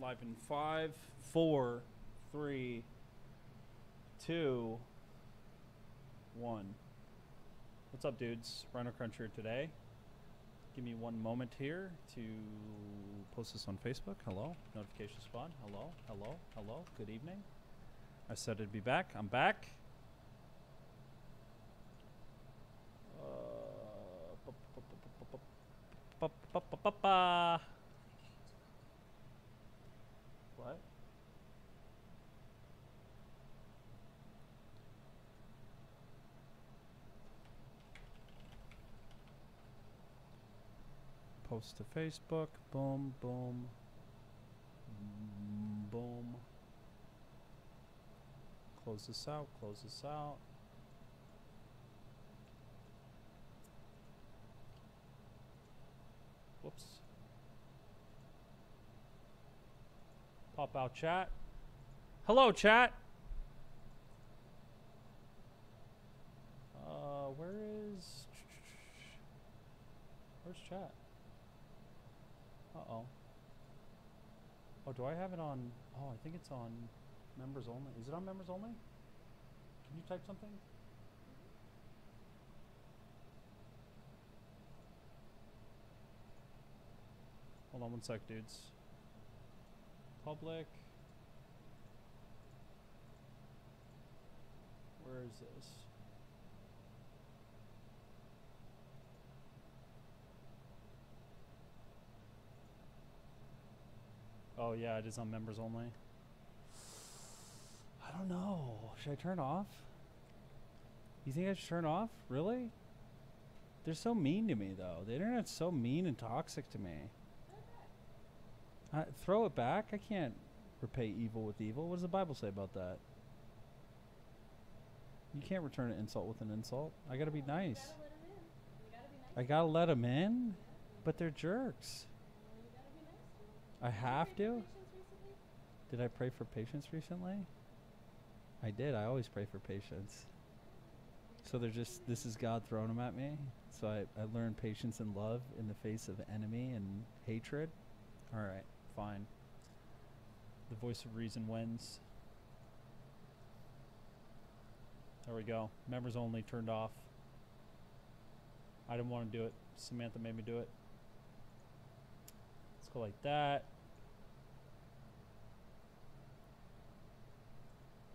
Live in five, four, three, two, one. What's up, dudes? Rhino Crunch here today. Give me one moment here to post this on Facebook. Hello. Notification spawn. Hello. Hello. Hello. Good evening. I said I'd be back. I'm back. Uh, Post to Facebook. Boom, boom. Boom. Close this out. Close this out. Whoops. Pop out chat. Hello, chat. Uh, where is. Where's chat? Uh oh. Oh, do I have it on? Oh, I think it's on members only. Is it on members only? Can you type something? Hold on one sec, dudes. Public. Where is this? Oh yeah, it is on members only. I don't know. Should I turn off? You think I should turn off? Really? They're so mean to me though. The internet's so mean and toxic to me. Uh, throw it back. I can't repay evil with evil. What does the Bible say about that? You can't return an insult with an insult. I gotta be nice. I gotta let them in, but they're jerks. I have to. Did I pray for patience recently? I did. I always pray for patience. So they're just, this is God throwing them at me. So I, I learned patience and love in the face of enemy and hatred. All right, fine. The voice of reason wins. There we go. Members only turned off. I didn't want to do it. Samantha made me do it. Let's go like that.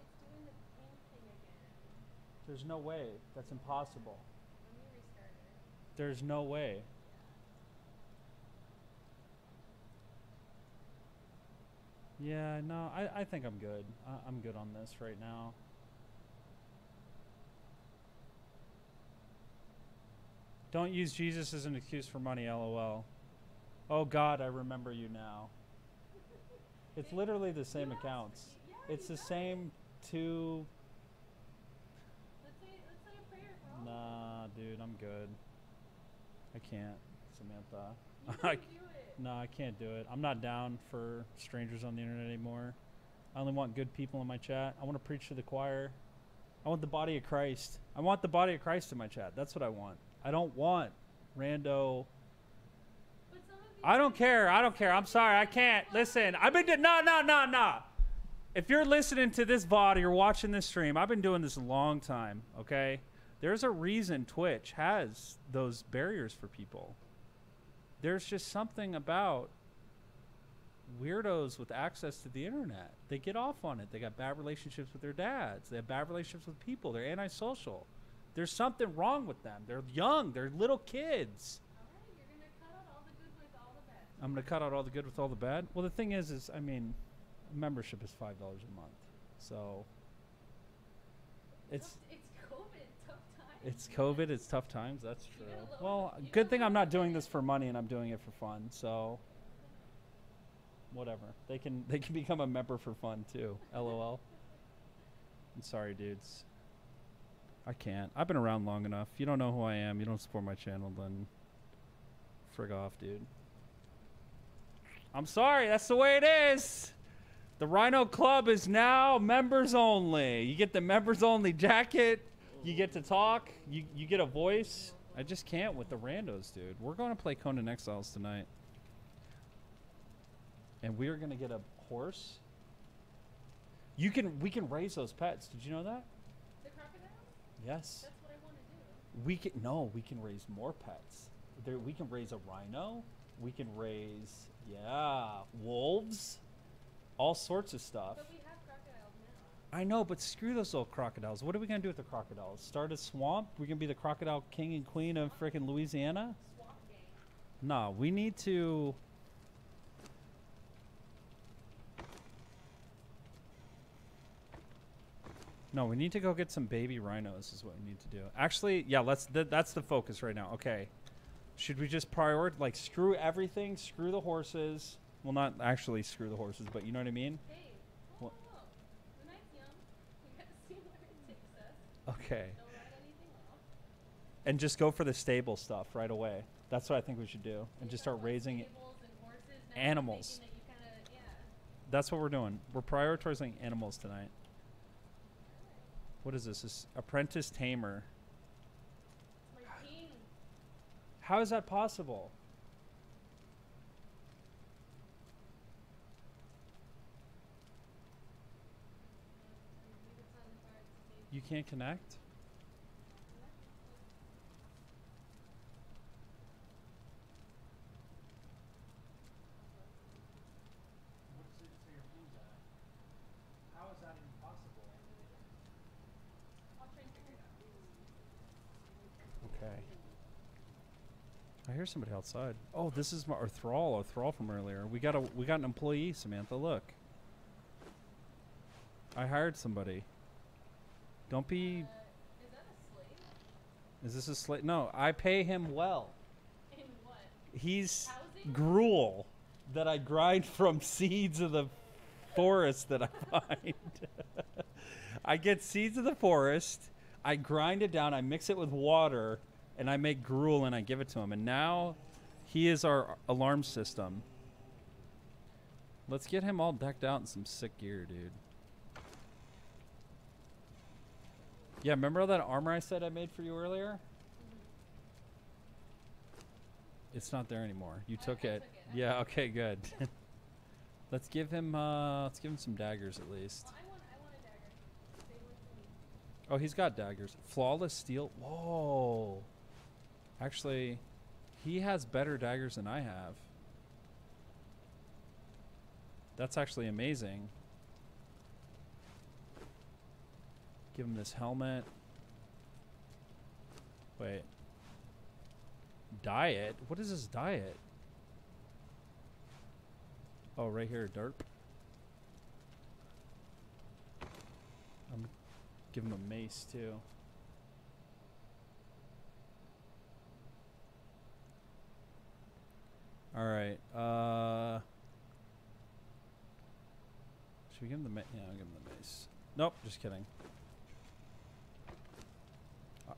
It's doing the pink thing again. There's no way. That's impossible. Let me restart it. There's no way. Yeah, no, I, I think I'm good. I, I'm good on this right now. Don't use Jesus as an excuse for money, lol. Oh God, I remember you now. It's literally the same accounts. It's the same two. Let's say let's say a prayer for all. of Nah, dude, I'm good. I can't, Samantha. You I do it. No, I can't do it. I'm not down for strangers on the internet anymore. I only want good people in my chat. I want to preach to the choir. I want the body of Christ. I want the body of Christ in my chat. That's what I want. I don't want rando. But some of I don't care. I don't care. I'm sorry. I can't. Listen, I've been do- no, no, no, no. If you're listening to this VOD, you're watching this stream. I've been doing this a long time. Okay, there's a reason Twitch has those barriers for people. There's just something about weirdos with access to the internet. They get off on it. They got bad relationships with their dads. They have bad relationships with people. They're antisocial. There's something wrong with them. They're young. They're little kids. All right, you're gonna cut out all the good with all the bad. I'm gonna cut out all the good with all the bad. Well, the thing is, is I mean, membership is five dollars a month, so it's it's. It's COVID. It's tough times. That's true. Well, good thing I'm not doing this for money and I'm doing it for fun. So whatever. They can they can become a member for fun too. LOL. I'm sorry, dudes. I can't. I've been around long enough. You don't know who I am. You don't support my channel, then frig off, dude. I'm sorry. That's the way it is. The Rhino Club is now members only. You get the members only jacket. You get to talk. You you get a voice. I just can't with the randos, dude. We're going to play Conan Exiles tonight. and we are gonna get a horse. You can we can raise those pets. Did you know that? The crocodiles? Yes. That's what I want to do. We can no, we can raise more pets. There, we can raise a rhino. We can raise yeah wolves, all sorts of stuff. But we have crocodiles now. I know, but screw those little crocodiles. What are we gonna do with the crocodiles? Start a swamp? We're gonna be the crocodile king and queen of freaking Louisiana? No, we need to. No, we need to go get some baby rhinos. Is what we need to do. Actually, yeah, let's. Th- that's the focus right now. Okay, should we just prioritize like screw everything? Screw the horses. Well, not actually screw the horses, but you know what I mean. Hey, whoa, What? whoa, whoa. The night's young. We gotta see where it takes us. Okay, Don't write anything off. and just go for the stable stuff right away. That's what I think we should do, and just start raising. Animals. that kinda, yeah. That's what we're doing. We're prioritizing animals tonight. What is this? This apprentice tamer. How is that possible? Leave it on the cards, maybe. You can't connect? Okay. I hear somebody outside. Oh, this is my, our thrall, our thrall from earlier. We got a we got an employee, Samantha. Look. I hired somebody. Don't be. Uh, is that a slave? Is this a slate? No, I pay him well. In what? He's Housing? gruel that I grind from seeds of the forest that I find. I get seeds of the forest, I grind it down, I mix it with water, and I make gruel and I give it to him. And now he is our alarm system. Let's get him all decked out in some sick gear, dude. Yeah, remember all that armor I said I made for you earlier? It's not there anymore. You took I it. took it. Yeah, okay, good. let's give him uh let's give him some daggers at least. Well, I want, I want a dagger. Save one for me. Oh, he's got daggers. Flawless steel. Whoa. Actually, he has better daggers than I have. That's actually amazing. Give him this helmet. Wait. Diet? What is this diet? Oh, right here, derp. I'm give him a mace too. All right. Uh, should we give him the mace? Yeah, I'll give him the mace. Nope, just kidding.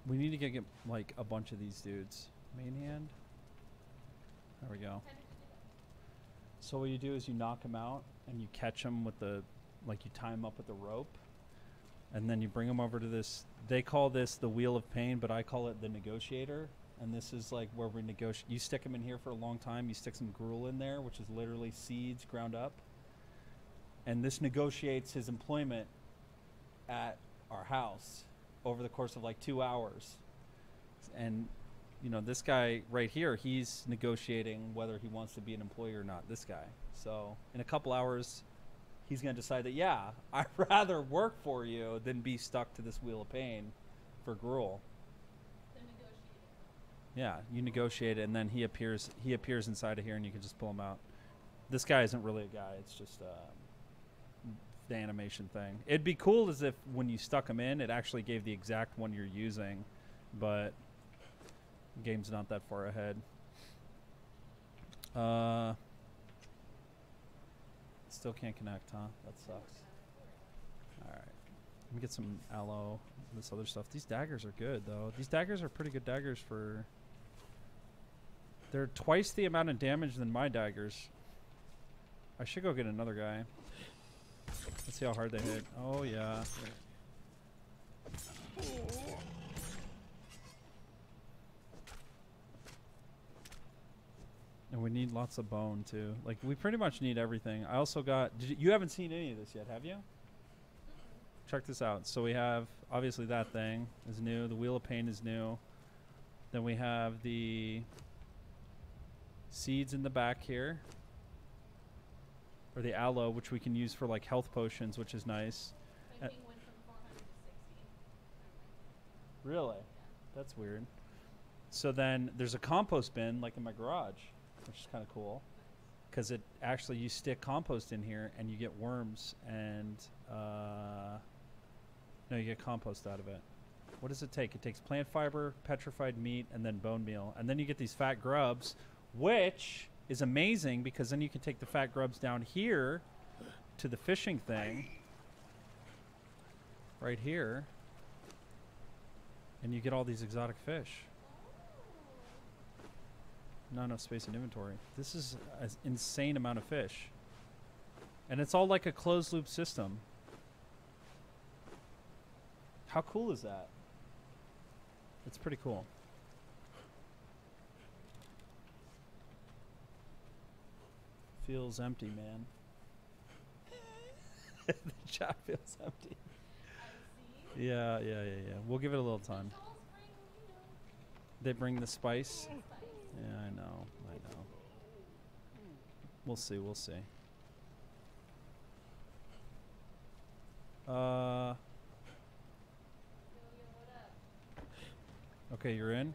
We need to get, get like a bunch of these dudes. Main hand. There we go. So what you do is you knock them out and you catch them with the, like you tie them up with the rope, and then you bring them over to this. They call this the wheel of pain, but I call it the negotiator. And this is like where we negotiate. You stick them in here for a long time. You stick some gruel in there, which is literally seeds ground up. And this negotiates his employment at our house over the course of like two hours. And you know, this guy right here, he's negotiating whether he wants to be an employee or not. This guy. So in a couple hours, he's going to decide that yeah, I'd rather work for you than be stuck to this wheel of pain for gruel. Yeah, you negotiate it, and then he appears. He appears inside of here, and you can just pull him out. This guy isn't really a guy; it's just um, the animation thing. It'd be cool as if when you stuck them in, it actually gave the exact one you're using, but game's not that far ahead. Uh, still can't connect, huh? That sucks. All right, let me get some aloe. This other stuff. These daggers are good though. These daggers are pretty good daggers for. They're twice the amount of damage than my daggers. I should go get another guy. Let's see how hard they hit. Oh yeah. And we need lots of bone too. Like we pretty much need everything. I also got. You, you haven't seen any of this yet, have you? Check this out. So we have obviously that thing is new. The wheel of pain is new. Then we have the seeds in the back here, or the aloe, which we can use for like health potions, which is nice. Uh, thing went from 400 to 60. Really? That's weird. So then there's a compost bin like in my garage, which is kind of cool because it actually you stick compost in here and you get worms and uh, no, you get compost out of it. What does it take? It takes plant fiber, petrified meat, and then bone meal, and then you get these fat grubs, which is amazing because then you can take the fat grubs down here to the fishing thing, right here, and you get all these exotic fish. Not enough space in inventory. This is an insane amount of fish. And it's all like a closed loop system. How cool is that? It's pretty cool. Feels empty, man. the chat feels empty. Yeah, yeah, yeah, yeah. We'll give it a little time. They bring the spice. Yeah, I know. I know. We'll see. We'll see. Uh, okay, you're in.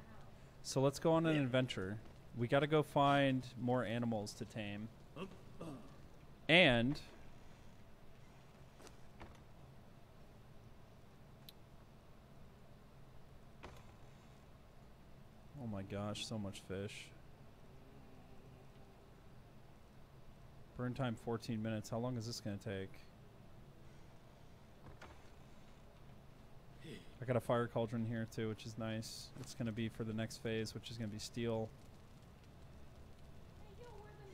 So let's go on an adventure. We got to go find more animals to tame. And Oh my gosh, so much fish. Burn time 14 minutes. How long is this going to take? I got a fire cauldron here too, which is nice. It's going to be for the next phase, which is going to be steel. Hey, yo, where them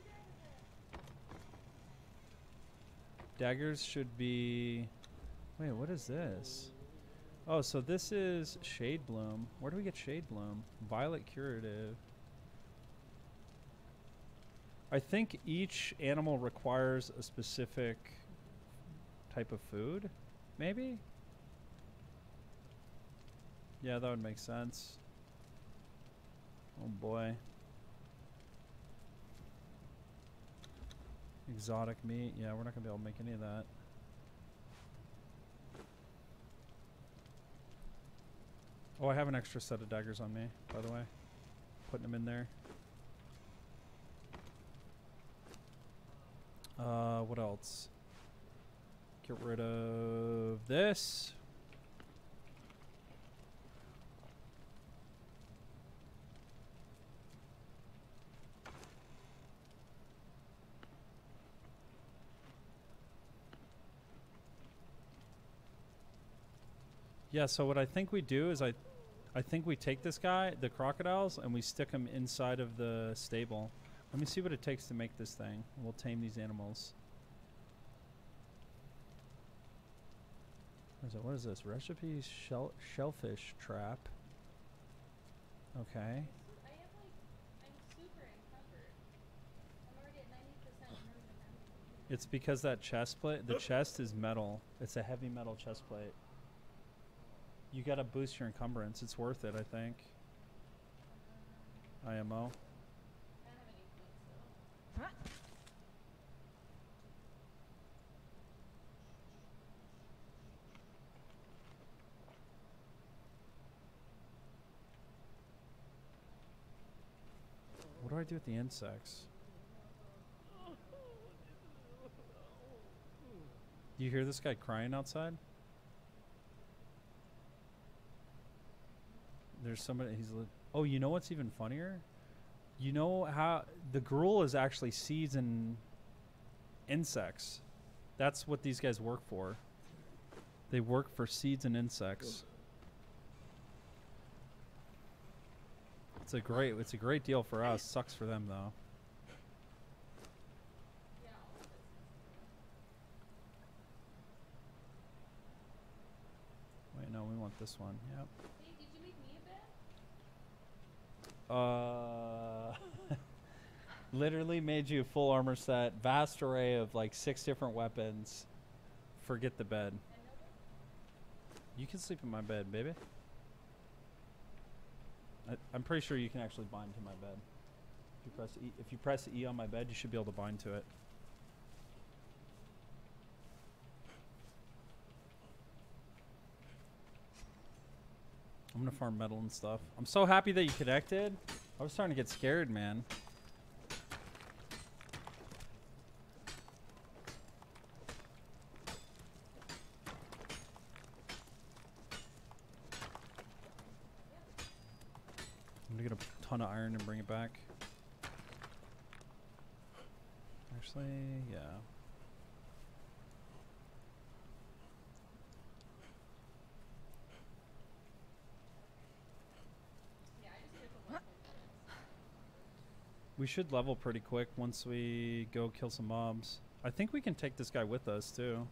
daggers should be. Wait, what is this? Oh, so this is Shade Bloom. Where do we get Shade Bloom? Violet Curative. I think each animal requires a specific type of food, maybe? Yeah, that would make sense. Oh boy. Exotic meat. Yeah, we're not gonna be able to make any of that. Oh, I have an extra set of daggers on me, by the way. Putting them in there. Uh, what else? Get rid of this. Yeah, so what I think we do is I I think we take this guy, the crocodiles, and we stick him inside of the stable. Let me see what it takes to make this thing. We'll tame these animals. What is, it? what is this? Recipe shell shellfish trap. Okay. I have like, I'm super encumbered. I'm already at 90% permanent damage. It's because that chest plate, the chest is metal. It's a heavy metal chest plate. You gotta boost your encumbrance. It's worth it, I think. IMO. What do I do with the insects? Do you hear this guy crying outside? There's somebody. He's. Li- oh, you know what's even funnier? You know how the gruel is actually seeds and insects. That's what these guys work for. They work for seeds and insects. It's a great. It's a great deal for us. Sucks for them though. Wait, no, we want this one. Yep. Hey, did you make me a bed? Uh, Literally made you a full armor set, vast array of like six different weapons. Forget the bed. You can sleep in my bed, baby. I, I'm pretty sure you can actually bind to my bed. If you press E, if you press E on my bed, you should be able to bind to it. I'm gonna farm metal and stuff. I'm so happy that you connected. I was starting to get scared, man. I'm gonna get a ton of iron and bring it back. Actually, yeah I just took a one We should level pretty quick once we go kill some mobs. I think we can take this guy with us too.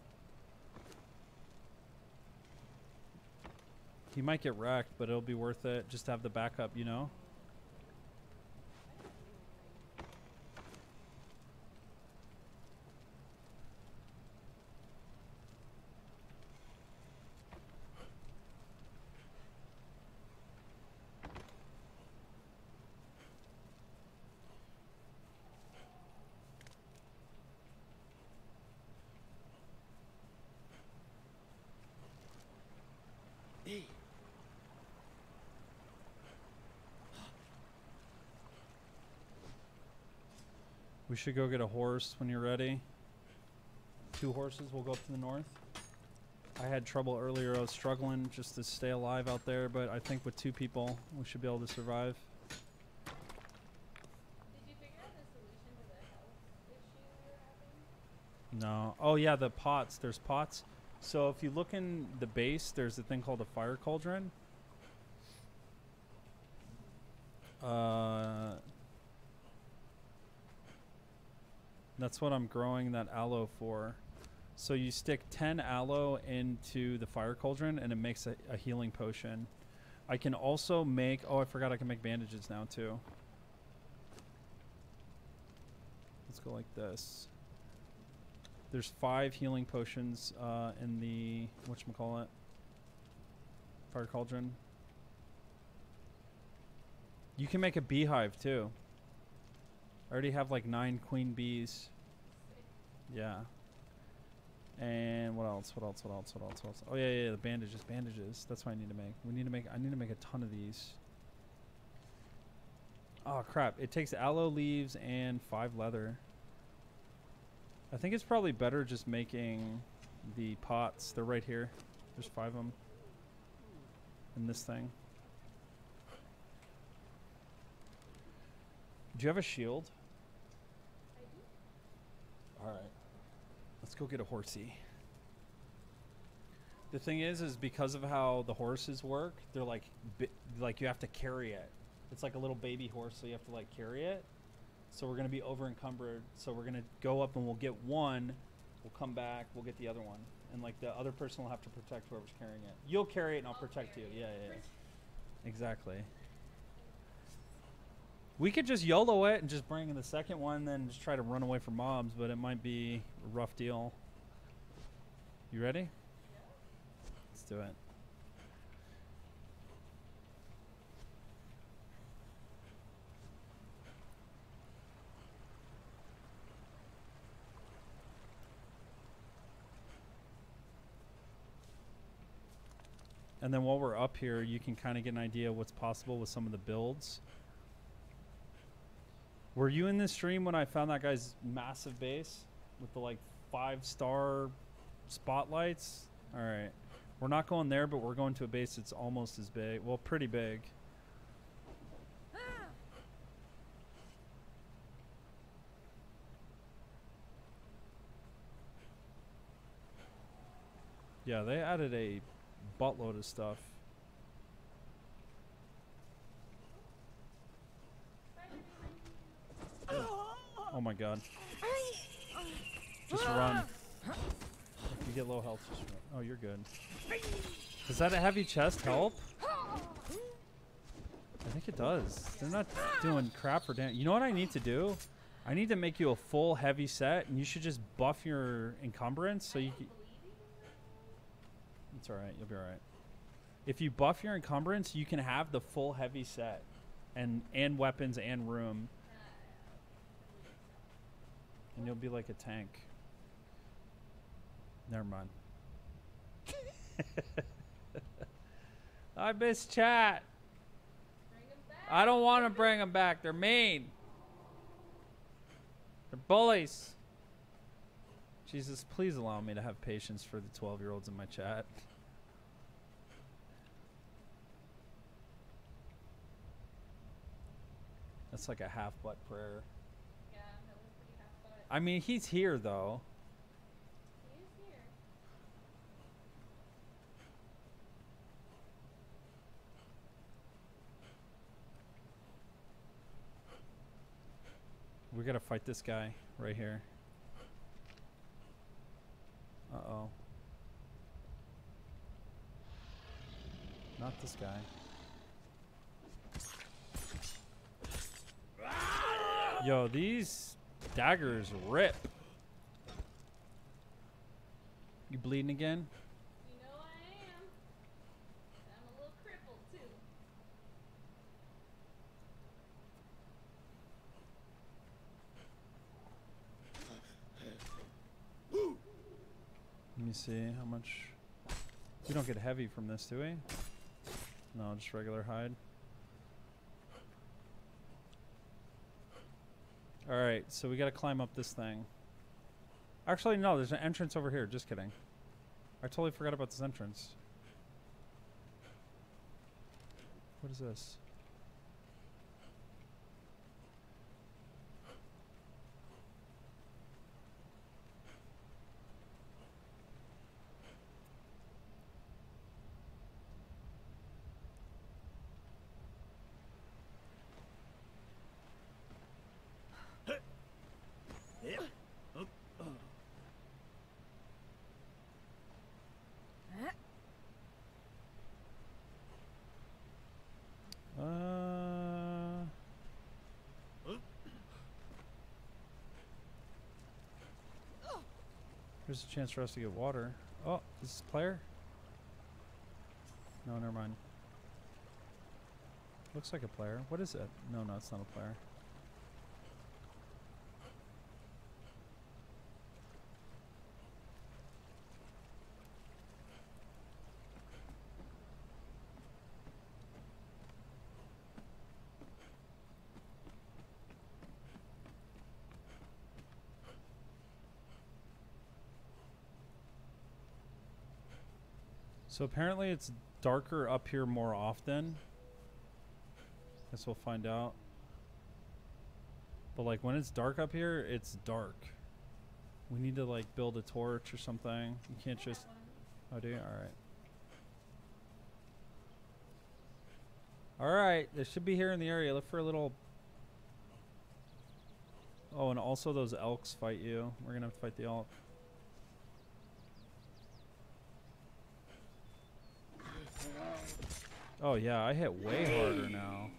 He might get wrecked, but it'll be worth it just to have the backup, you know? Should go get a horse when you're ready. Two horses, we'll go up to the north. I had trouble earlier, I was struggling just to stay alive out there, but I think with two people, we should be able to survive. To? No. Oh yeah, the pots. There's pots. So if you look in the base, there's a thing called a fire cauldron. Uh, that's what I'm growing that aloe for. So you stick 10 aloe into the fire cauldron and it makes a, a healing potion. I can also make, oh, I forgot I can make bandages now too. Let's go like this. There's five healing potions uh, in the whatchamacallit? Fire cauldron. You can make a beehive too. I already have like nine queen bees. Yeah. And what else? What else? What else? What else? What else? Oh yeah, yeah, yeah, the bandages, bandages. That's what I need to make. We need to make. I need to make a ton of these. Oh crap! It takes aloe leaves and five leather. I think it's probably better just making the pots. They're right here. There's five of them. In this thing. Do you have a shield? All right. Let's go get a horsey. The thing is, is because of how the horses work, they're like, like you have to carry it. It's like a little baby horse, so you have to like carry it. So we're gonna be over encumbered. So we're gonna go up and we'll get one. We'll come back. We'll get the other one, and like the other person will have to protect whoever's carrying it. You'll carry it, and I'll, I'll protect you. it. Yeah, yeah, yeah. Exactly. We could just YOLO it and just bring in the second one, then just try to run away from mobs, but it might be a rough deal. You ready? Let's do it. And then while we're up here, you can kind of get an idea of what's possible with some of the builds. Were you in this stream when I found that guy's massive base with the like five star spotlights? All right. We're not going there, but we're going to a base that's almost as big. Well, pretty big. Yeah, they added a buttload of stuff. Oh my god. Just run. If you get low health, just run. Oh, you're good. Does that a heavy chest help? I think it does. They're not doing crap for damage. You know what I need to do? I need to make you a full heavy set, and you should just buff your encumbrance so you. It's all right. You'll be all right. If you buff your encumbrance, you can have the full heavy set, and and weapons and room, and you'll be like a tank. Never mind. I miss chat. I don't want to bring them back. They're mean. They're bullies. Jesus, please allow me to have patience for the 12 year olds in my chat. That's like a half butt prayer. Yeah, that was pretty half butt. I mean, he's here though. We gotta fight this guy right here. Uh oh. Not this guy. Yo, these daggers rip. You bleeding again? You know I am. I'm a little crippled too. Let me see how much. We don't get heavy from this, do we? No, just regular hide. Alright, so we gotta climb up this thing. Actually, no, there's an entrance over here. Just kidding. I totally forgot about this entrance. What is this? Uh. A chance for us to get water. Oh, is this a player? No, never mind. Looks like a player. What is it? No, no, it's not a player. So apparently it's darker up here more often. Guess we'll find out. But like when it's dark up here, it's dark. We need to like build a torch or something. You can't just. Oh, do you? All right. All right. They should be here in the area. Look for a little. Oh, and also those elks fight you. We're gonna have to fight the elk. Oh yeah, I hit way harder now.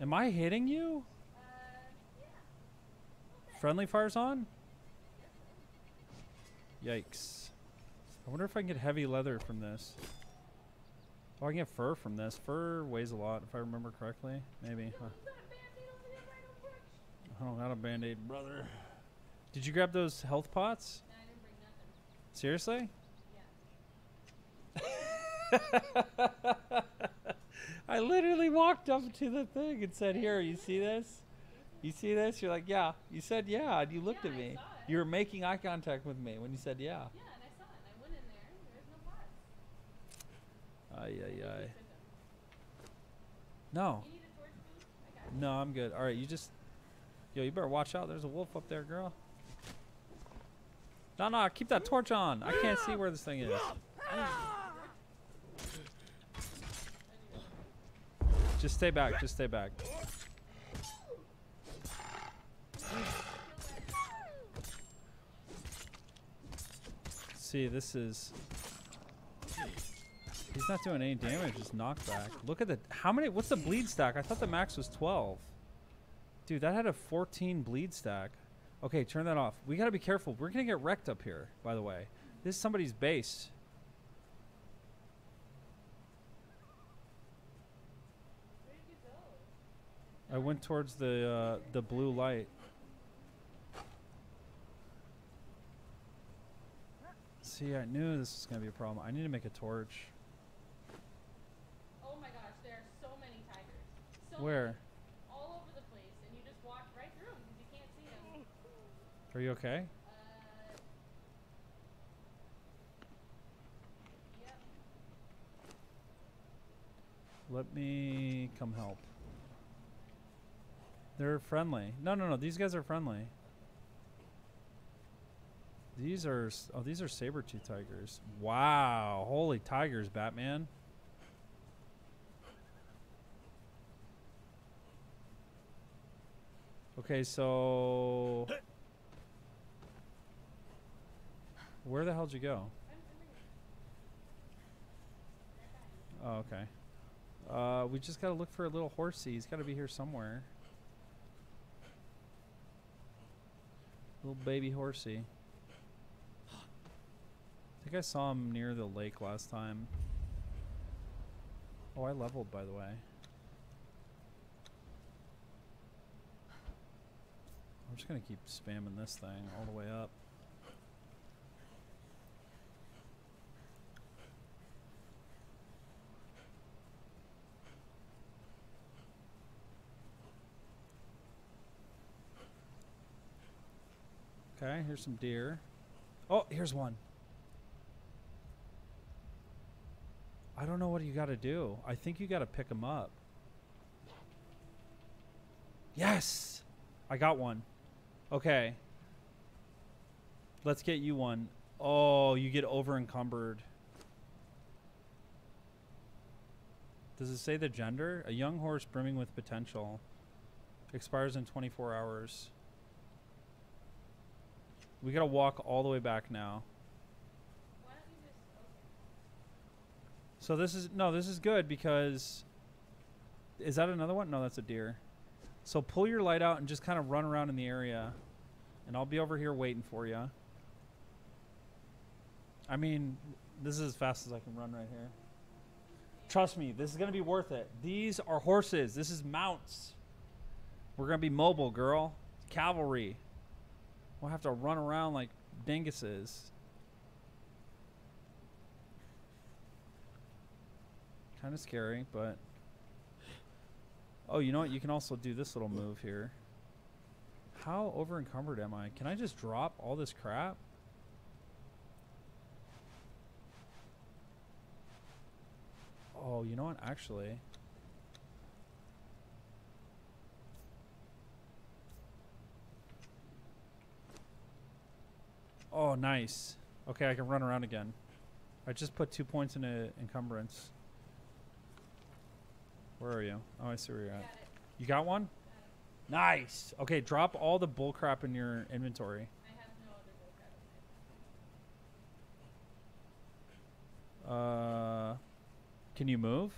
Am I hitting you? Friendly fire's on? Yikes. I wonder if I can get heavy leather from this. Oh, I can get fur from this. Fur weighs a lot, if I remember correctly. Maybe. Huh. Oh, I don't got a band-aid, brother. Did you grab those health pots? Nothing. Seriously? I literally walked up to the thing and said, "Here, you see this? You see this?" You're like, "Yeah." You said, "Yeah," and you looked Yeah, at me. You were making eye contact with me when you said, "Yeah." Yeah, and I saw it. And I went in there. There's no pots. Ay I think ay you ay. took 'em. No, You need a torch boost? I got you. no, I'm good. All right, you just, yo, you better watch out. There's a wolf up there, girl. No, no, keep that torch on. I can't see where this thing is. Just stay back. Just stay back. See, this is. He's not doing any damage, just knockback. Look at the how many what's the bleed stack? I thought the max was 12. Dude, that had a 14 bleed stack. Okay, turn that off. We gotta be careful. We're gonna get wrecked up here, by the way. This is somebody's base. Where did you go? I went towards the uh, the blue light. See, I knew this was gonna be a problem. I need to make a torch. Oh my gosh, there are so many tigers. So Where? Many, all over the place, and you just walk right through them because you can't see them. Are you okay? Uh, yep. Let me come help. They're friendly. No, no, no. These guys are friendly. These are oh, these are saber tooth tigers. Wow, holy tigers, Batman. Okay, so where the hell'd you go? Oh, okay. Uh, we just gotta look for a little horsey. He's gotta be here somewhere. Little baby horsey. I think I saw him near the lake last time. Oh, I leveled, by the way. I'm just gonna keep spamming this thing all the way up. Okay, here's some deer. Oh, here's one. I don't know what you got to do. I think you got to pick them up. Yes! I got one. Okay. Let's get you one. Oh, you get over encumbered. Does it say the gender? A young horse brimming with potential. Expires in 24 hours. We gotta walk all the way back now. So this is no, this is good because is that another one? No, that's a deer. So pull your light out and just kind of run around in the area, and I'll be over here waiting for you. I mean, this is as fast as I can run right here. Trust me, this is gonna be worth it. These are horses. This is mounts. We're gonna be mobile, girl. Cavalry. We'll have to run around like dinguses. Kind of scary, but. Oh, you know what? You can also do this little move here. How over encumbered am I? Can I just drop all this crap? Oh, you know what? Actually. Oh, nice. Okay, I can run around again. I just put two points in a encumbrance. Where are you? Oh, I see where you're at. Got. You got one? Got. Nice. Okay, drop all the bullcrap in your inventory. I have no other bullcrap Uh, can you move?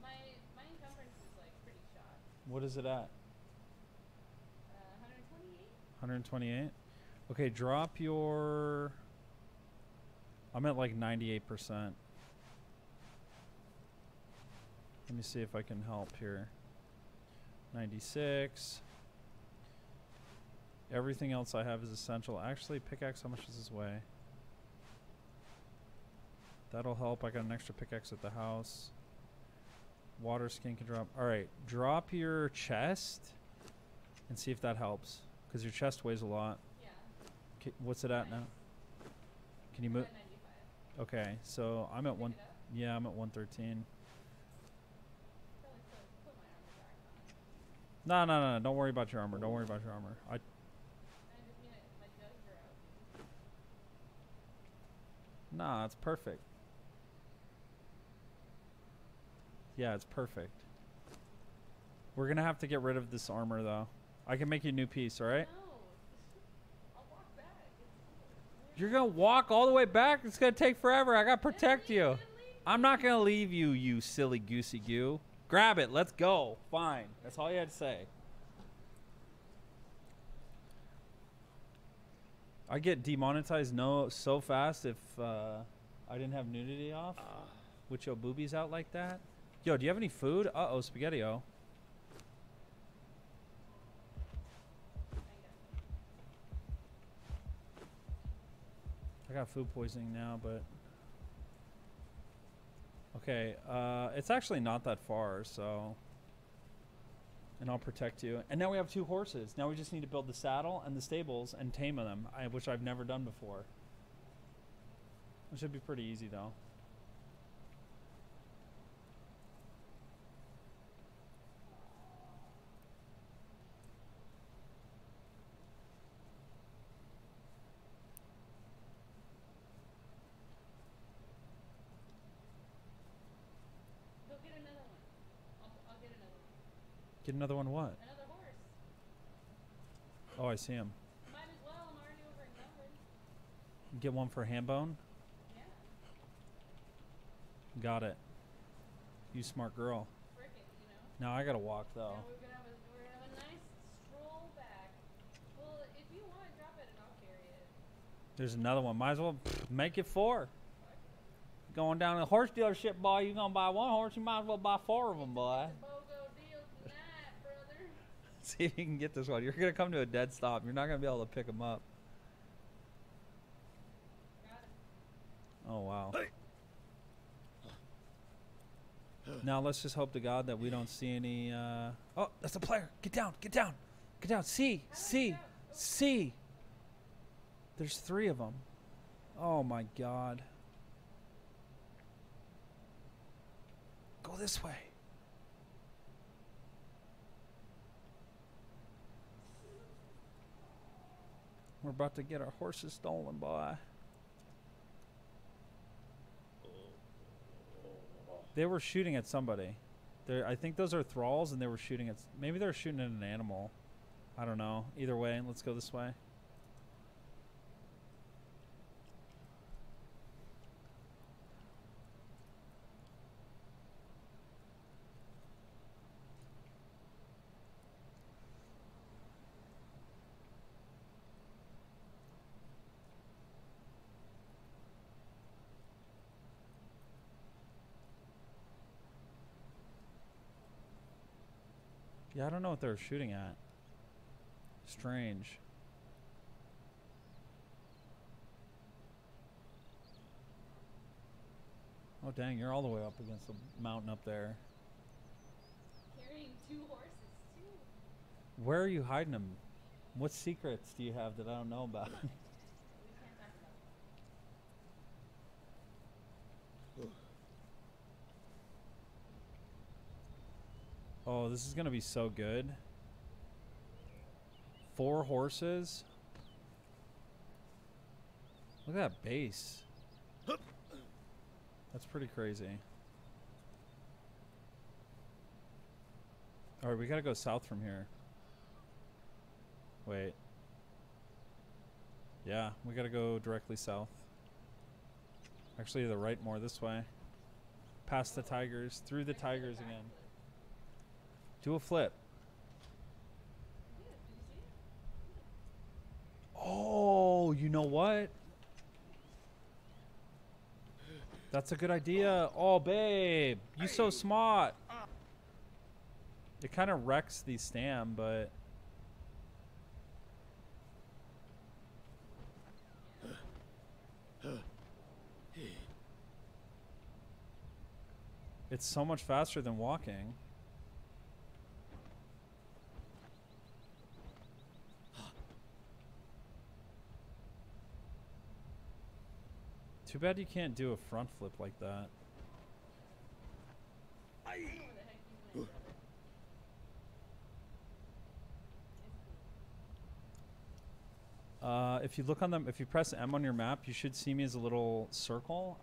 My my encumbrance is like pretty shot. What is it at? Uh, 128. 128. Okay, drop your. I'm at like 98%. Let me see if I can help here. 96. Everything else I have is essential. Actually, pickaxe, how much is this weigh? That'll help. I got an extra pickaxe at the house. Water skin can drop. All right, drop your chest and see if that helps. Because your chest weighs a lot. Yeah. K- what's it at now? Can you move? Okay, so I'm at one. Yeah, I'm at 113. Probably put, put my armor back on. No, no, no, no. Don't worry about your armor. Don't worry about your armor. I. I just mean it, my jugs are out. Nah, it's perfect. Yeah, it's perfect. We're gonna have to get rid of this armor though. I can make you a new piece, all right? No. I'll walk back. You're gonna walk all the way back? It's gonna take forever. I gotta protect you. I'm not gonna leave you, you silly goosey goo. Grab it. Let's go. Fine. That's all you had to say. I get demonetized no so fast if uh, I didn't have nudity off. With your boobies out like that. Yo, do you have any food? Uh oh, spaghetti-o. I got food poisoning now, but okay. Uh, it's actually not that far, so and I'll protect you. And now we have two horses. Now we just need to build the saddle and the stables and tame them, I, which I've never done before. It should be pretty easy though. Go get another one. I'll, I'll get another one. Get another one. What? Another horse. Oh, I see him. Might as well. I'm already. Get one for Hambone. Yeah. Got it. You smart girl. Frick it, you know. Now I gotta walk though. Now we're gonna have a we're gonna have a nice stroll back. Well, if you want, drop it and I'll carry it. There's another one. Might as well pff, make it four. Going down to the horse dealership, boy. You gonna buy one horse? You might as well buy four of them, boy. See if you can get this one. You're gonna come to a dead stop. You're not gonna be able to pick them up. Oh wow. Now let's just hope to God that we don't see any. Uh... Oh, that's a player. Get down. Get down. Get down. See. See. See. There's three of them. Oh my God. Go this way. We're about to get our horses stolen, by. They were shooting at somebody. They're, I think those are thralls, and they were shooting at. Maybe they're shooting at an animal. I don't know. Either way, let's go this way. Yeah, I don't know what they're shooting at. Strange. Oh dang, you're all the way up against the mountain up there. Carrying two horses too. Where are you hiding them? What secrets do you have that I don't know about? We can't talk about it. Oh, this is gonna be so good. Four horses. Look at that base. That's pretty crazy. Alright, we gotta go south from here. Wait. Yeah, we gotta go directly south. Actually, the right more this way. Past the tigers, through the tigers again. Do a flip. Yeah, do you see it? Oh, you know what? That's a good idea. Oh, babe, you so smart. It kind of wrecks the stam, but it's so much faster than walking. Too bad you can't do a front flip like that. I don't know where the heck you went, brother. It's cool. Uh, if you look on them, if you press M on your map, you should see me as a little circle.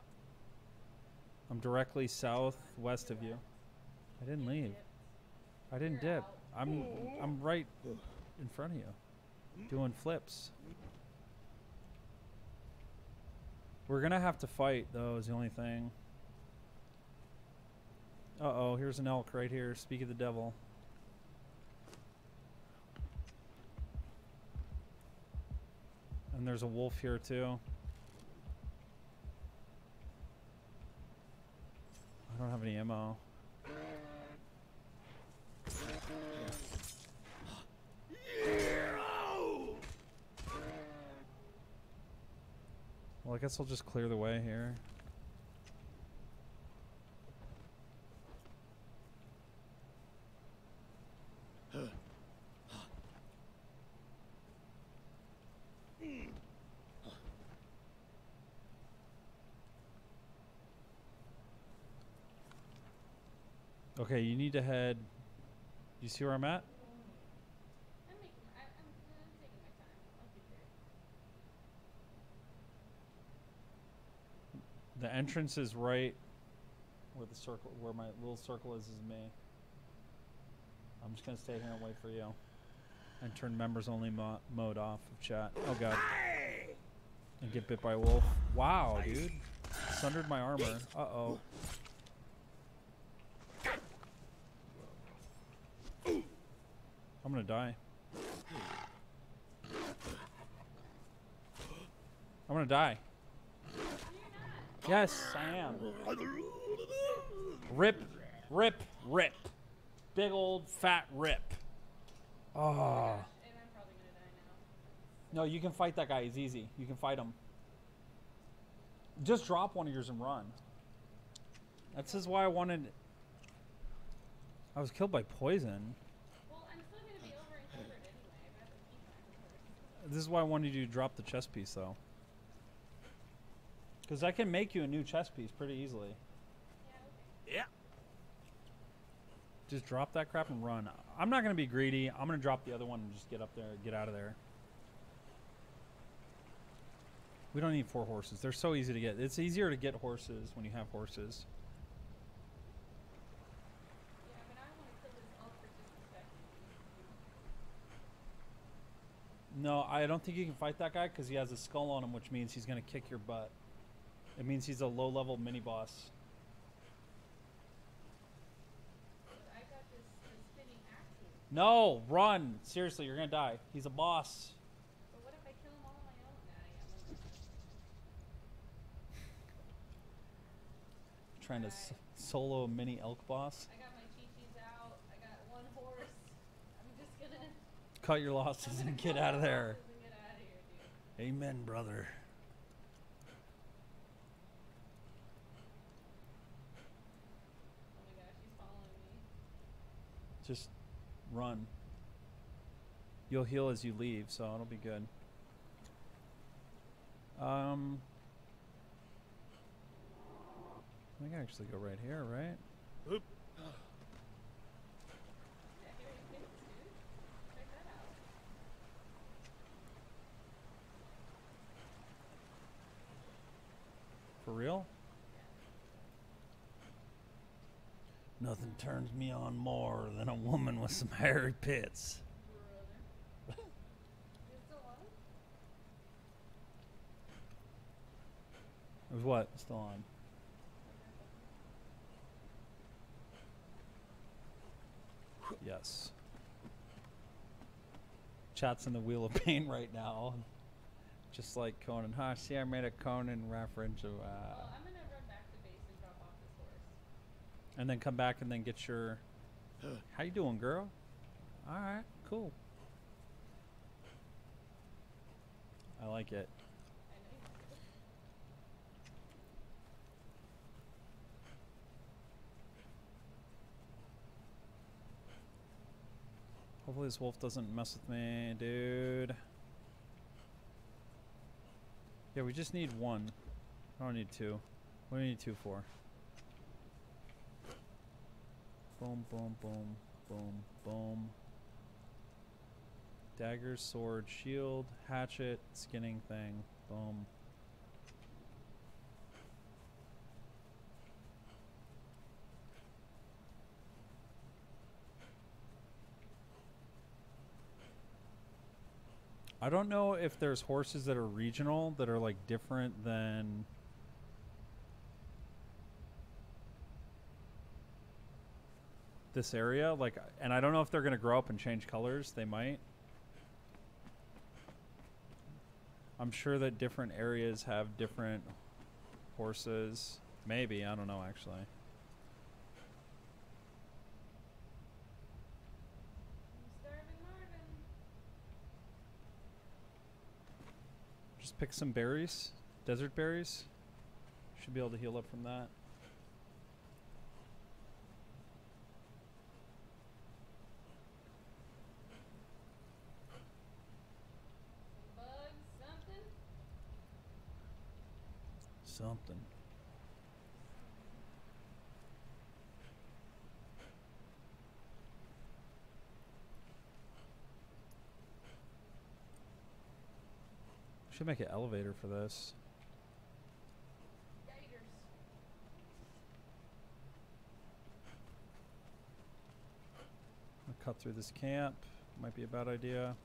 I'm directly southwest of you. I didn't leave. I didn't dip. I'm I'm right in front of you, doing flips. We're gonna have to fight though. Is the only thing. Uh oh, here's an elk right here. Speak of the devil. And there's a wolf here too. I don't have any ammo. Well, I guess I'll just clear the way here. Okay, you need to head. You see where I'm at? I'm making. I, I'm, I'm taking my time. I'll get there. The entrance is right where the circle, where my little circle is, is me. I'm just gonna stay here and wait for you. And turn members only mo- mode off of chat. Oh god. And get bit by a wolf. Wow, dude. Sundered my armor. Uh oh. I'm gonna die. I'm gonna die. Yes, I am. Rip, rip, rip. Big old fat rip. Oh. No, you can fight that guy. He's easy. You can fight him. Just drop one of yours and run. That's just why I wanted. I was killed by poison. This is why I wanted you to drop the chess piece, though. Because I can make you a new chess piece pretty easily. Yeah. Just drop that crap and run. I'm not going to be greedy. I'm going to drop the other one and just get up there, get out of there. We don't need four horses. They're so easy to get. It's easier to get horses when you have horses. Yeah, but I want to kill this elk for disrespecting me. No, I don't think you can fight that guy because he has a skull on him, which means he's going to kick your butt. It means he's a low level mini boss. But I got this, this. No, run! Seriously, you're going to die. He's a boss. But what if I kill him all on my own? Nah, yeah, I'm Trying to s- solo a mini elk boss. I got my chi-chis out. I got one horse. I'm just gonna. Cut your losses and get out of there. Out of here, dude. Amen, brother. Oh my gosh, he's following me. Just run. You'll heal as you leave, so it'll be good. Um, I can actually go right here, right? Yeah, here he is, dude. Check that out. For real? Nothing turns me on more than a woman with some hairy pits. It was what? Still on. Yes. Chat's in the wheel of pain right now. Just like Conan. Huh, see, I made a Conan reference. Of, uh, Well, I'm gonna run back to base and drop off this horse. And then come back and then get your. How you doing, girl? All right, cool. I like it. I know you want to. Hopefully this wolf doesn't mess with me, dude. Yeah, we just need one. I don't need two. What do we need two for? Boom, boom, boom, boom, boom. Dagger, sword, shield, hatchet, skinning thing. Boom. I don't know if there's horses that are regional that are like different than this area. Like, and I don't know if they're gonna grow up and change colors. They might. I'm sure that different areas have different horses. Maybe I don't know actually. Just pick some berries, desert berries. Should be able to heal up from that. Some bugs, something. Something. Should make an elevator for this. I'll cut through this camp. Might be a bad idea.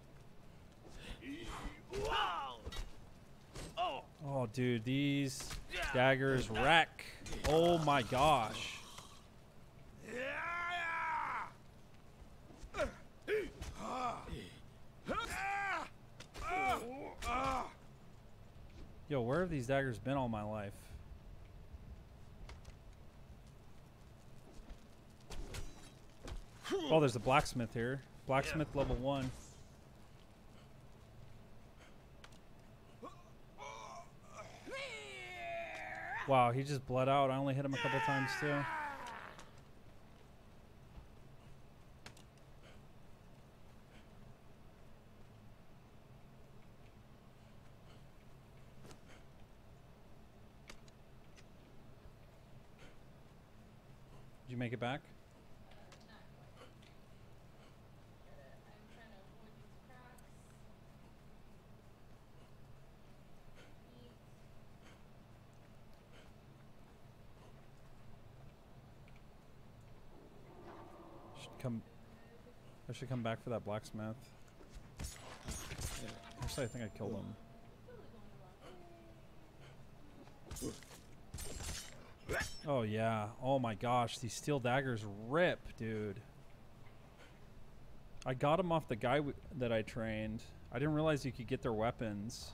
Oh, dude, these daggers wreck. Oh my gosh. Yo, where have these daggers been all my life? Oh, there's a blacksmith here. Blacksmith level one. Wow, he just bled out. I only hit him a couple times too. Did you make it back? Uh, not quite. Gotta, I'm trying to avoid these cracks. Eat. Should come. I should come back for that blacksmith. Actually, I think I killed him. Oh yeah. Oh my gosh, these steel daggers rip, dude. I got them off the guy that I trained. I didn't realize you could get their weapons.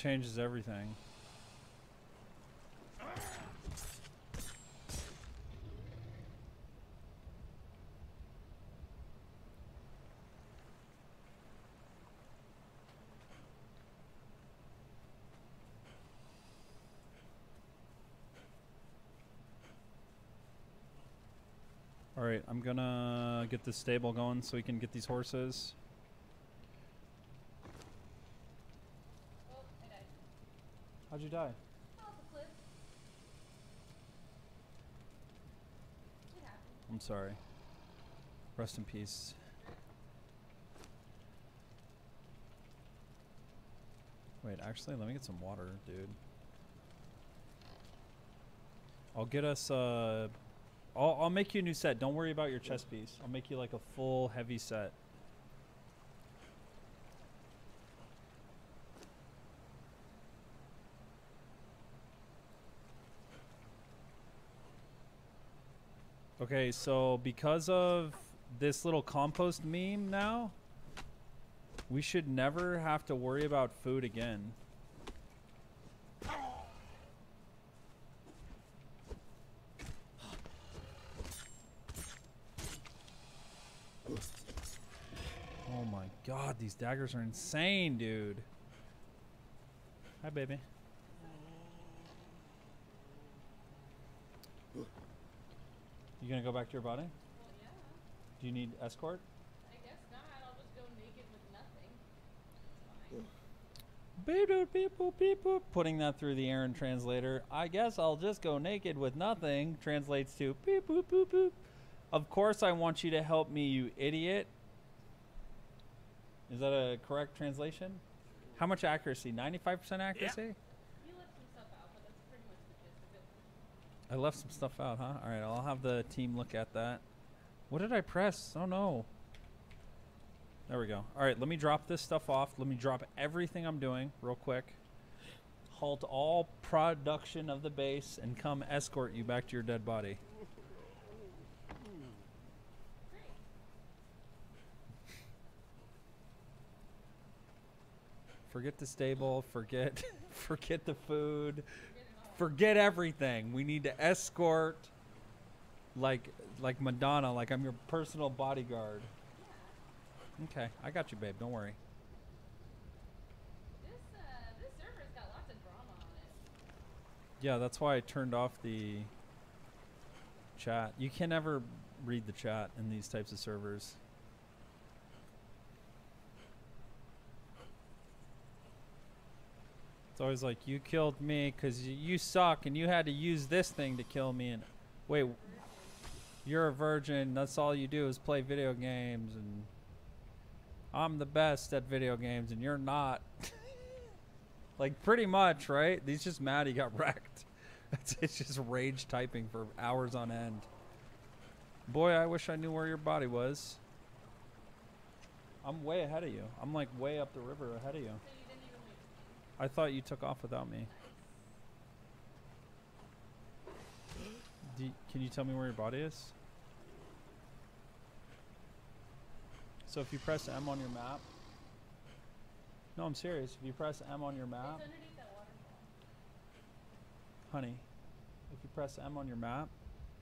Changes everything. All right, I'm gonna get this stable going so we can get these horses. Oh, I died. How'd you die? Off a cliff. It happened. I'm sorry. Rest in peace. Wait, actually, let me get some water, dude. I'll get us. Uh, I'll I'll make you a new set. Don't worry about your chest piece. I'll make you like a full heavy set. Okay, so because of this little compost meme now, we should never have to worry about food again. Oh my god, these daggers are insane, dude. Hi, baby. Gonna go back to your body? Well, yeah. Do you need escort? I guess not. I'll just go naked with nothing. It's beep beep boop beep boop. Putting that through the Aaron translator. I guess I'll just go naked with nothing. Translates to beep boop boop boop. Of course, I want you to help me, you idiot. Is that a correct translation? How much accuracy? 95% accuracy? You left some stuff out, but that's pretty much the gist of it. I left some stuff out, huh? All right, I'll have the team look at that. What did I press? Oh no. There we go. All right, let me drop this stuff off. Let me drop everything I'm doing real quick. Halt all production of the base and come escort you back to your dead body. Forget the stable, forget forget the food, Forget it all. forget everything. We need to escort like like Madonna, like I'm your personal bodyguard. Okay, I got you, babe. Don't worry. This uh, this server's got lots of drama on it. Yeah, that's why I turned off the chat. You can never read the chat in these types of servers. It's always like, you killed me because you suck and you had to use this thing to kill me. And wait, you're a virgin. That's all you do is play video games. And I'm the best at video games and you're not. like, pretty much, right? He's just mad he got wrecked. It's, it's just rage typing for hours on end. Boy, I wish I knew where your body was. I'm way ahead of you. I'm like way up the river ahead of you. So you didn't even wait for me. I thought you took off without me. Do y- can you tell me where your body is? So if you press M on your map. No, I'm serious. If you press M on your map, It's underneath that waterfall. honey, if you press M on your map,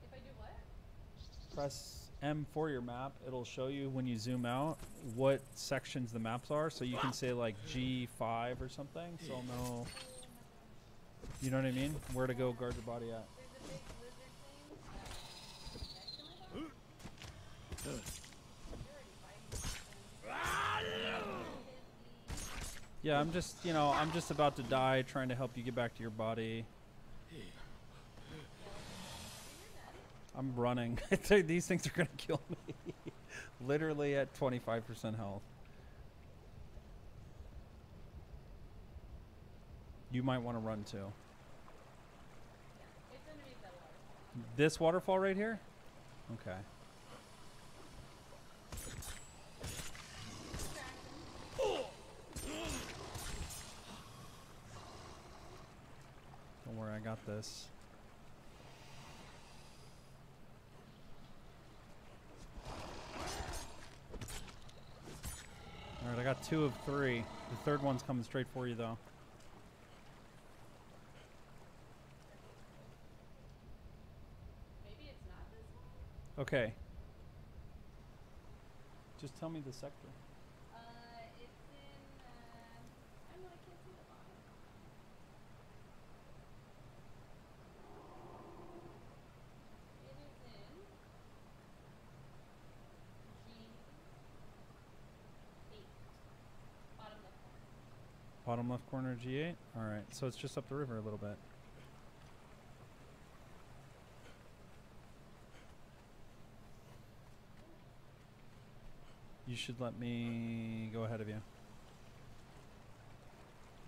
If I do what? press M for your map, it'll show you when you zoom out what sections the maps are. So you can say like G5 or something. So I'll know, you know what I mean? Where to go guard your body at. Yeah, I'm just, you know, I'm just about to die trying to help you get back to your body. I'm running. These things are going to kill me. Literally at 25% health. You might want to run too. This waterfall right here? Okay. Don't worry, I got this. Alright, I got two of three. The third one's coming straight for you, though. Maybe it's not this one? Okay. Just tell me the sector. Uh, it's in, uh, I don't know, I can't see the bottom. It is in G eight, bottom left corner. Bottom left corner G8. All right, so it's just up the river a little bit. You should let me go ahead of you.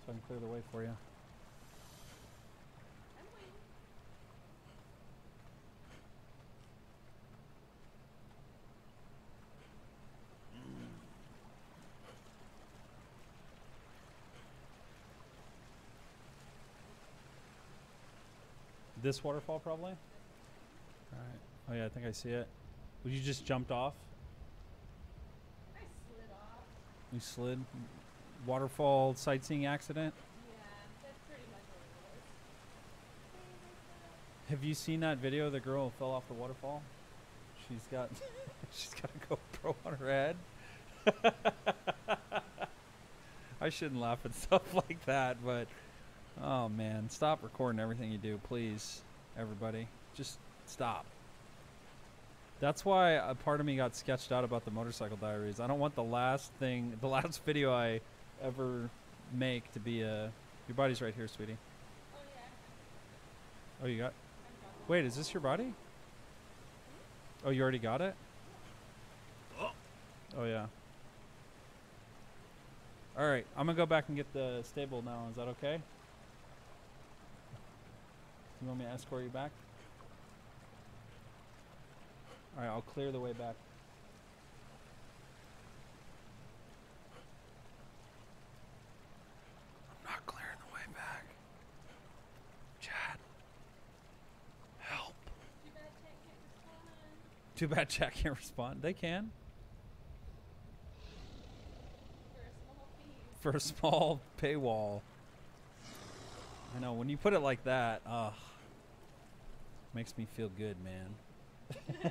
So I can clear the way for you. This waterfall, probably? Alright. Oh, yeah, I think I see it. Well, you just jumped off? I slid off. You slid? Waterfall sightseeing accident? Yeah, that's pretty much what it was. Have you seen that video of the girl who fell off the waterfall? She's got she's got a GoPro on her head. I shouldn't laugh at stuff like that, but oh man, stop recording everything you do, please, everybody. Just stop. That's why a part of me got sketched out about the motorcycle diaries. I don't want the last thing, the last video I ever make to be a? Your body's right here, sweetie. Oh yeah, Oh, you got. Wait, is this your body? Oh, you already got it? Oh, yeah. All right, I'm gonna go back and get the stable now. Is that okay? You want me to escort you back? All right, I'll clear the way back. I'm not clearing the way back. Chad, help. Too bad Chet can't respond. Too bad Jack can't respond. They can For a small for a small paywall. I know when you put it like that, ugh, makes me feel good, man.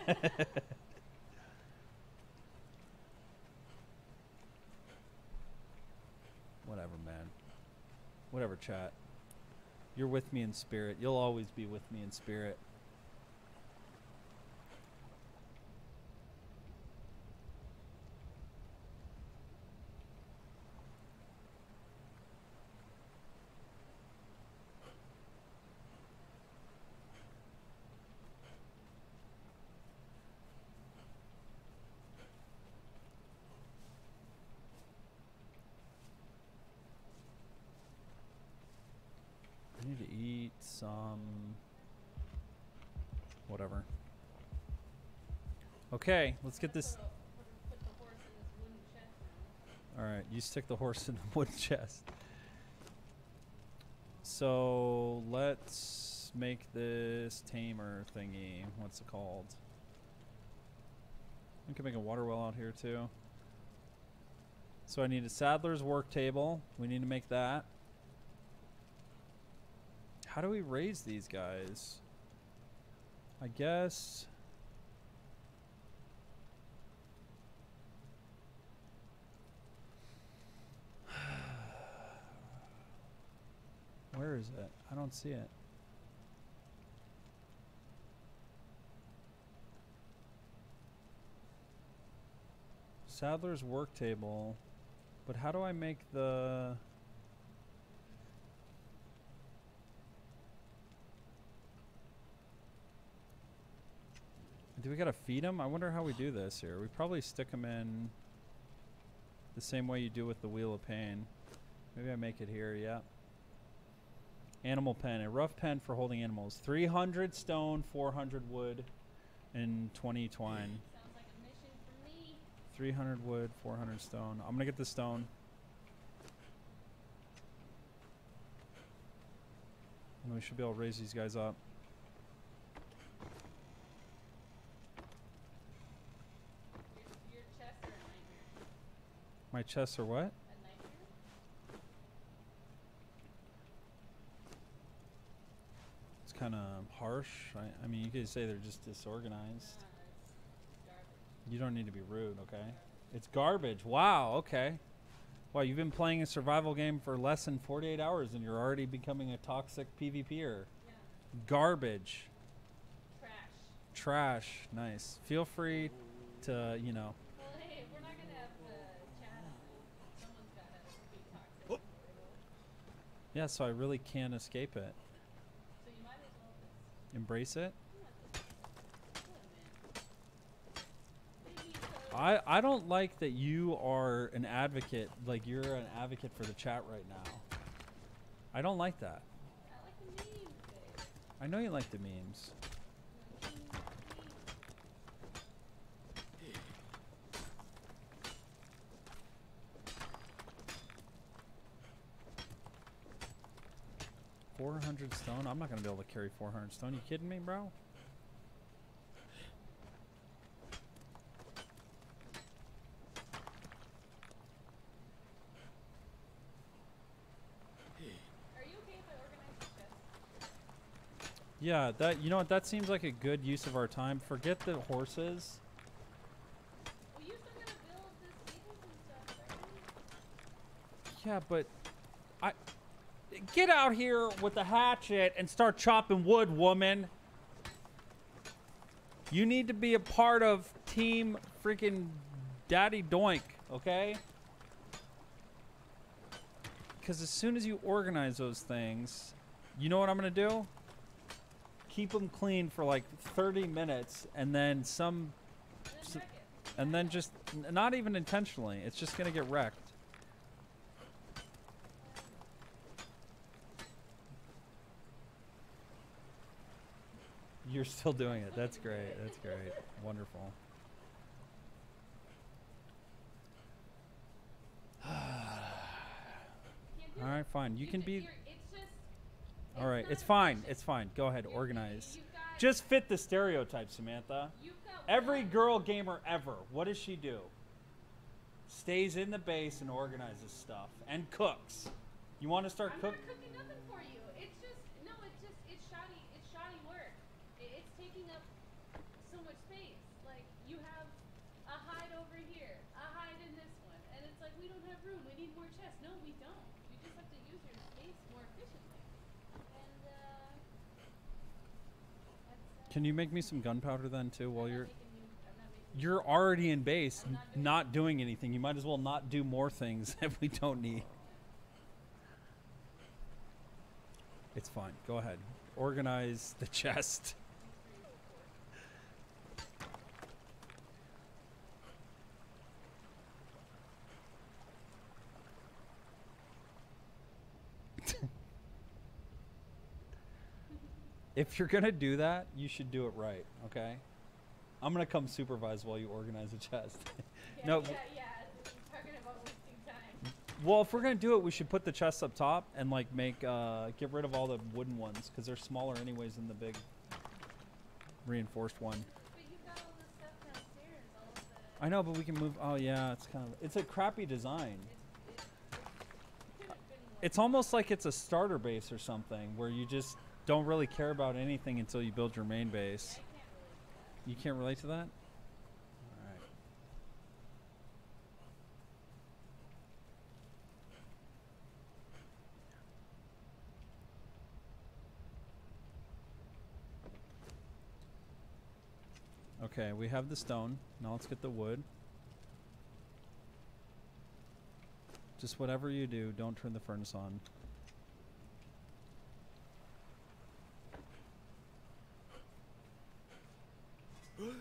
Whatever, man. Whatever, chat. You're with me in spirit. You'll always be with me in spirit. I need to eat some. Whatever. Okay, let's get this. All right, you stick the horse in the wooden chest. So let's make this tamer thingy. What's it called? We can make a water well out here too. So I need a saddler's work table. We need to make that. How do we raise these guys? I guess. Where is it? I don't see it. Saddler's work table. But how do I make the Do we gotta feed them? I wonder how we do this here. We probably stick them in the same way you do with the Wheel of Pain. Maybe I make it here, yeah. Animal pen, a rough pen for holding animals. 300 stone, 400 wood, and 20 twine. Sounds like a mission for me. 300 wood, 400 stone. I'm gonna get the stone. And we should be able to raise these guys up. Your, your chests are a nightmare. My chests are what? It's kind of harsh. I, I mean, you could say they're just disorganized. You don't need to be rude, okay? It's garbage. Wow, okay. Wow, you've been playing a survival game for less than 48 hours and you're already becoming a toxic PvPer. Yeah. Garbage. Trash. Trash. Nice. Feel free to, you know. Well, hey, we're not gonna have the chat. Someone's gotta be toxic. Yeah, so I really can't escape it. So you might as well. Embrace it. Yeah, just do it, man. Maybe so- I, I don't like that you are an advocate, like you're an advocate for the chat right now. I don't like that. I like the memes. I know you like the. Memes, 400 stone? I'm not going to be able to carry 400 stone. You kidding me, bro? Yeah, that you know what that seems like a good use of our time. Forget the horses. Yeah, but get out here with the hatchet and start chopping wood, woman. You need to be a part of team freaking Daddy Doink, okay? because as soon as you organize those things, you know what I'm gonna do? Keep them clean for like 30 minutes, and then some, And then s- wreck it. and then just not even intentionally. It's just gonna get wrecked. You're still doing it. That's great. That's great. Wonderful. All right, fine. You can be. you're- It's just. All right, it's fine. It's fine. Go ahead. Organize. Just fit the stereotype, Samantha. Every girl gamer ever, what does she do? Stays in the base and organizes stuff and cooks. You want to start cooking? not cooking nothing for you. It's just no. It's just it's shoddy. It's shoddy work. It, it's taking up so much space. Like you have a hide over here, a hide in this one, and it's like we don't have room. We need more chests. No, we don't. You just have to use your space more efficiently. And uh, that's, uh, Can you make me some gunpowder then too while you're you're already in base, not doing anything. You might as well not do more things that we don't need. It's fine. Go ahead. Organize the chest. If you're gonna do that, you should do it right. Okay. I'm gonna come supervise while you organize the chest. Yeah, no. Yeah, yeah. Talking about wasting time. Well, if we're gonna do it, we should put the chests up top and like make uh, get rid of all the wooden ones because they're smaller anyways than the big reinforced one. But you've got all this stuff downstairs. All of the. I know, but we can move. Oh yeah, it's kind of it's a crappy design. It's, it's, it could have been more It's almost like it's a starter base or something where you just don't really care about anything until you build your main base. You can't relate to that? Okay, we have the stone. Now let's get the wood. Just whatever you do, don't turn the furnace on. Wait,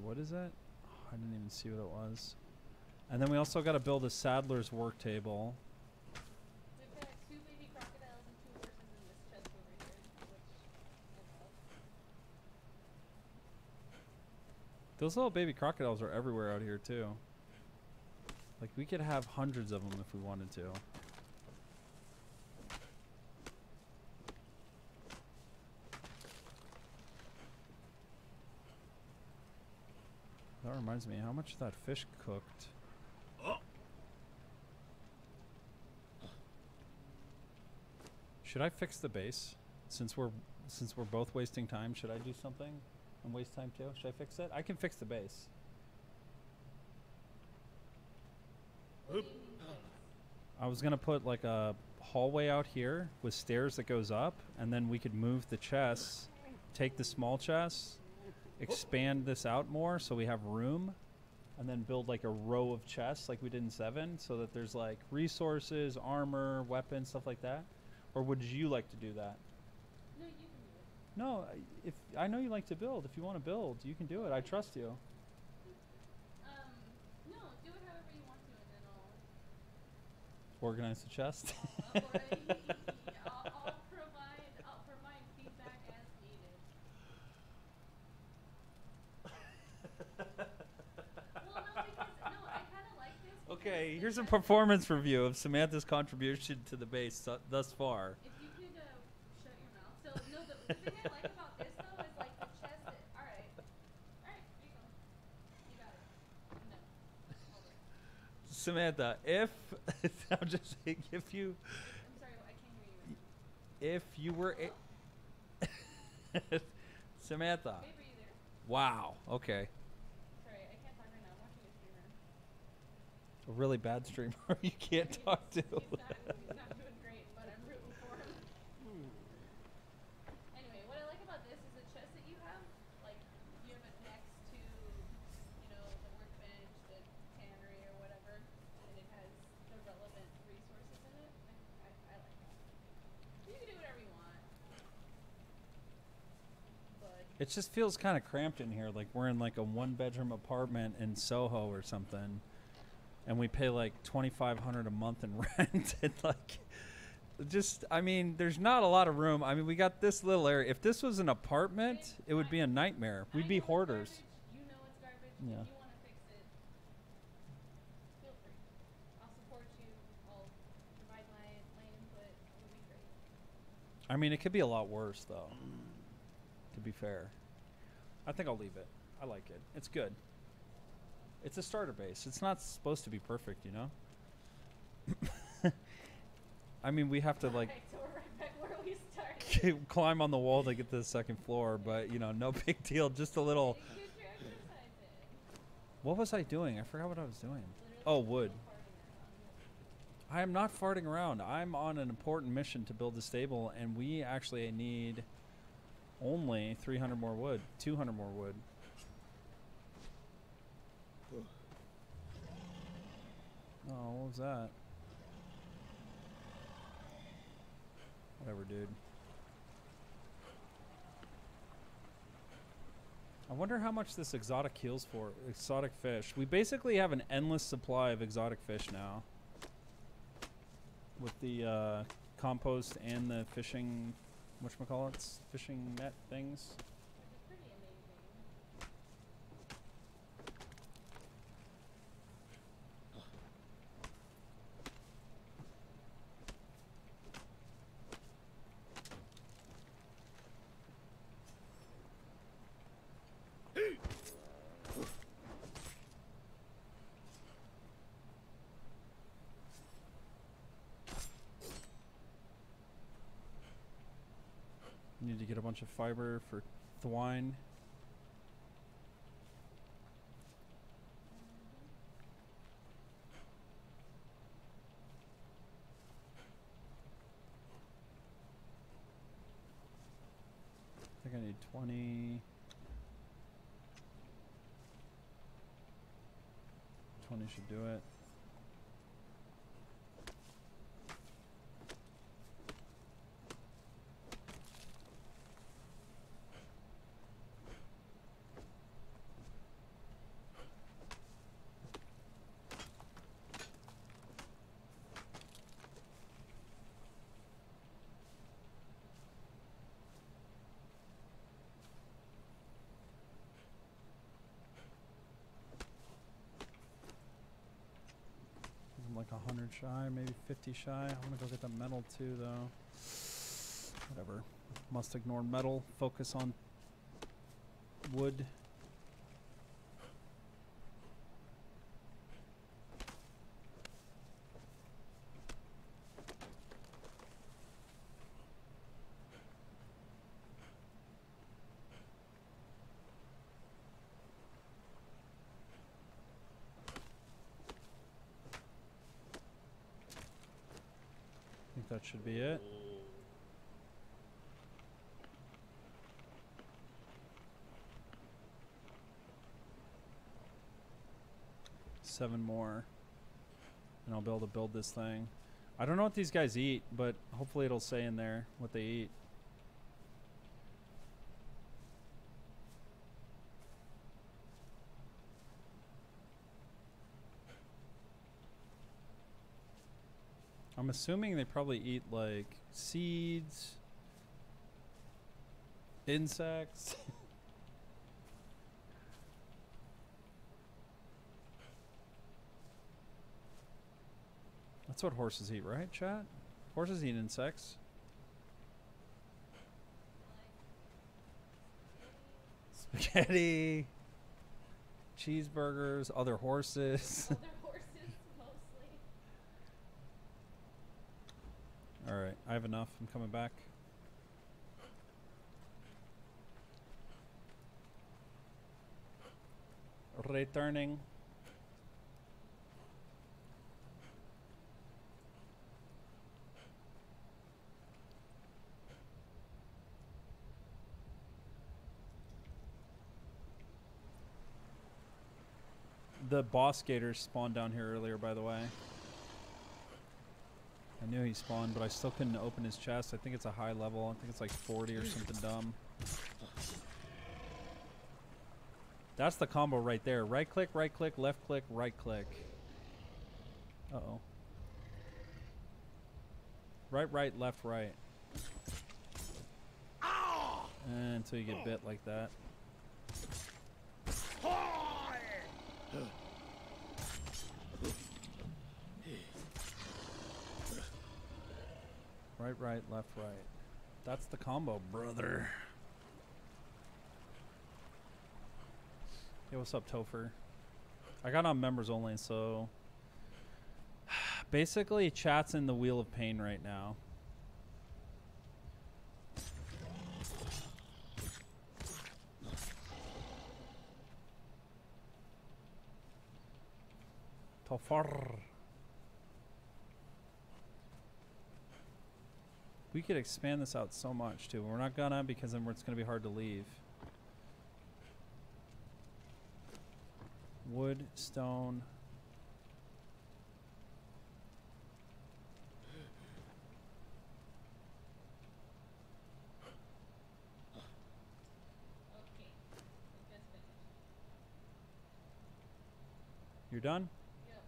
what is that? Oh, I didn't even see what it was. And then we also got to build a saddler's work table. We've got two baby crocodiles and two horses in this chest over here, which I love. Those little baby crocodiles are everywhere out here too. Like we could have hundreds of them if we wanted to. That reminds me, how much that fish cooked? Should I fix the base? Since we're since we're both wasting time, should I do something and waste time too? Should I fix it? I can fix the base. I was gonna put like a hallway out here with stairs that goes up, and then we could move the chests, take the small chests, expand this out more so we have room, and then build like a row of chests like we did in seven, so that there's like resources, armor, weapons, stuff like that. Or would you like to do that? No, you can do it. No, I- if I know you like to build. If you want to build, you can do it. I trust you. Um, no, do it however you want to, and then I'll. Organize the chest. I'll, I'll, I'll provide. I'll provide feedback as needed. Well, no, because no, I kind of like this. okay, here's a performance review of Samantha's contribution to the base thus far. If Samantha, if I'm just saying, if you I'm sorry, I can't hear you. If you were a- Samantha. now. Babe, are there? Wow. Okay. Sorry, I can't talk right now. I'm watching a streamer. A really bad streamer you can't talk to. He's not, he's not doing great, but I'm rooting for him. It just feels kind of cramped in here, like we're in like a one-bedroom apartment in Soho or something, and we pay like twenty-five hundred a month in rent. and like, just I mean, there's not a lot of room. I mean, we got this little area. If this was an apartment, it would be a nightmare. We'd be hoarders. You know. Yeah. If you want to fix it, feel free. I'll support you. I'll provide my, my input. It'll be great. I mean, it could be a lot worse, though. To be fair, I think I'll leave it. I like it. It's good. It's a starter base. It's not supposed to be perfect, you know. I mean, we have to like Alright, so right back where we started. climb on the wall to get to the second floor, but you know, no big deal. Just a little. Get your exercise in. What was I doing? I forgot what I was doing. Literally Oh, wood. I am not farting around. I'm on an important mission to build a stable, and we actually need only 300 more wood, 200 more wood. Oh, what was that? Whatever, dude. I wonder how much this exotic heals for. Exotic fish. We basically have an endless supply of exotic fish now with the uh, compost and the fishing, whatchamacallits, fishing net things. Bunch of fiber for Thwine. I think I need 20. 20 should do it. I'm like 100 shy, maybe 50 shy. I'm going to go get the metal too, though. Whatever. Must ignore metal. Focus on wood. Should be it. Seven more. And I'll be able to build this thing. I don't know what these guys eat, but hopefully it'll say in there what they eat. I'm assuming they probably eat like seeds, insects. That's what horses eat, right, chat? Horses eat insects. Spaghetti, cheeseburgers, other horses. All right, I have enough. I'm coming back. Returning. The boss gators spawned down here earlier, by the way. I knew he spawned, but I still couldn't open his chest. I think it's a high level. I think it's like 40 or something dumb. That's the combo right there. Right click, right click, left click, right click. Uh oh. Right, right, left, right. And until you get bit like that. Right, right, left, right. That's the combo, brother. Hey, what's up, Topher? I got on members only, so basically, chat's in the wheel of pain right now. Topher. We could expand this out so much too. We're not gonna because then it's gonna be hard to leave. Wood, stone. Okay. Just finished. You're done? Yep.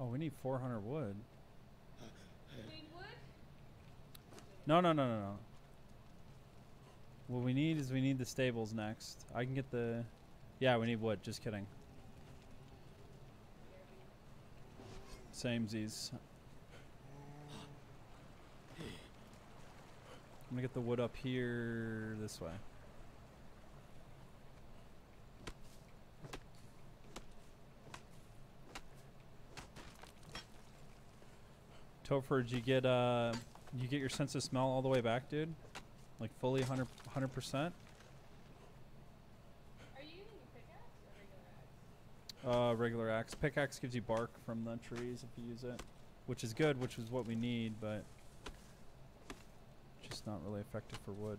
Oh, we need 400 wood. Need wood? No, no, no, no, no. What we need is we need the stables next. I can get the. Yeah, we need wood. Just kidding. Samesies. I'm gonna get the wood up here this way. Topher, did you get uh, you get your sense of smell all the way back, dude? Like fully 100 percent? Are you using pickaxe or regular axe? Uh, regular axe. Pickaxe gives you bark from the trees if you use it, which is good, which is what we need, but just not really effective for wood.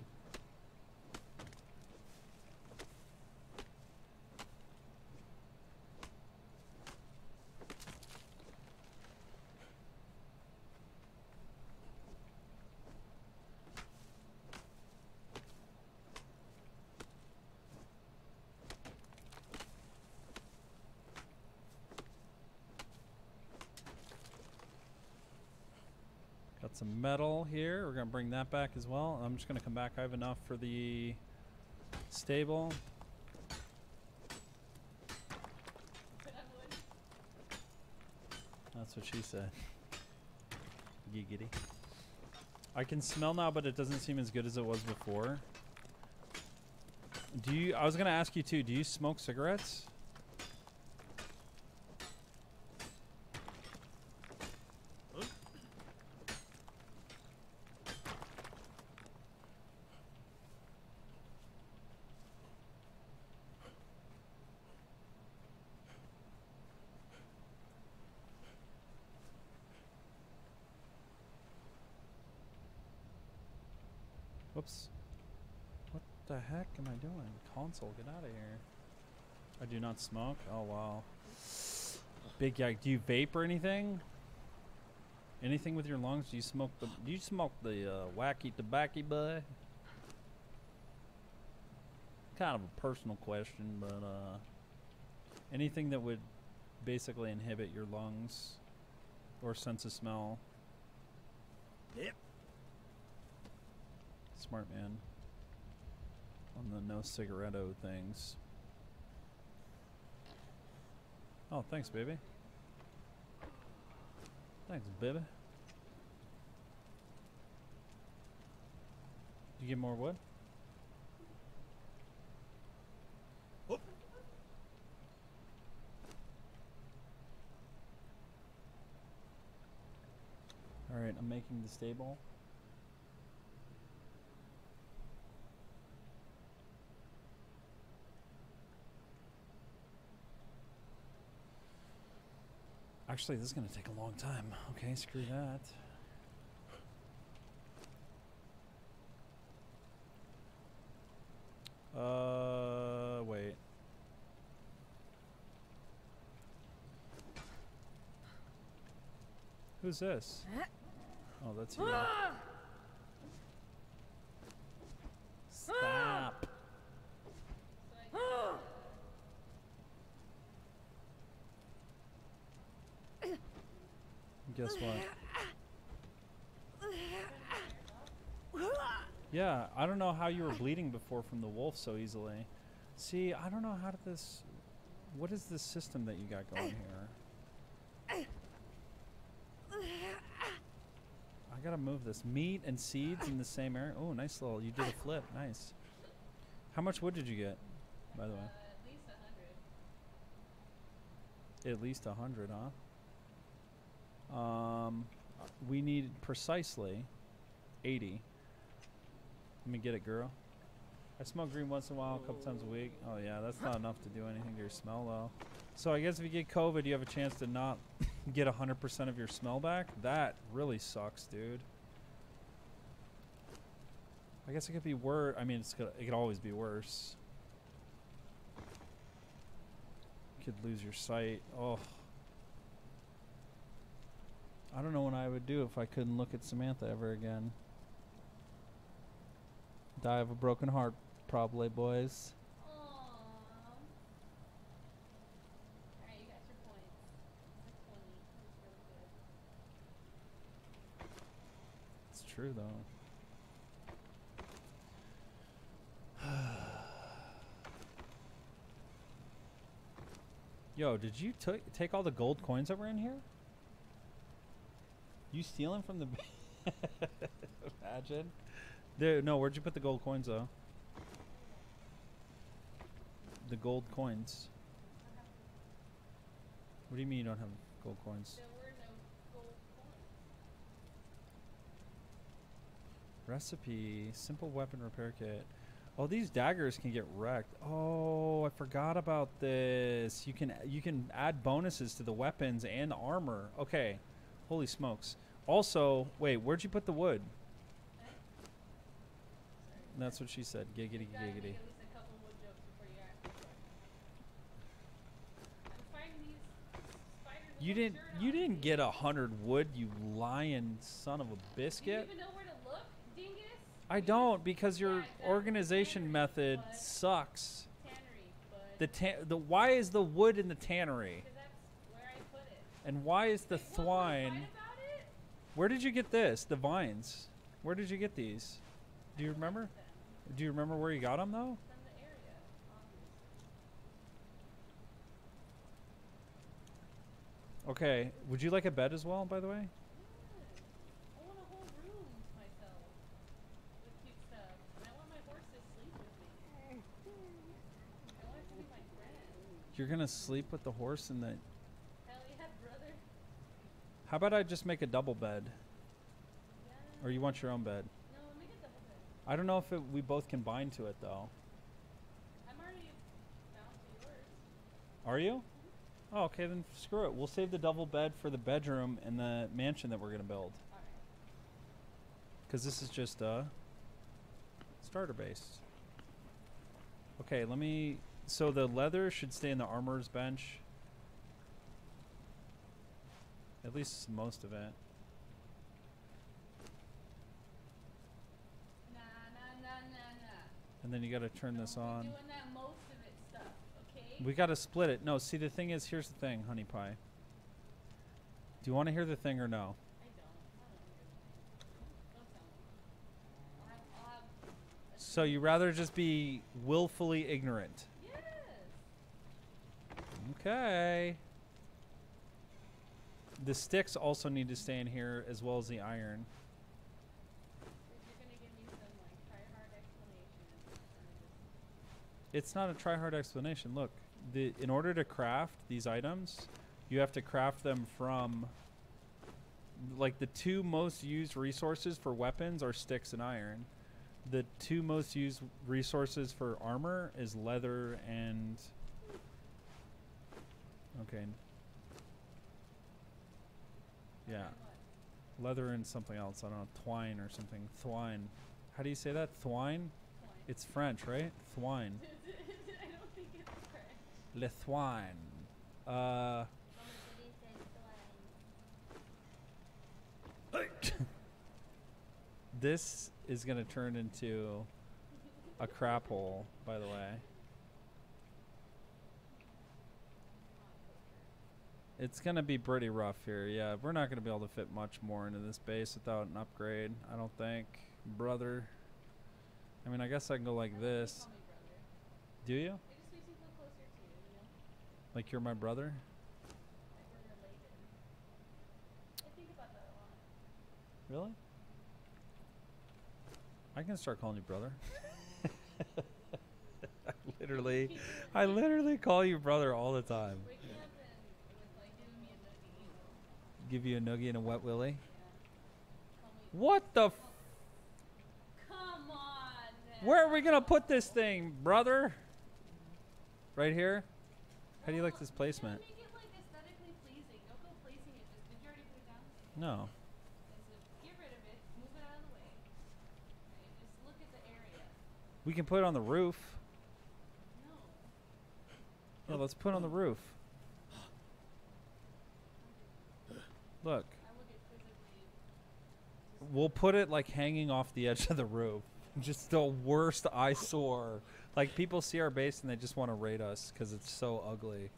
Metal here. We're gonna bring that back as well. I'm just gonna come back. I have enough for the stable. That's what she said. Giggity. I can smell now, but it doesn't seem as good as it was before. Do you? I was gonna ask you too. Do you smoke cigarettes? Whoops. What the heck am I doing? Console, get out of here. I do not smoke? Oh, wow. Big yak. Do you vape or anything? Anything with your lungs? Do you smoke the do you smoke the uh, wacky tobacco bud? Kind of a personal question, but uh anything that would basically inhibit your lungs or sense of smell. Yep. Smart man. On the no cigaretto things. Oh, thanks, baby. Thanks, baby. You get more wood? Whoop. Alright, I'm making the stable. Actually, this is going to take a long time. Okay, screw that. Uh, wait. Who's this? Oh, that's you. Stop. Guess what? Yeah, I don't know how you were bleeding before from the wolf so easily. See, I don't know how did this. What is this system that you got going here? I gotta move this meat and seeds in the same area. Oh, nice little. You did a flip. Nice. How much wood did you get, by the way? Uh, at least a hundred. At least a hundred, huh? Um, we need precisely eighty. Let me get it, girl. I smoke green once in a while, a couple times a week. Oh yeah, that's not enough to do anything to your smell though. So I guess if you get COVID, you have a chance to not get hundred percent of your smell back. That really sucks, dude. I guess it could be worse. I mean, it's it could always be worse. You could lose your sight. Oh. I don't know what I would do if I couldn't look at Samantha ever again. Die of a broken heart, probably, boys. Aww. Alright, you got your points. That's 20. That's really good. It's true, though. Yo, did you ta- take all the gold coins that were in here? You stealing from the. b- Imagine. There, no, where'd you put the gold coins though? The gold coins. What do you mean you don't have gold coins? There were no gold coins. Recipe, simple weapon repair kit. Oh, these daggers can get wrecked. Oh, I forgot about this. You can you can add bonuses to the weapons and armor. Okay. Holy smokes. Also, wait, where'd you put the wood? That's what she said. Giggity You giggity. at least a couple wood jokes before you ask the question. I'm fighting these spiders with You no didn't you didn't get a hundred wood, you lying son of a Do you biscuit. even know where to look, dingus? I don't because your Yeah, uh, organization method sucks. Tannery. The ta- the why is the wood in the tannery? 'Cause that's where I put it. And why is the Wait, what? Wanna fight thwine? Where did you get this? The vines. Where did you get these? Do you remember? Do you remember where you got them though? The area. Okay. Would you like a bed as well, by the way? Yeah. I want a whole room to myself with cute stuff. And I want my horse to sleep with me. I want it to be my friend. You're gonna sleep with the horse in the. Hell yeah, brother. How about I just make a double bed, Yeah. or you want your own bed? No, make it double bed. I don't know if it, we both can bind to it though. I'm already bound to yours. Are you? Mm-hmm. Oh, okay, then screw it. We'll save the double bed for the bedroom in the mansion that we're gonna build, Alright. because this is just a starter base. Okay, let me. So the leather should stay in the armorer's bench. At least most of it. Nah, nah, nah. And then you gotta turn this on. Doing that most of it stuff, okay? We gotta split it. No, see the thing is, here's the thing, honey pie. Do you want to hear the thing or no? I don't. I don't hear Don't tell me. I'll have, I'll have So you rather just be willfully ignorant? Yes. Okay. The sticks also need to stay in here as well as the iron. It's not a try hard explanation. Look, the in order to craft these items, you have to craft them from like the two most used resources for weapons are sticks and iron. The two most used resources for armor is leather and Okay. Yeah. Leather and something else. I don't know, twine or something. Thwine. How do you say that? Thwine? Twine. It's French, right? Thwine. I don't think it's correct. Le thwine. Uh This is gonna turn into a crap hole, by the way. It's gonna be pretty rough here. Yeah, we're not gonna be able to fit much more into this base without an upgrade. I don't think, brother. I mean, I guess I can go like I like when you this. call me brother. Do you? It just makes me feel closer to you, you know? Like you're my brother? Like we're related. I think about that a lot. Really? I can start calling you brother. I literally, I literally call you brother all the time. Wake me up and with like giving me a noogie, you know? Give you a noogie and a wet willy. Yeah. Call me. What the? F- Come on. Where are we gonna put this thing, brother? Right here. How do you like this placement? Make it like aesthetically pleasing. Don't go placing it. Just did you already put it down? No. Okay, so get rid of it. Move it out of the way. Okay, just look at the area. We can put it on the roof. No. Yeah, let's put it on the roof. Look, I will get physically. we'll put it like hanging off the edge of the roof. Just the worst eyesore. Like people see our base and they just want to raid us because it's so ugly.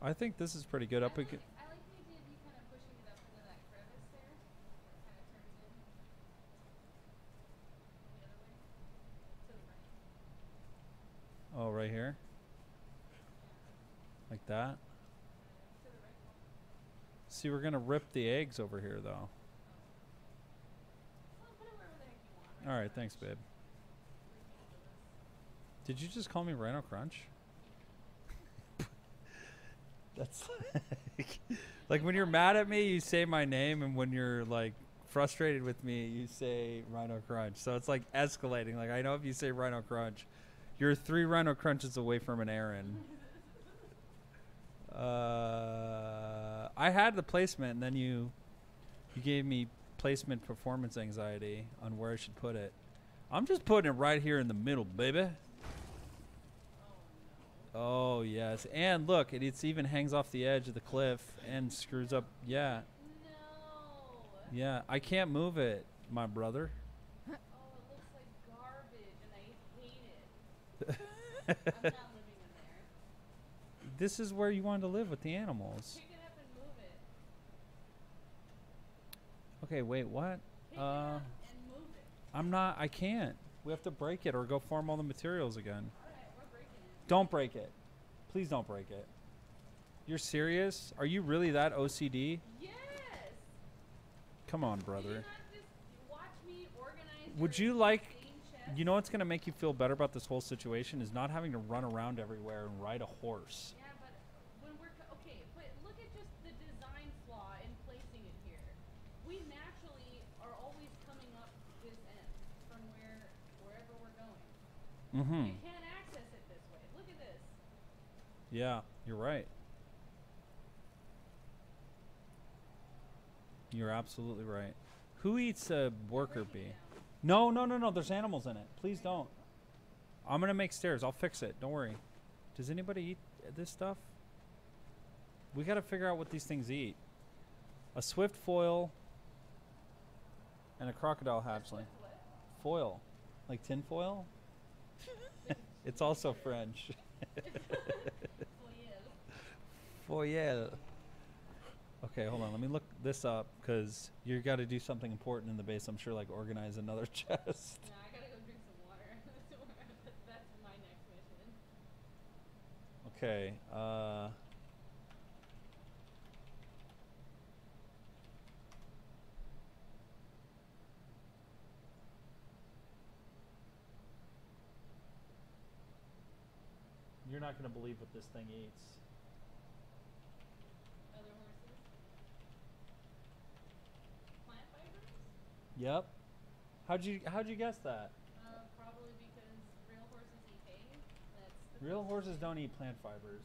I think this is pretty good. Up again. I like the idea of you kind of pushing it up into that crevice there. It kind of turns in. The other way. To the right. Oh, right here, like that. To the right. more. See, we're gonna rip the eggs over here, though. Well, put it wherever the heck you want. All Right right, thanks, babe. Did you just call me Rhino Crunch? That's like, like when you're mad at me, you say my name, and when you're like frustrated with me, you say Rhino Crunch. So it's like escalating. Like I know if you say Rhino Crunch, you're three Rhino Crunches away from an Aaron. Uh, I had the placement, and then you, you gave me placement performance anxiety on where I should put it. I'm just putting it right here in the middle, baby. Oh yes, and look, it it's even hangs off the edge of the cliff and screws up. Yeah, No. yeah. I can't move it, my brother. Oh, it looks like garbage, and I hate it. I'm not living in there. this is where you wanted to live with the animals. Pick it up and move it. Okay, wait, what? Uh, it up and move it. I'm not. I can't. We have to break it or go farm all the materials again. All right, we're breaking it. Don't break it. Please don't break it. You're serious? Are you really that OCD? Yes. Come on, you brother. not just watch me organize Would you like- You know what's gonna make you feel better about this whole situation is not having to run around everywhere and ride a horse. Yeah, but when we're co- okay, but look at just the design flaw in placing it here. We naturally are always coming up this end from where wherever we're going. Mm-hmm. You can't access it this way. Look at this. Yeah, you're right. You're absolutely right. Who eats a worker bee? No, no, no, no. There's animals in it. Please don't. I'm gonna make stairs. I'll fix it. Don't worry. Does anybody eat this stuff? We gotta figure out what these things eat. A swift foil and a crocodile hatchling. Foil, like tin foil. It's also French. Foyer. Foyer. Okay, hold on. Let me look this up because you got to do something important in the base. I'm sure, like organize another chest. Nah, I gotta go drink some water. That's- That's my next mission. Okay. Uh, you're not going to believe what this thing eats. Other horses. Plant fibers? Yep. How'd you How'd you guess that? Uh, probably because real horses eat hay. That's the Real horses don't eat plant fibers.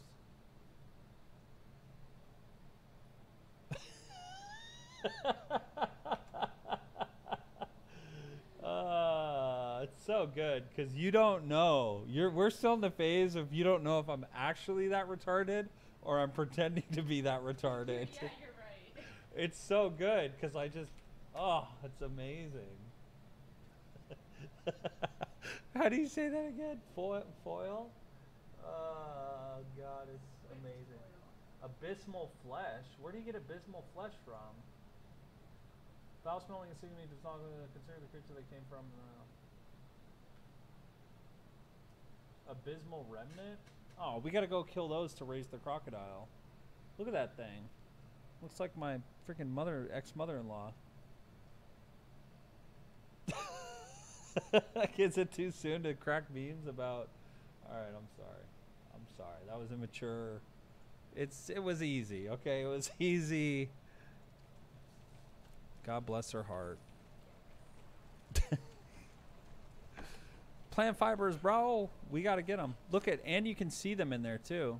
uh, it's so good because you don't know. You're we're still in the phase of you don't know if I'm actually that retarded or I'm pretending to be that retarded. yeah, you're right. It's so good because I just, oh, it's amazing. How do you say that again? Foil? Foil? Oh god, it's amazing. Abysmal flesh. Where do you get abysmal flesh from? Foul smelling insignia does not consider the creature they came from. Uh, abysmal remnant. Oh, we gotta go kill those to raise the crocodile. Look at that thing. Looks like my freaking mother, ex-mother-in-law. Is it too soon to crack memes about? All right, I'm sorry. I'm sorry. That was immature. It's it was easy. Okay, it was easy. God bless her heart. Plant fibers, bro. We got to get them. Look at, and you can see them in there too.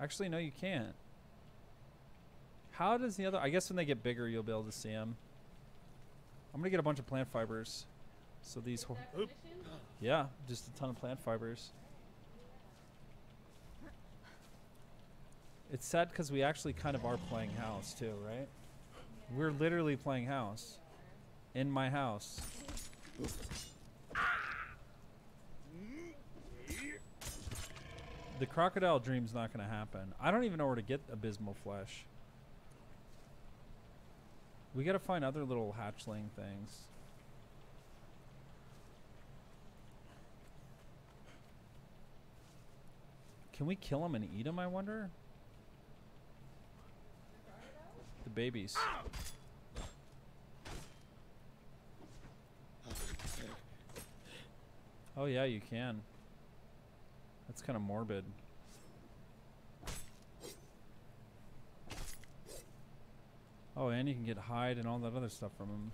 Actually, no, you can't. How does the other? I guess when they get bigger, you'll be able to see them. I'm gonna get a bunch of plant fibers. So these, Is hor- that permission? yeah, just a ton of plant fibers. It's sad because we actually kind of are playing house too, right? We're literally playing house in my house. The crocodile dream's not going to happen. I don't even know where to get abysmal flesh. We got to find other little hatchling things. Can we kill them and eat them? I wonder. The babies. Oh yeah, you can. That's kind of morbid. Oh, and you can get hide and all that other stuff from them.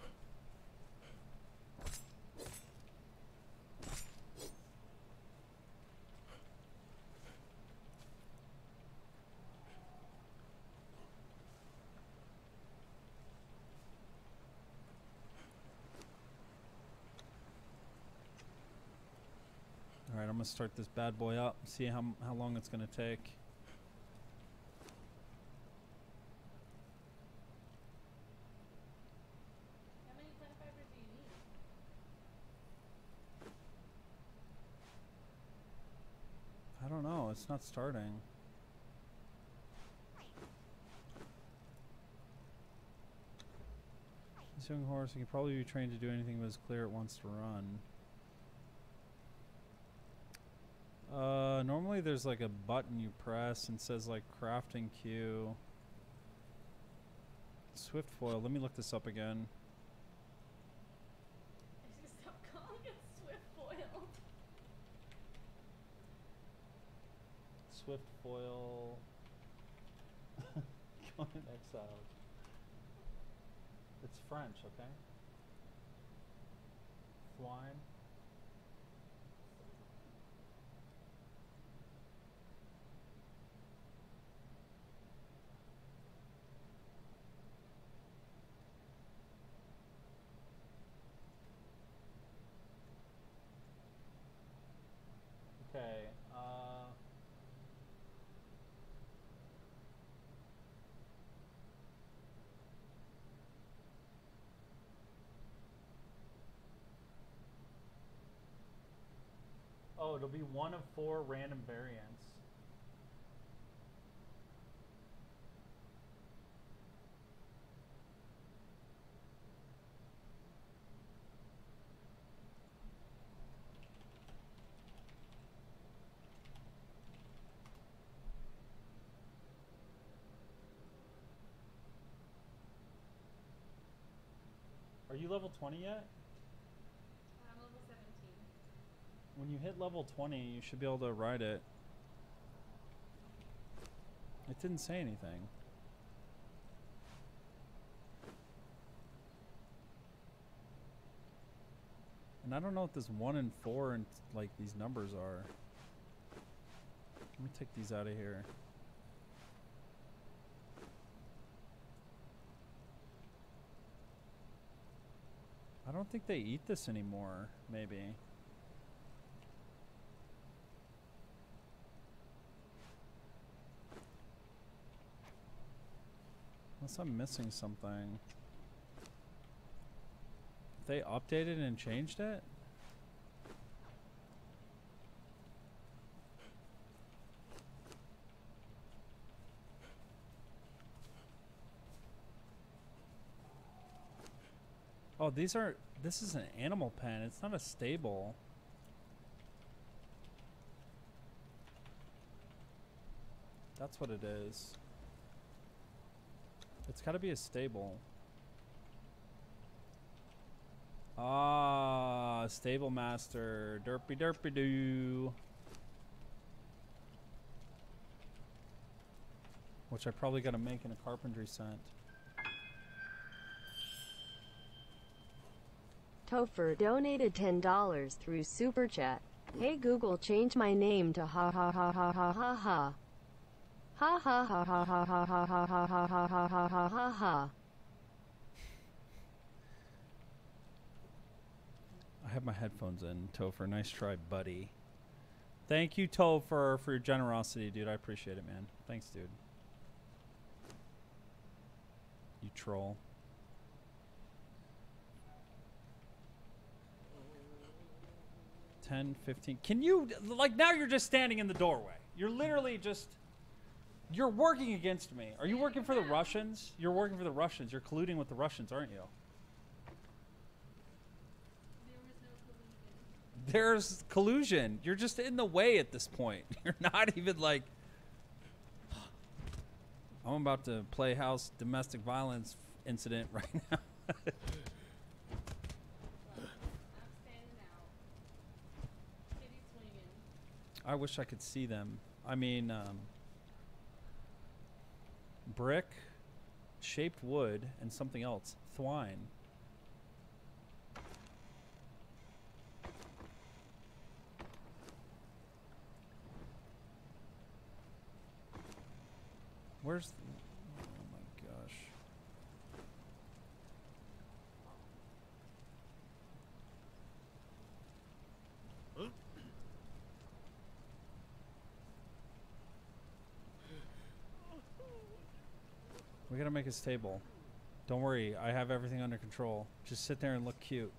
Gonna start this bad boy up. See how how long it's gonna take. How many plant fibers do you need? I don't know. It's not starting. This young horse can probably be trained to do anything but is clear it wants to run. Uh, normally there's like a button you press and says like crafting queue. Swift foil. Let me look this up again. Stop calling it swift foil. Swift foil. Going in exile. It's French, okay? Swine. Okay, uh. Oh, it'll be one of four random variants. Are you level 20 yet? I'm level 17. When you hit level 20, you should be able to ride it. It didn't say anything. And I don't know what this 1 and 4 and like these numbers are. Let me take these out of here. I don't think they eat this anymore, maybe. Unless I'm missing something. They updated and changed it? Oh, these are... This is an animal pen. It's not a stable. That's what it is. It's got to be a stable. Ah, stable master. Derpy derpy doo. Which I probably got to make in a carpentry set. Topher donated $10 through Super Chat. Hey Google, change my name to ha ha ha ha ha ha ha. Ha ha ha ha ha ha ha ha ha ha ha ha ha ha ha ha. I have my headphones in, Topher. Nice try, buddy. Thank you, Topher, for your generosity, dude. I appreciate it, man. Thanks, dude. You troll. Ten, fifteen. Can you like now? You're just standing in the doorway. You're literally just. You're working against me. Are you working for the Russians? You're working for the Russians. You're colluding with the Russians, aren't you? There's collusion. You're just in the way at this point. You're not even like. I'm about to play house domestic violence incident right now. I wish I could see them. I mean, um, brick, shaped wood, and something else. Twine. Where's. Oh my gosh. Gotta make his table. Don't worry, I have everything under control. Just sit there and look cute.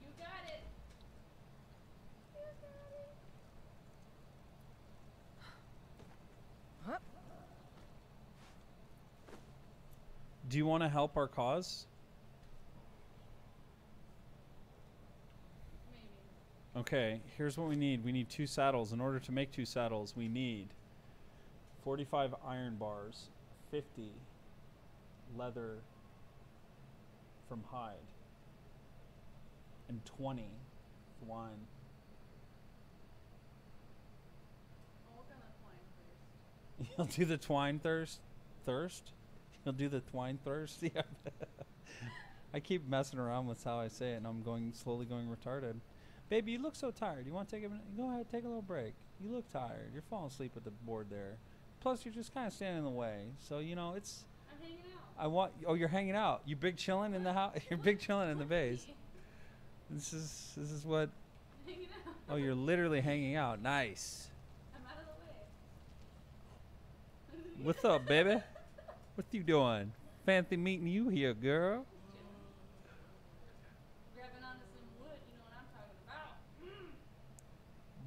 You got it. You got it. Do you want to help our cause? Maybe. Okay, here's what we need. We need two saddles. In order to make two saddles, we need 45 iron bars, 50 leather from hide, and 20 wine. I'll work on that twine. You'll do the twine thirst? Thirst? You'll do the twine thirst? Yeah. I keep messing around with how I say it, and I'm going slowly going retarded. Baby, you look so tired. You want to take a minute? Go ahead, take a little break. You look tired. You're falling asleep at the board there. Plus, you're just kind of standing in the way. So you know, it's. I'm hanging out. I want. Oh, you're hanging out. You big chilling in the house. You're big chilling in the base. This is this is what. Oh, you're literally hanging out. Nice. I'm out of the way. What's up, baby? What you doing? Fancy meeting you here, girl. Grabbing onto some wood, you know what I'm talking about. Mm.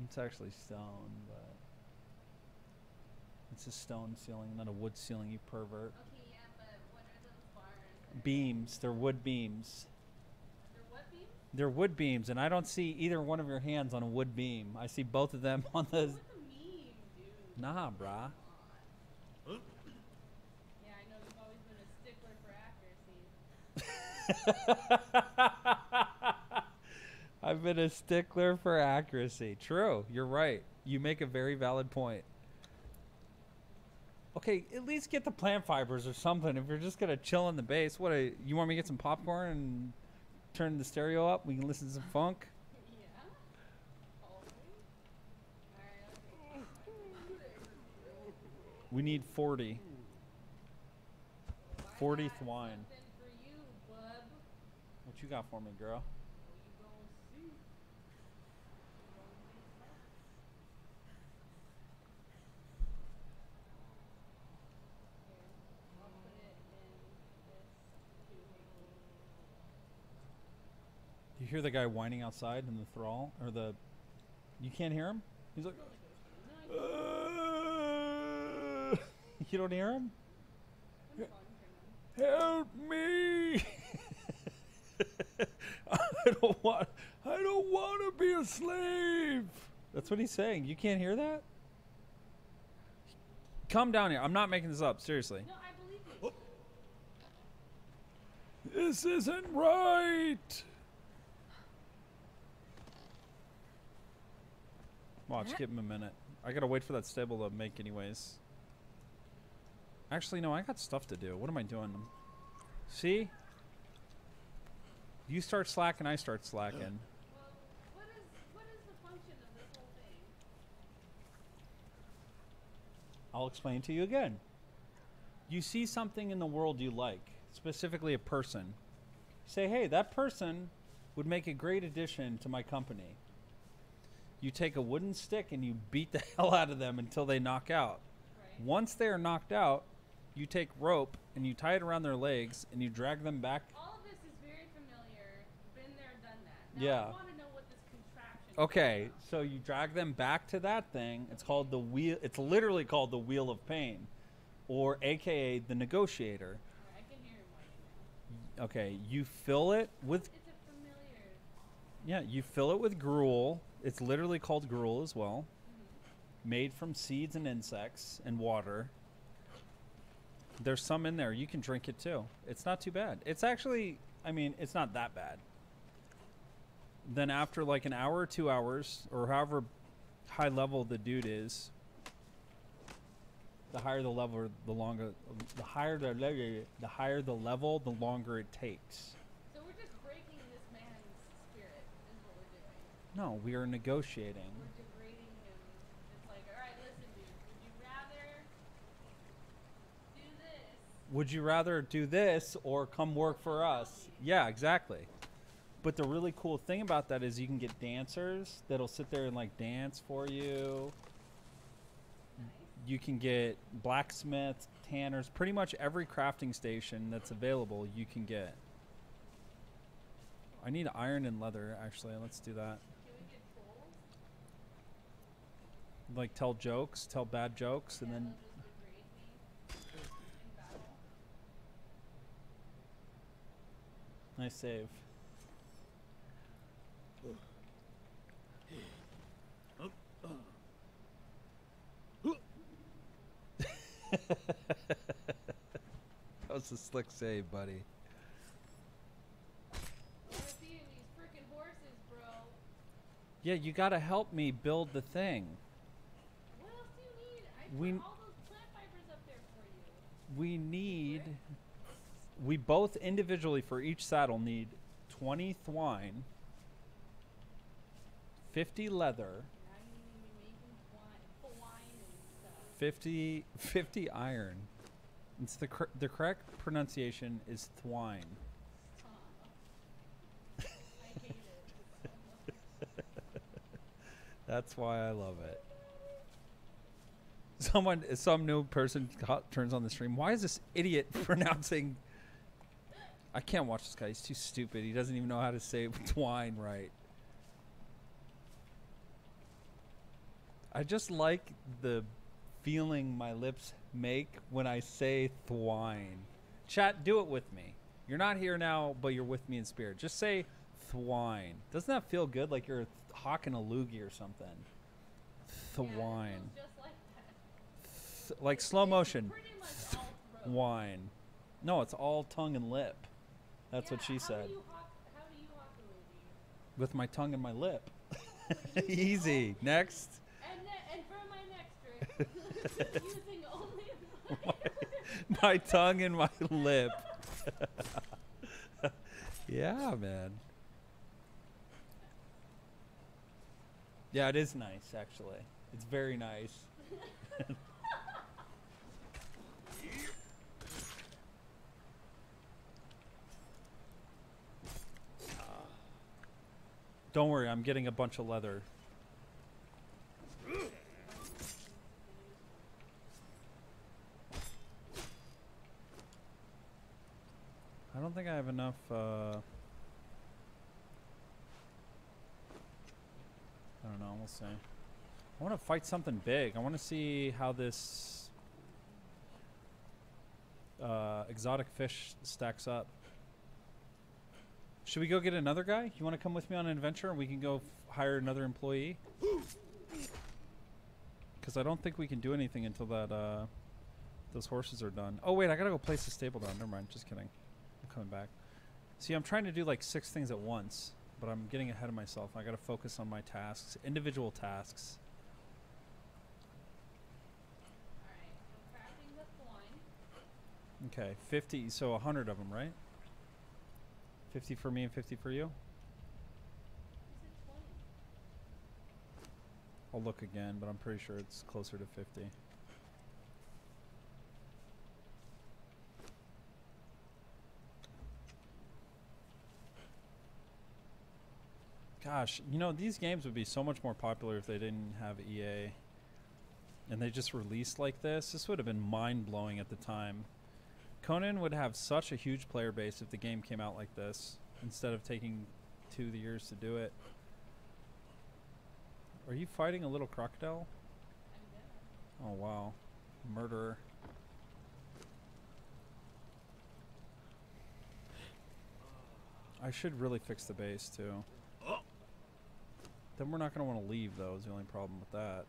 It's actually stone, but it's a stone ceiling, not a wood ceiling. You pervert. Okay, yeah, but what are those bars? Beams. They're wood beams. They're what beams? They're wood beams, and I don't see either one of your hands on a wood beam. I see both of them on the. Meme, dude? Nah, brah. Yeah, I know you've always been a stickler for accuracy. I've been a stickler for accuracy. True, you're right. You make a very valid point. Okay, at least get the plant fibers or something. If you're just gonna chill in the base, what? A, you want me to get some popcorn and turn the stereo up? We can listen to some funk. yeah. Always. Alright, okay. We need 40. Well, I 40 got twine. For you. What you got for me, girl? Well, you gon' see. You gon' be fine. Here, I'll put it in this doohickey. Do you hear the guy whining outside in the thrall or the? You can't hear him. He's like. I you don't hear him? can fucking hear them. Help me! I don't want. I don't want to be a slave. That's what he's saying. You can't hear that. Come down here. I'm not making this up. Seriously. No, I believe you. This isn't right. Watch, give him a minute. I gotta wait for that stable to make, anyways. Actually, no, I got stuff to do. What am I doing? See? You start slacking, I start slacking. Well, what is what is the function of this whole thing? I'll explain to you again. You see something in the world you like, specifically a person. Say, hey, that person would make a great addition to my company. You take a wooden stick and you beat the hell out of them until they knock out. Right. Once they are knocked out, you take rope and you tie it around their legs and you drag them back. All of this is very familiar. Been there, done that. Now Yeah. I want to know what this contraption. Okay, so you drag them back to that thing. It's called the wheel. It's literally called the wheel of pain, or AKA the negotiator. Alright, I can hear him whining now. Okay, you fill it with It's a familiar. yeah, you fill it with gruel. It's literally called gruel as well, made from seeds and insects and water. There's some in there. You can drink it too. It's not too bad. It's actually, I mean, it's not that bad. Then after like an hour or two hours, or however high level the dude is, the higher the level, the longer, the higher the the higher the level, the longer it takes. So we're just breaking this man's spirit, is what we're doing. No, we are negotiating. We're degrading him. It's like, alright, listen, dude. Would you rather do this? Would you rather do this or come work for us? Yeah, exactly. But the really cool thing about that is you can get dancers that'll sit there and like dance for you. Nice. You can get blacksmiths, tanners, pretty much every crafting station that's available you can get. I need iron and leather actually. Let's do that. Can we get trolls? Like tell jokes, tell bad jokes and then they'll just degrade me in battle. nice save. that was a slick save, buddy. Wanna see these freaking horses, bro? Yeah, you gotta help me build the thing. What else do you need? I We- put all those plant fibers up there for you. We need. We both individually for each saddle need 20 twine, 50 leather, Now you need me making twine, twine and stuff. 50, 50 iron. It's the cor- the correct pronunciation is twine. Stop. I hate it. That's why I love it. Someone, some new person turns on the stream. Why is this idiot pronouncing? I can't watch this guy. He's too stupid. He doesn't even know how to say twine right. I just like the feeling my lips make when I say thwine. Chat, do it with me. You're not here now, but you're with me in spirit. Just say thwine. Doesn't that feel good? Like you're hawking a loogie or something. Yeah, Thwine. just like like slow motion. Much all. Wine. No, it's all tongue and lip. That's what she said. Hawk, how do you hawk a loogie? With my tongue and my lip. Easy. Next. And, and for my next trick, using only my my tongue and my lip. yeah, man. Yeah, it is nice, actually. It's very nice. Don't worry, I'm getting a bunch of leather. I don't think I have enough. Uh, I don't know. We'll see. I want to fight something big. I want to see how this uh, exotic fish stacks up. Should we go get another guy? You want to come with me on an adventure and we can go hire another employee? Because I don't think we can do anything until that uh, those horses are done. Oh wait, I gotta go place the stable down. Never mind. Just kidding. I'm coming back. See, I'm trying to do like six things at once, but I'm getting ahead of myself. I gotta focus on my tasks, individual tasks. Alright, I'm crafting the twine. Okay, 50. So 100 of them, right? 50 for me and 50 for you. You said 20. I'll look again, but I'm pretty sure it's closer to 50. Gosh, you know, these games would be so much more popular if they didn't have EA. And they just released like this. This would have been mind blowing at the time. Conan would have such a huge player base if the game came out like this instead of taking two the years to do it. Are you fighting a little crocodile? Oh wow. Murderer. I should really fix the base too. Oh. Then we're not going to want to leave though, is the only problem with that.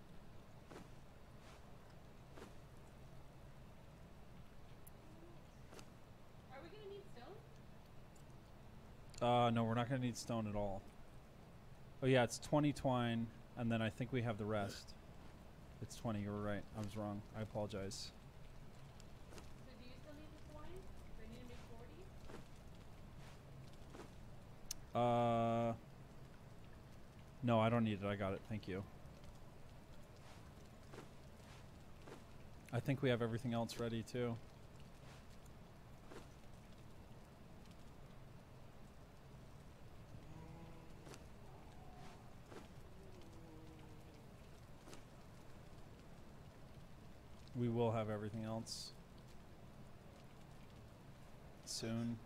Are we gonna need stone? Uh no, we're not going to need stone at all. Oh yeah, it's 20 twine and then I think we have the rest. It's 20, you were right. I was wrong. I apologize. So do you still need the twine? Do I need to make 40? Uh No, I don't need it. I got it. Thank you. I think we have everything else ready too. We will have everything else soon.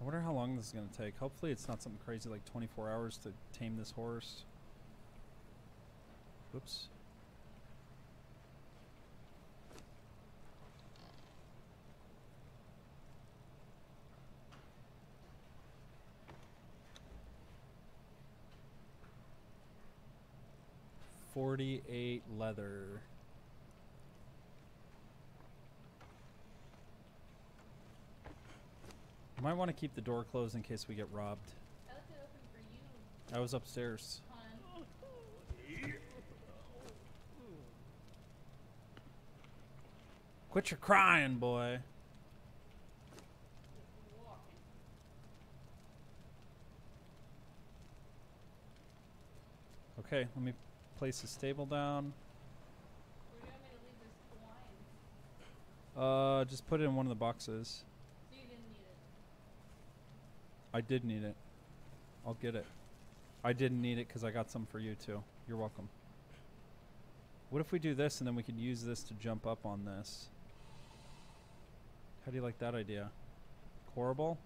I wonder how long this is going to take. Hopefully, it's not something crazy like 24 hours to tame this horse. Whoops. Forty-eight leather. Might want to keep the door closed in case we get robbed. I left it open for you, I was upstairs. Quit your crying, boy. Okay, let me place the stable down. Where do you want me to leave this twine? Uh, just put it in one of the boxes. So you didn't need it. I did need it. I'll get it. I didn't need it because I got some for you too. You're welcome. What if we do this and then we could use this to jump up on this? How do you like that idea? Horrible?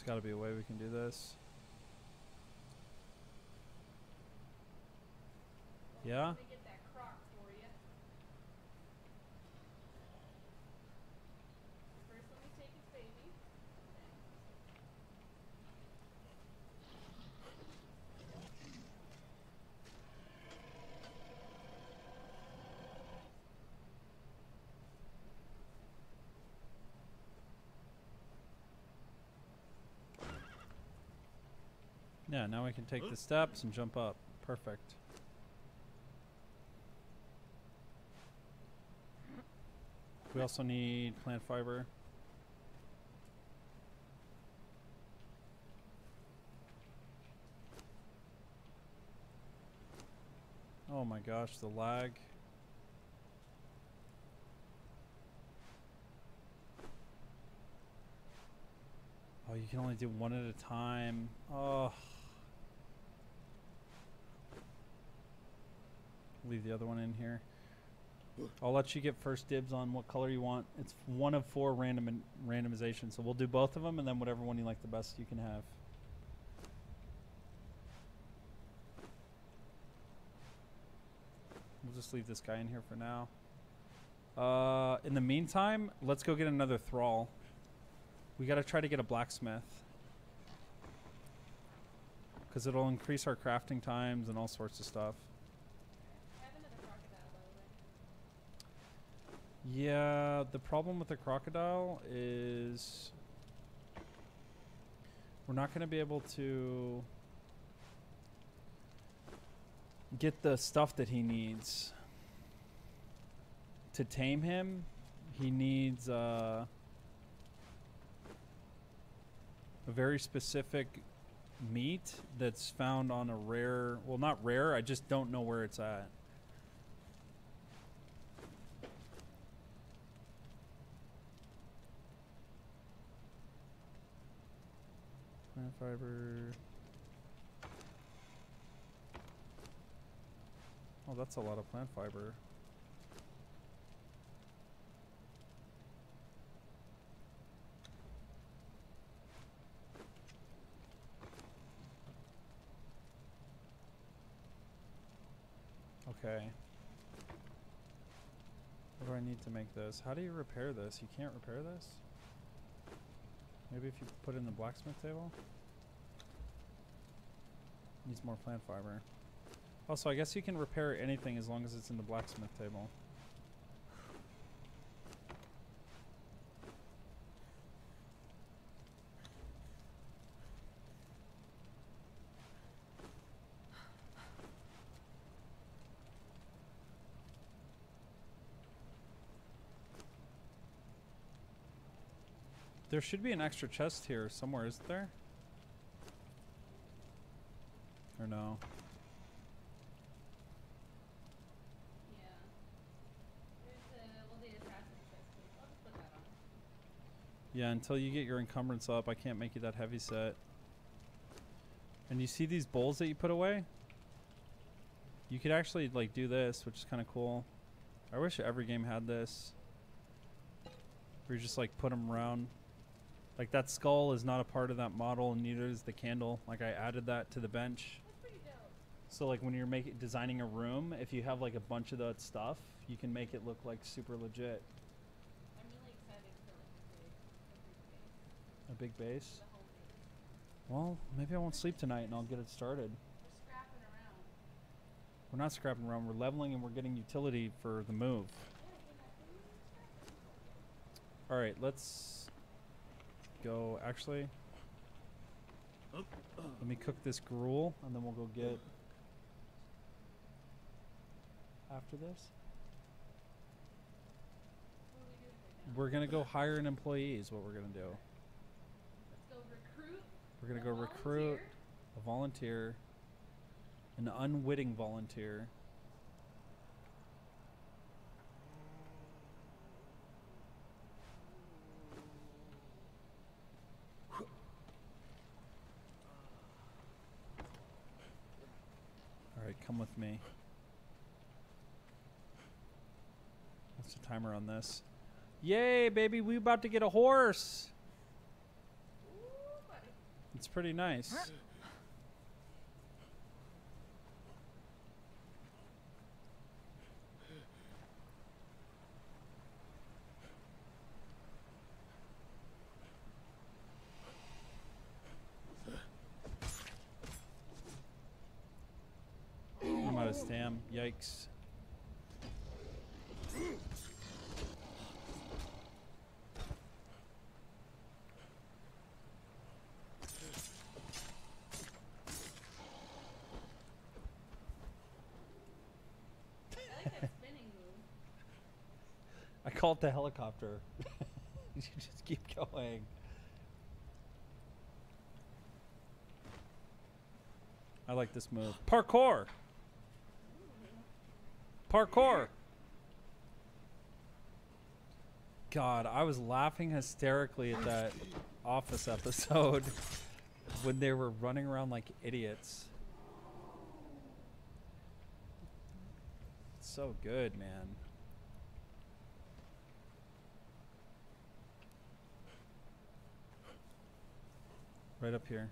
There's got to be a way we can do this. Yeah? Let me get that crock for you. First, let me take his baby. Yeah, now we can take the steps and jump up. Perfect. We also need plant fiber. Oh my gosh, the lag. Oh, you can only do one at a time. Oh. Leave the other one in here. I'll let you get first dibs on what color you want. It's one of four random randomization, so we'll do both of them, and then whatever one you like the best, you can have. We'll just leave this guy in here for now. Uh, in the meantime, let's go get another thrall. We gotta try to get a blacksmith. Because it'll increase our crafting times and all sorts of stuff. I have another crocodile, by the way. Yeah, the problem with the crocodile is we're not going to be able to get the stuff that he needs to tame him. He needs uh, a very specific meat that's found on a rare, well, not rare, I just don't know where it's at. Plant fiber. Oh, that's a lot of plant fiber. Okay. What do I need to make this? How do you repair this? You can't repair this? Maybe if you put it in the blacksmith table? Needs more plant fiber. Also, I guess you can repair anything as long as it's in the blacksmith table. There should be an extra chest here somewhere, isn't there? Or no? Yeah. Until you get your encumbrance up, I can't make you that heavy set. And you see these bowls that you put away? You could actually like do this, which is kind of cool. I wish every game had this. Where you just like put them around. Like that skull is not a part of that model, and neither is the candle. Like I added that to the bench. So like when you're making designing a room, if you have like a bunch of that stuff, you can make it look like super legit. I'm really excited for like a big, a big base. A big base. Well, maybe I won't sleep tonight and I'll get it started. We're. We're not scrapping around. We're leveling and we're getting utility for the move. All right, let's go. Actually, let me cook this gruel and then we'll go get after this. We doing right now? We're gonna go hire an employee. Is what we're gonna do. Go. We're gonna go recruit a volunteer, an unwitting volunteer. Come with me. What's the timer on this? Yay, baby, we about to get a horse. It's pretty nice. I'm out of stam. Yikes. I like that spinning move. The helicopter. you just keep going. I like this move. Parkour! Parkour! God, I was laughing hysterically at that office episode when they were running around like idiots. So good, man. Right up here.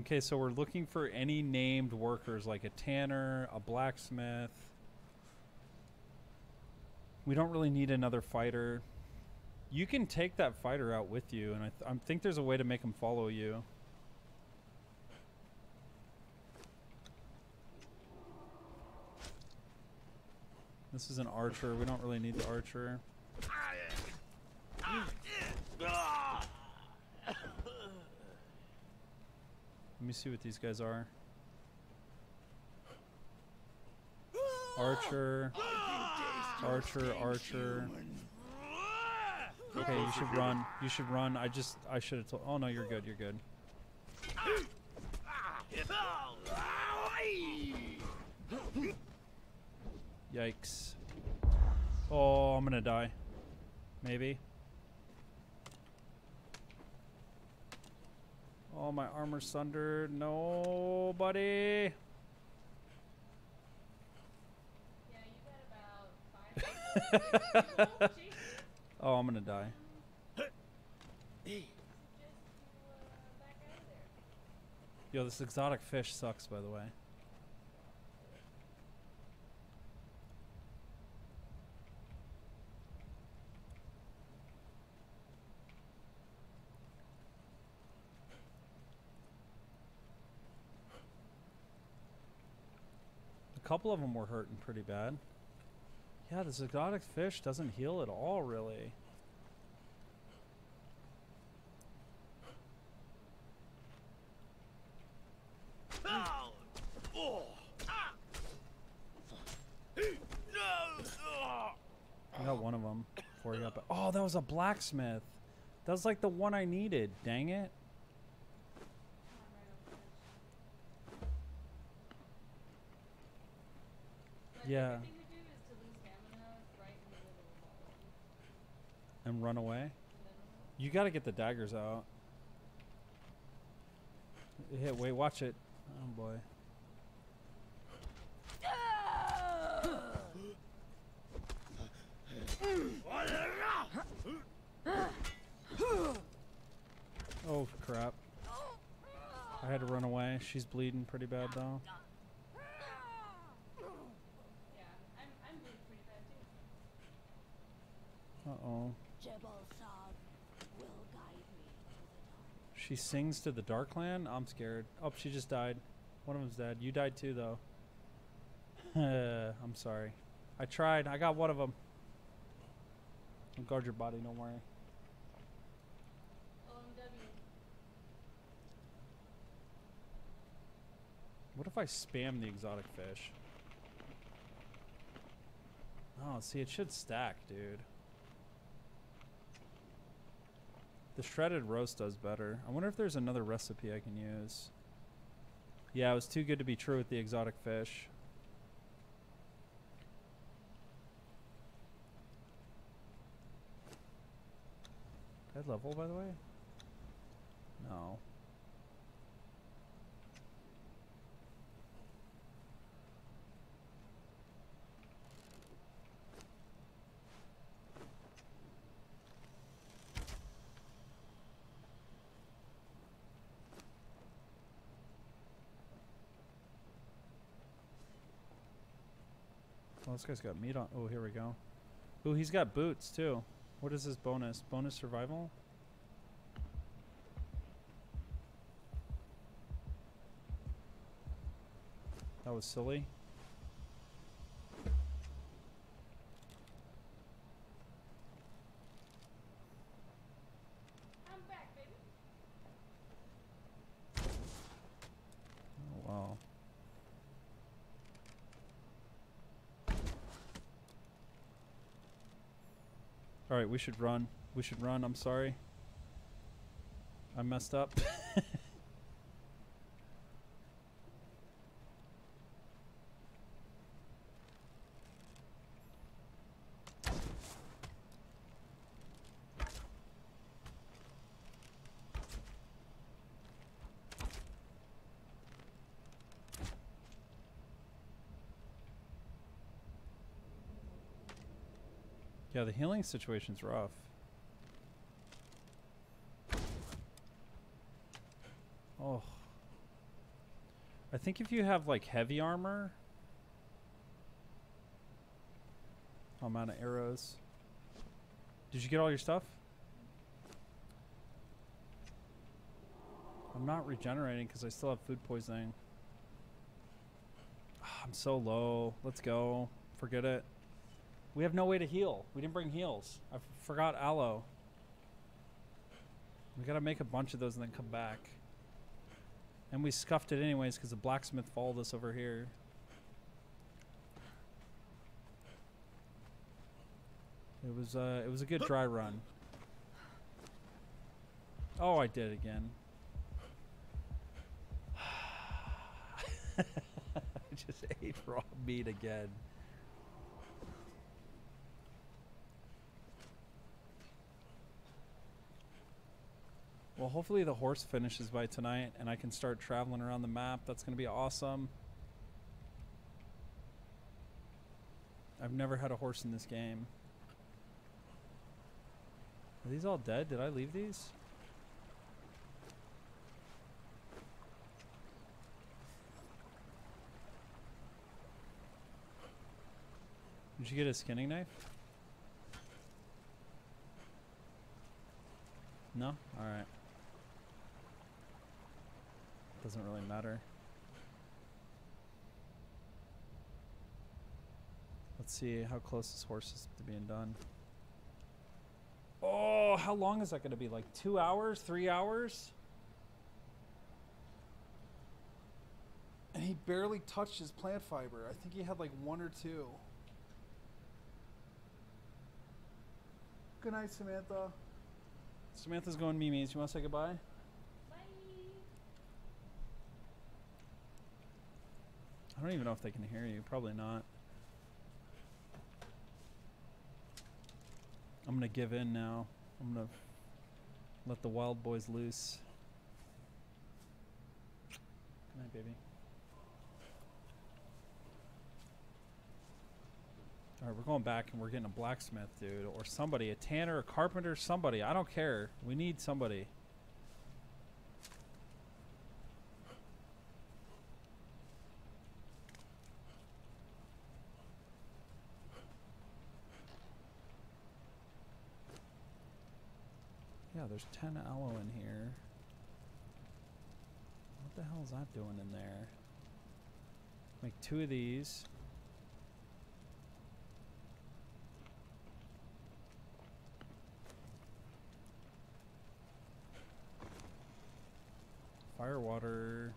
Okay, so we're looking for any named workers like a tanner, a blacksmith. We don't really need another fighter. You can take that fighter out with you, and I, th- I think there's a way to make him follow you. This is an archer. We don't really need the archer. Let me see what these guys are. Archer, archer, archer. Okay, you should run. You should run. I just, I should have told. Oh no, you're good. You're good. Yikes. Oh, I'm gonna die. Maybe. Oh, my armor's sundered. About five. Oh, I'm gonna die. Yo, this exotic fish sucks, by the way. Couple of them were hurting pretty bad. Yeah, this exotic fish doesn't heal at all, really. I got one of them before he got back. Oh, that was a blacksmith. That was like the one I needed. Dang it. But Yeah. The good thing to do is to lose stamina right in the middle of all of them. And run away. You got to get the daggers out. Hit. Wait. Watch it. Oh boy. Oh crap. I had to run away. She's bleeding pretty bad though. Yeah, I'm, I'm bleeding pretty bad too. Uh oh. Jhebbal Sag will guide me to the dark. She sings to the Darkland? I'm scared. Oh, she just died. One of them's dead. You died too, though. I'm sorry. I tried. I got one of them. I'll guard your body, don't worry. What if I spam the exotic fish? Oh, see, it should stack, dude. The shredded roast does better. I wonder if there's another recipe I can use. Yeah, it was too good to be true with the exotic fish. I level, by the way? No. Oh, this guy's got meat on. Oh, here we go. Ooh, he's got boots too. What is his bonus? Bonus survival? That was silly. I'm back, baby. Oh, wow. All right, we should run. We should run. I'm sorry. I messed up. the healing situation's rough. Oh. I think if you have like heavy armor. Oh, I'm out of arrows. Did you get all your stuff? I'm not regenerating because I still have food poisoning. Ah, I'm so low. Let's go. Forget it. We have no way to heal. We didn't bring heals. I forgot aloe. We gotta make a bunch of those and then come back. And we scuffed it anyways because the blacksmith followed us over here. It was uh, it was a good dry run. Oh, I did it again. I just ate raw meat again. Well, hopefully the horse finishes by tonight and I can start traveling around the map. That's going to be awesome. I've never had a horse in this game. Are these all dead? Did I leave these? Did you get a skinning knife? No? Alright. Doesn't really matter. Let's see how close this horse is to being done. Oh, how long is that going to be? Like two hours? Three hours? And he barely touched his plant fiber. I think he had like one or two. Good night, Samantha. Samantha's going Mimi's. You want to say goodbye? I don't even know if they can hear you. Probably not. I'm gonna give in now. I'm gonna let the wild boys loose. Good night, baby. All right, we're going back and we're getting a blacksmith, dude, or somebody, a tanner, a carpenter, somebody. I don't care. We need somebody. There's 10 aloe in here. What the hell is that doing in there? Make two of these. Fire water.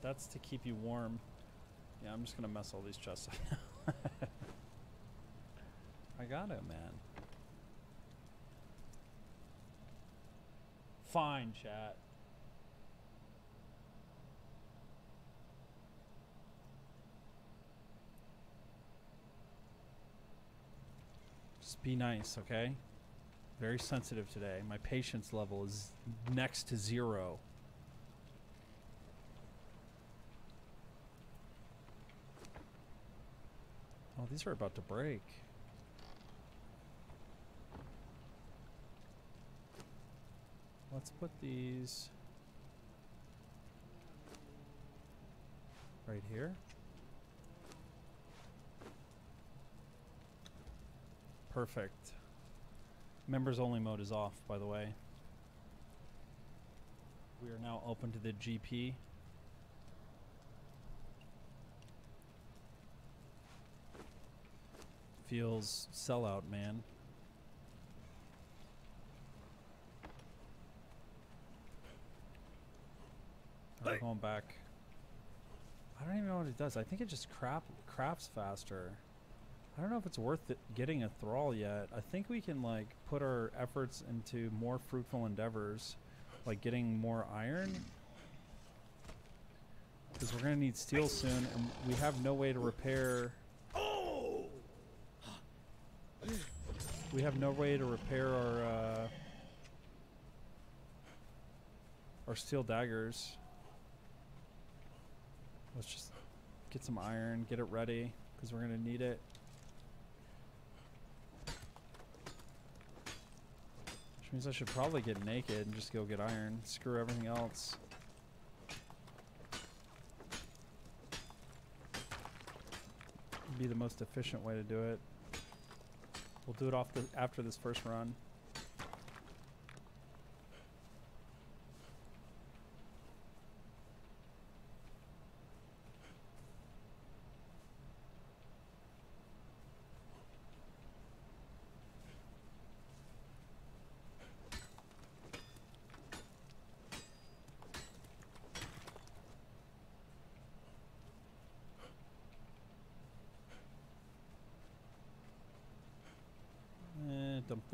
That's to keep you warm. Yeah, I'm just gonna mess all these chests up. I got it, man. Fine, chat. Just be nice, okay? Very sensitive today. My patience level is next to zero. Oh, these are about to break. Let's put these right here. Perfect. Members only mode is off, by the way. We are now open to the GP. Feels sellout, man. Alright, going back. I don't even know what it does. I think it just crap crafts faster. I don't know if it's worth it getting a thrall yet. I think we can like put our efforts into more fruitful endeavors, like getting more iron. Because we're gonna need steel soon, and we have no way to repair. Oh! We have no way to repair our uh, our steel daggers. Let's just get some iron, get it ready, because we're going to need it. Which means I should probably get naked and just go get iron. Screw everything else. Be the most efficient way to do it. We'll do it off the, after this first run.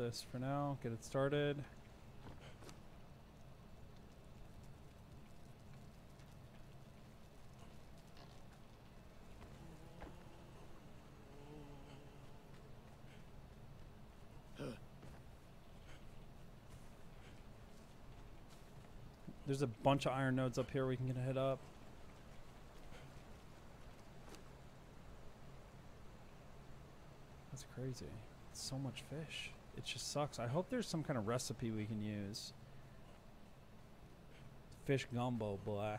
This for now. Get it started. There's a bunch of iron nodes up here we can get a hit up. That's crazy. So much fish. It just sucks. I hope there's some kind of recipe we can use. Fish gumbo, boy.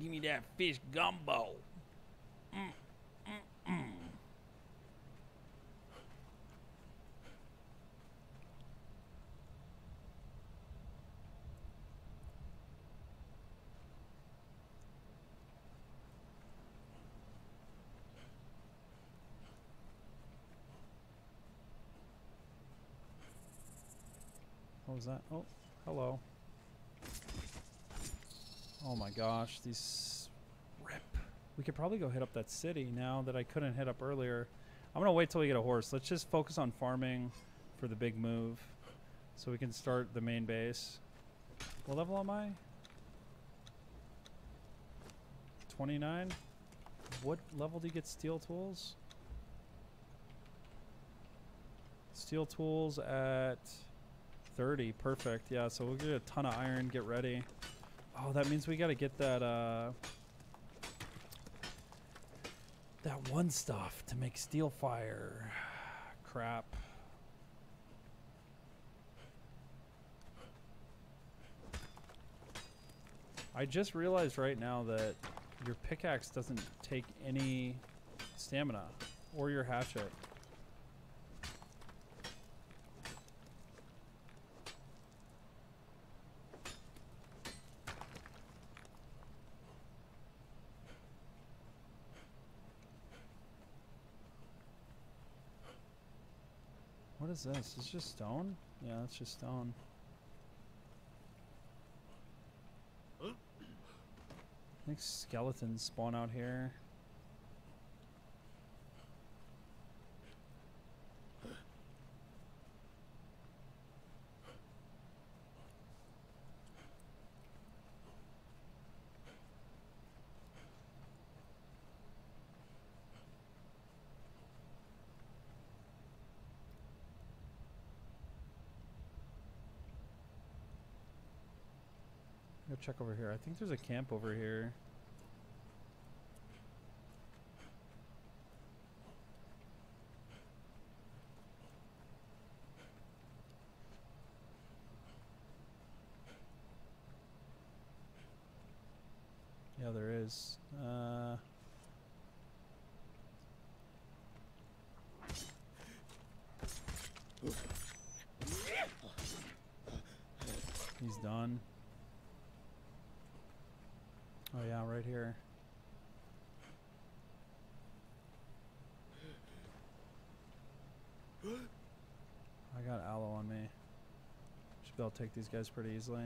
Give me that fish gumbo. Mm, mm. What was that? Oh, hello. Oh my gosh, these rip. We could probably go hit up that city now that I couldn't hit up earlier. I'm gonna wait till we get a horse. Let's just focus on farming for the big move, so we can start the main base. What level am I? 29. What level do you get steel tools? Steel tools at 30. Perfect. Yeah, so we'll get a ton of iron. Get ready. Oh, that means we got to get that, uh... That one stuff to make steel fire. Crap. I just realized right now that your pickaxe doesn't take any stamina or your hatchet. What is this? It's just stone? Yeah, it's just stone. I think skeletons spawn out here. Check over here. I think there's a camp over here. Yeah, there is. Uh, he's done. Oh yeah, right here. I got aloe on me. Be take these guys pretty easily.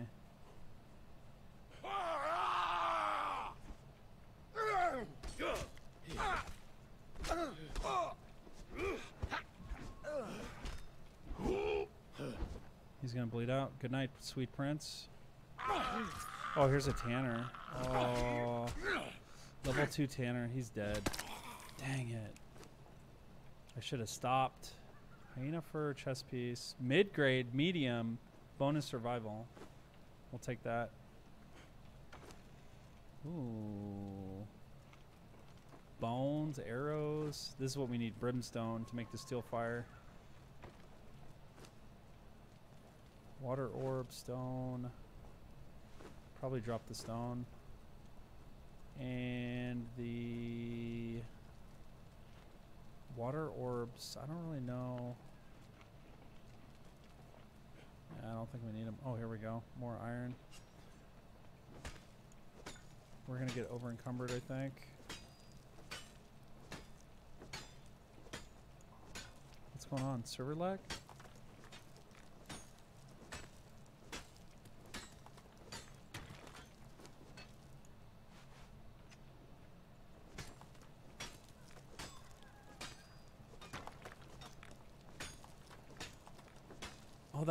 He's gonna bleed out. Good night, sweet prince. Oh, here's a Tanner. Oh, level two Tanner. He's dead. Dang it. I should have stopped. Hyena fur chest piece. Mid grade, medium, bonus survival. We'll take that. Ooh. Bones, arrows. This is what we need brimstone to make the steel fire. Water orb, stone. Probably drop the stone. And the Water orbs. I don't really know. I don't think we need them. Oh, here we go. More iron. We're gonna get over encumbered, I think. What's going on? Server lag?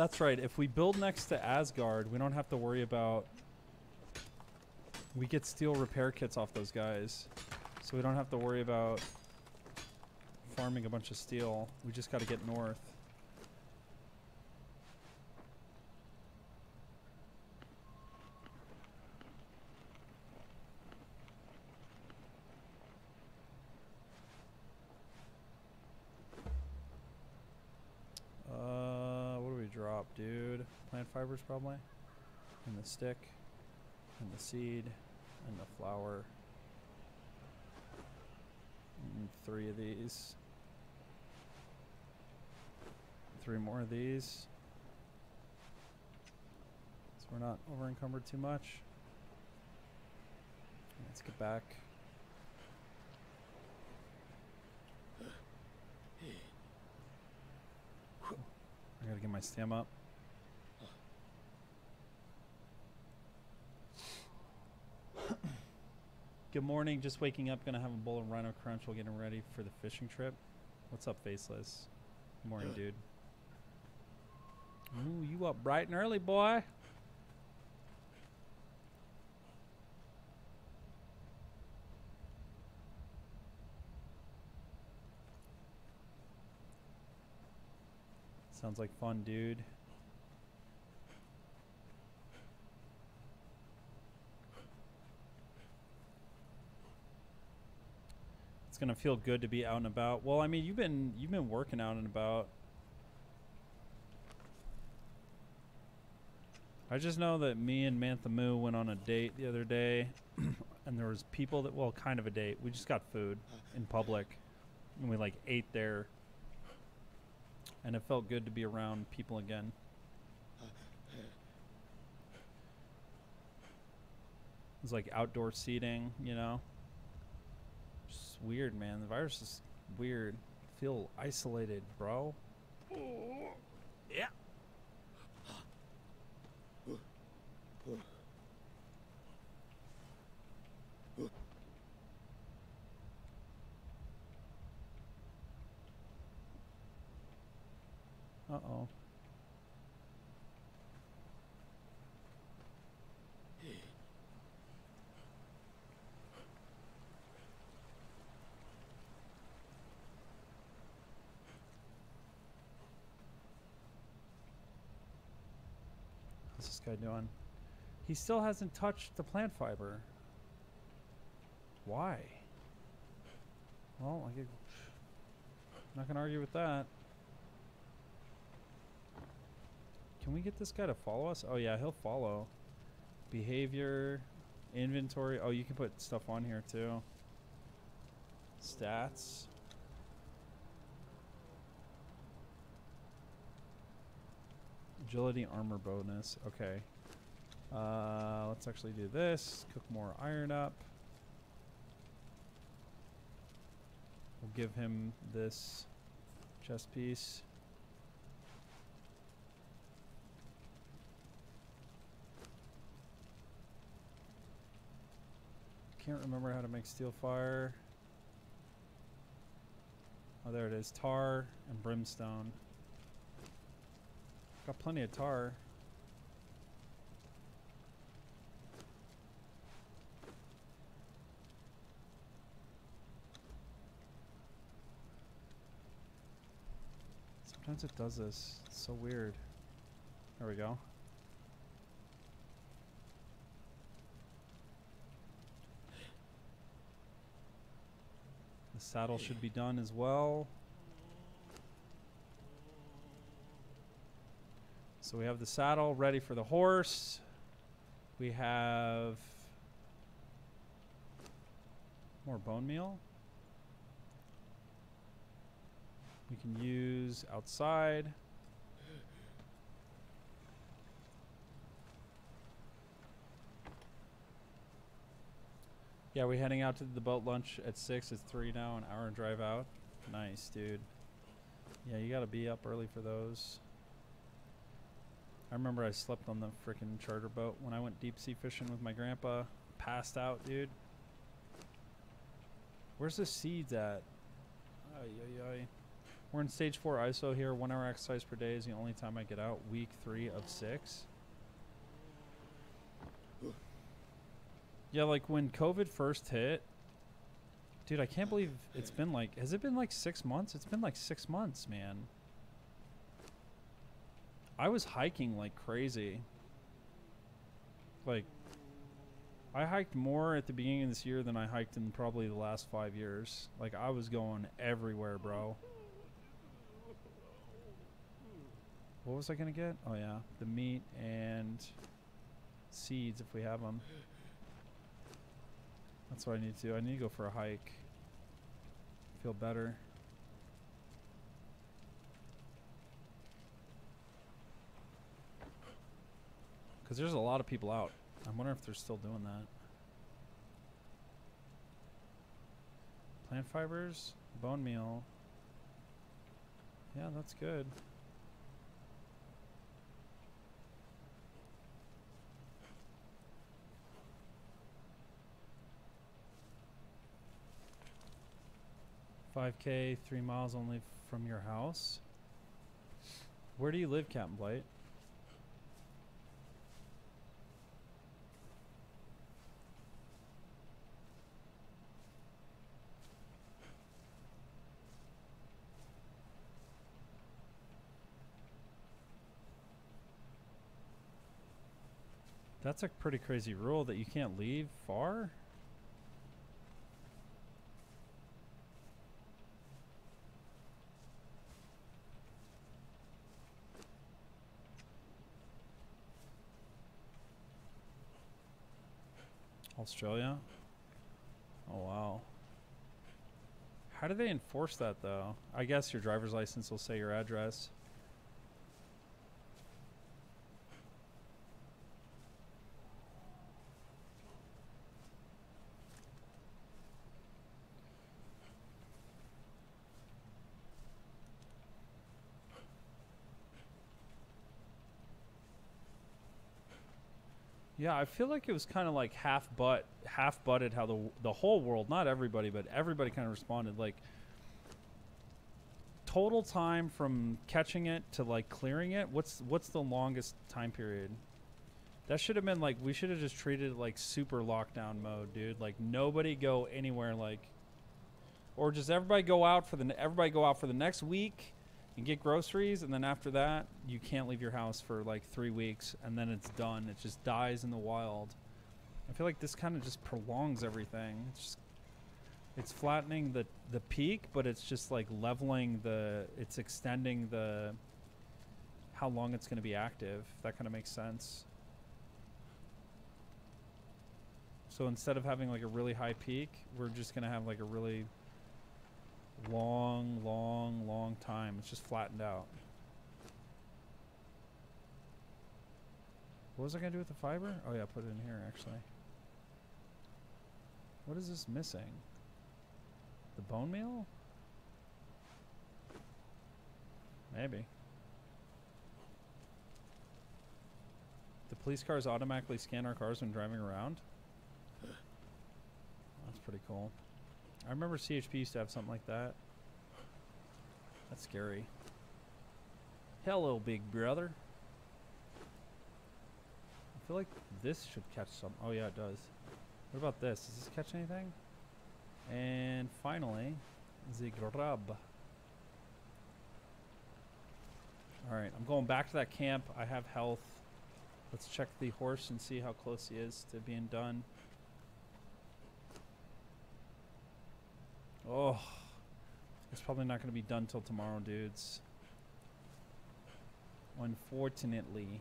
That's right. If we build next to Asgard, we don't have to worry about. We get steel repair kits off those guys. So we don't have to worry about farming a bunch of steel. We just got to get north. Uh, what do we drop, dude? Plant fibers, probably. And the stick, and the seed, and the flower. And three of these. Three more of these. So we're not over encumbered too much. Let's get back. I gotta get my stem up. Good morning. Just waking up. Gonna have a bowl of Rhino Crunch while getting ready for the fishing trip. What's up, Faceless? Good morning, dude. Ooh, you up bright and early, boy. Sounds like fun, dude. Gonna feel good to be out and about. Well, I mean, you've been you've been working out and about. I just know that me and Mantha Moo went on a date the other day, and there was people that well, kind of a date. We just got food in public, and we like ate there, and it felt good to be around people again. It was like outdoor seating, you know. Weird, man. The virus is weird. Feel isolated, bro. Yeah. Uh guy doing? He still hasn't touched the plant fiber. Why? Well, I could, not gonna argue with that. Can we get this guy to follow us? Oh yeah, he'll follow. Behavior, inventory. Oh, you can put stuff on here too. Stats. Agility armor bonus. Okay. Uh, let's actually do this. Cook more iron up. We'll give him this chest piece. Can't remember how to make steel fire. Oh, there it is. Tar and brimstone. Got plenty of tar. Sometimes it does this. It's so weird. There we go. The saddle should be done as well. So we have the saddle ready for the horse. We have more bone meal. we can use outside. Yeah, we're heading out to the boat lunch at six. It's three now, an hour drive out. Nice, dude. Yeah, you gotta be up early for those. I remember I slept on the freaking charter boat when I went deep sea fishing with my grandpa. Passed out, dude. Where's the seeds at? Ay, ay, ay. We're in stage four ISO here. One hour exercise per day is the only time I get out. Week three of six. Yeah, like when COVID first hit, dude, I can't believe it's been like, has it been like six months? It's been like six months, man. I was hiking like crazy. Like, I hiked more at the beginning of this year than I hiked in probably the last five years. Like, I was going everywhere, bro. What was I gonna get? Oh yeah, the meat and seeds if we have them. That's what I need to do. I need to go for a hike. Feel better. Because there's a lot of people out. I wonder if they're still doing that. Plant fibers, bone meal. Yeah, that's good. Five K, three miles only from your house. Where do you live, Captain Blight? That's a pretty crazy rule that you can't leave far. Australia? Oh wow. How do they enforce that though? I guess your driver's license will say your address. Yeah, I feel like it was kind of like half butt, half butted how the the whole world, not everybody, but everybody kind of responded like total time from catching it to like clearing it. What's what's the longest time period? That should have been like we should have just treated it like super lockdown mode, dude. Like nobody go anywhere like or just everybody go out for the everybody go out for the next week and get groceries and then after that you can't leave your house for like three weeks and then it's done. It just dies in the wild. I feel like this kind of just prolongs everything. It's just it's flattening the the peak but it's just like leveling the it's extending the how long it's going to be active if that kind of makes sense. So instead of having like a really high peak we're just going to have like a really long, long, long time. It's just flattened out. What was I gonna do with the fiber? Oh yeah, put it in here actually. What is this missing? The bone meal? Maybe. The police cars automatically scan our cars when driving around? That's pretty cool. I remember CHP used to have something like that. That's scary. Hello, big brother. I feel like this should catch some. Oh, yeah, it does. What about this? Does this catch anything? And finally, the grub. Alright, I'm going back to that camp. I have health. Let's check the horse and see how close he is to being done. Oh, it's probably not going to be done till tomorrow, dudes. Unfortunately.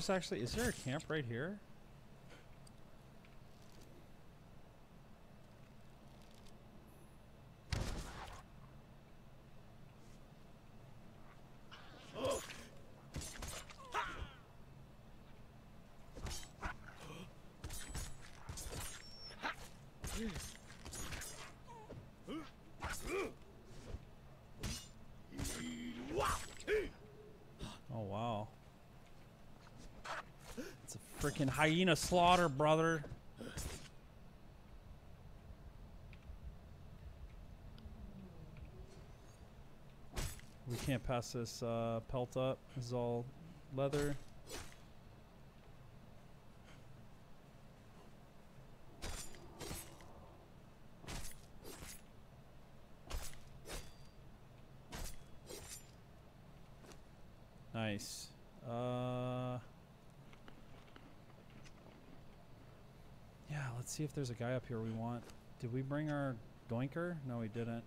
There's actually, is there a camp right here? Oh wow. It's a freaking hyena slaughter, brother. We can't pass this uh, pelt up. This is all leather. Nice. Uh, yeah, let's see if there's a guy up here we want. Did we bring our doinker? No, we didn't.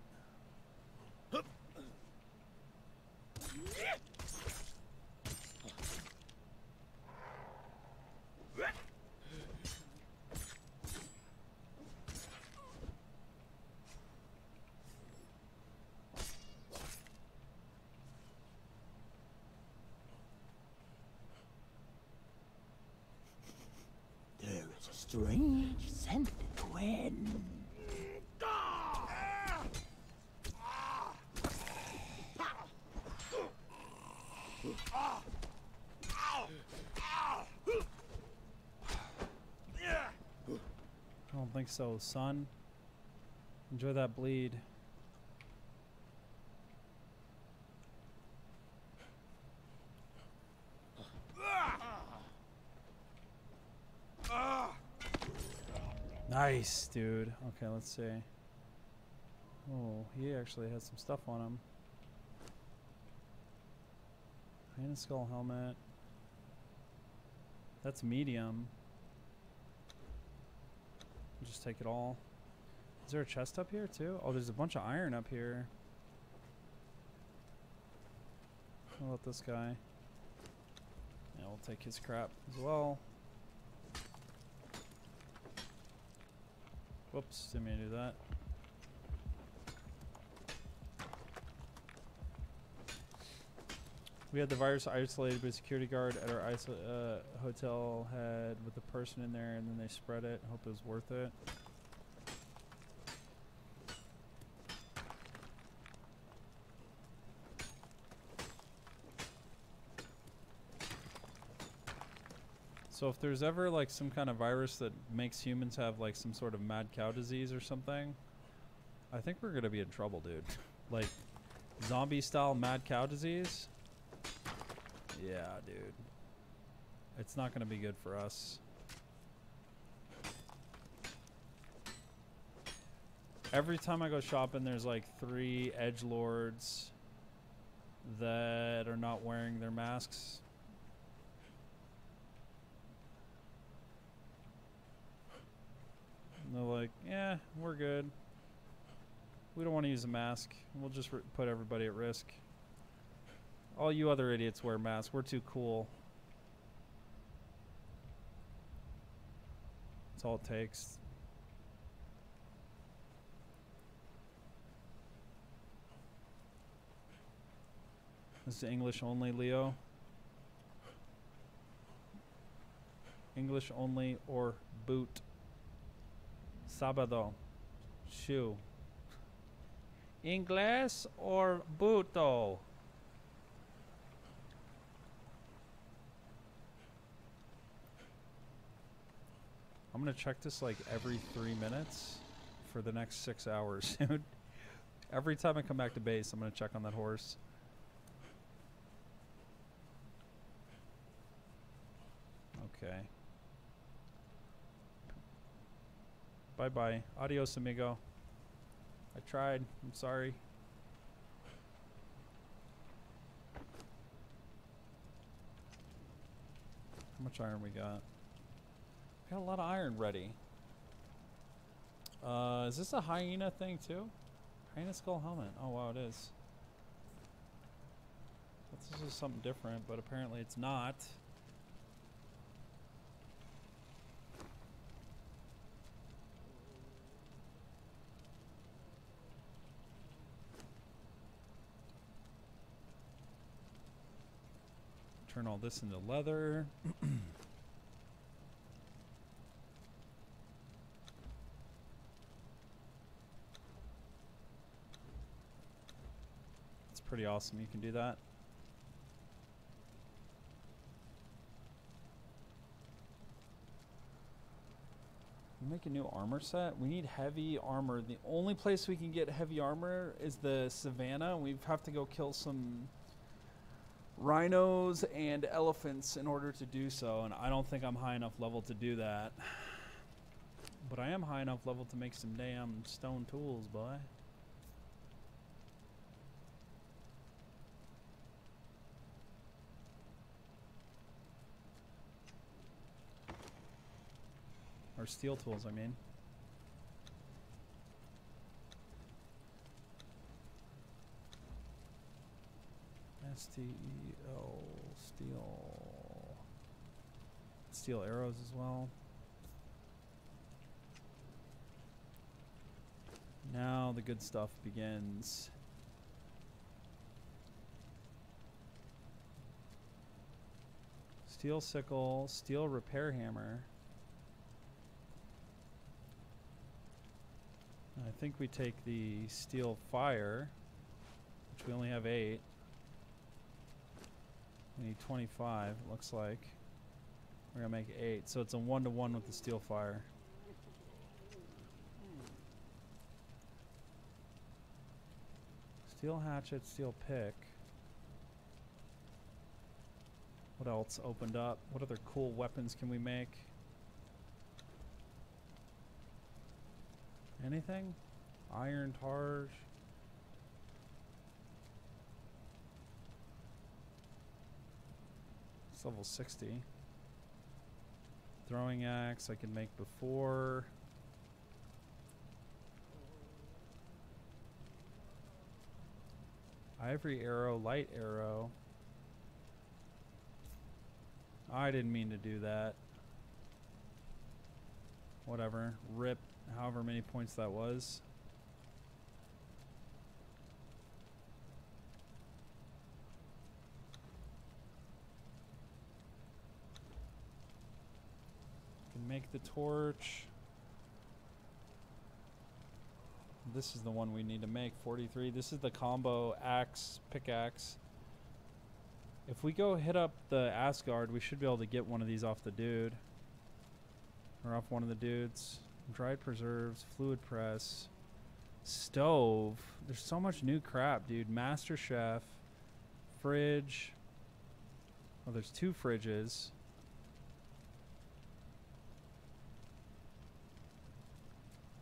There is a strange scent in the wind. I don't think so, son. Enjoy that bleed. Nice, dude. Okay, let's see. Oh, he actually has some stuff on him. Hyena skull helmet. That's medium. Just take it all. Is there a chest up here too? Oh, there's a bunch of iron up here. How about this guy? Yeah, we'll take his crap as well. Whoops, didn't mean to do that. We had the virus isolated by a security guard at our uh, hotel had with a person in there, and then they spread it. Hope it was worth it. So if there's ever like some kind of virus that makes humans have like some sort of mad cow disease or something, I think we're gonna be in trouble, dude. like zombie style mad cow disease. Yeah, dude. It's not gonna be good for us. Every time I go shopping, there's like three edge lords that are not wearing their masks. And they're like, yeah, we're good. We don't want to use a mask. We'll just put everybody at risk. All you other idiots wear masks. We're too cool. That's all it takes. This is English only, Leo. English only or boot. Sábado. Shoe. English or buto? I'm gonna check this like every three minutes for the next six hours, dude. every time I come back to base, I'm gonna check on that horse. Okay. Bye bye. Adios, amigo. I tried. I'm sorry. How much iron we got? Got a lot of iron ready. Uh, is this a hyena thing too? Hyena skull helmet. Oh wow, it is. This is something different, but apparently it's not. Turn all this into leather. pretty awesome. You can do that. Make a new armor set. We need heavy armor. The only place we can get heavy armor is the savannah. We have to go kill some rhinos and elephants in order to do so, and I don't think I'm high enough level to do that. But I am high enough level to make some damn stone tools, boy. Or steel tools, I mean. S T E L steel. Steel arrows as well. Now the good stuff begins. Steel sickle, steel repair hammer. I think we take the steel fire, which we only have eight. We need 25, it looks like. We're gonna make eight, so it's a one to one with the steel fire. Steel hatchet, steel pick. What else opened up? What other cool weapons can we make? Anything? Iron targe. It's level 60. Throwing axe I can make before. Ivory arrow, light arrow. I didn't mean to do that. Whatever. Rip however many points that was. Can make the torch. This is the one we need to make. 43. This is the combo axe, pickaxe. If we go hit up the Asgard, we should be able to get one of these off the dude. Or off one of the dudes. Dried preserves, fluid press, stove. There's so much new crap, dude. Master Chef, fridge. Oh, there's two fridges.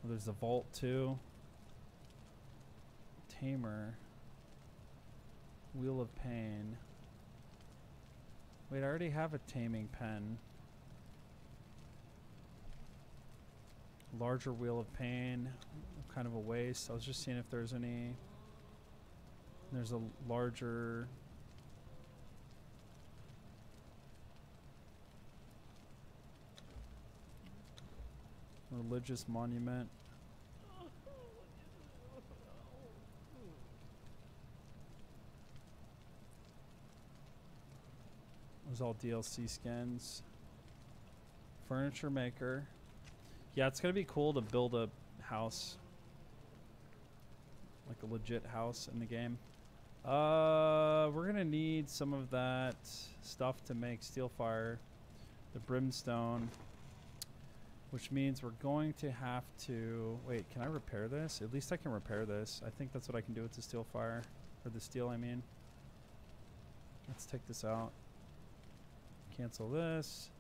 Oh, there's the vault too. Tamer. Wheel of Pain. Wait, I already have a taming pen. Larger Wheel of Pain. Kind of a waste. I was just seeing if there's any. There's a larger. Religious monument. It was all DLC skins. Furniture maker. Yeah, it's gonna be cool to build a house. Like a legit house in the game. Uh, we're gonna need some of that stuff to make steel fire. The brimstone. Which means we're going to have to... Wait, can I repair this? At least I can repair this. I think that's what I can do with the steel fire. Or the steel, I mean. Let's take this out. Cancel this.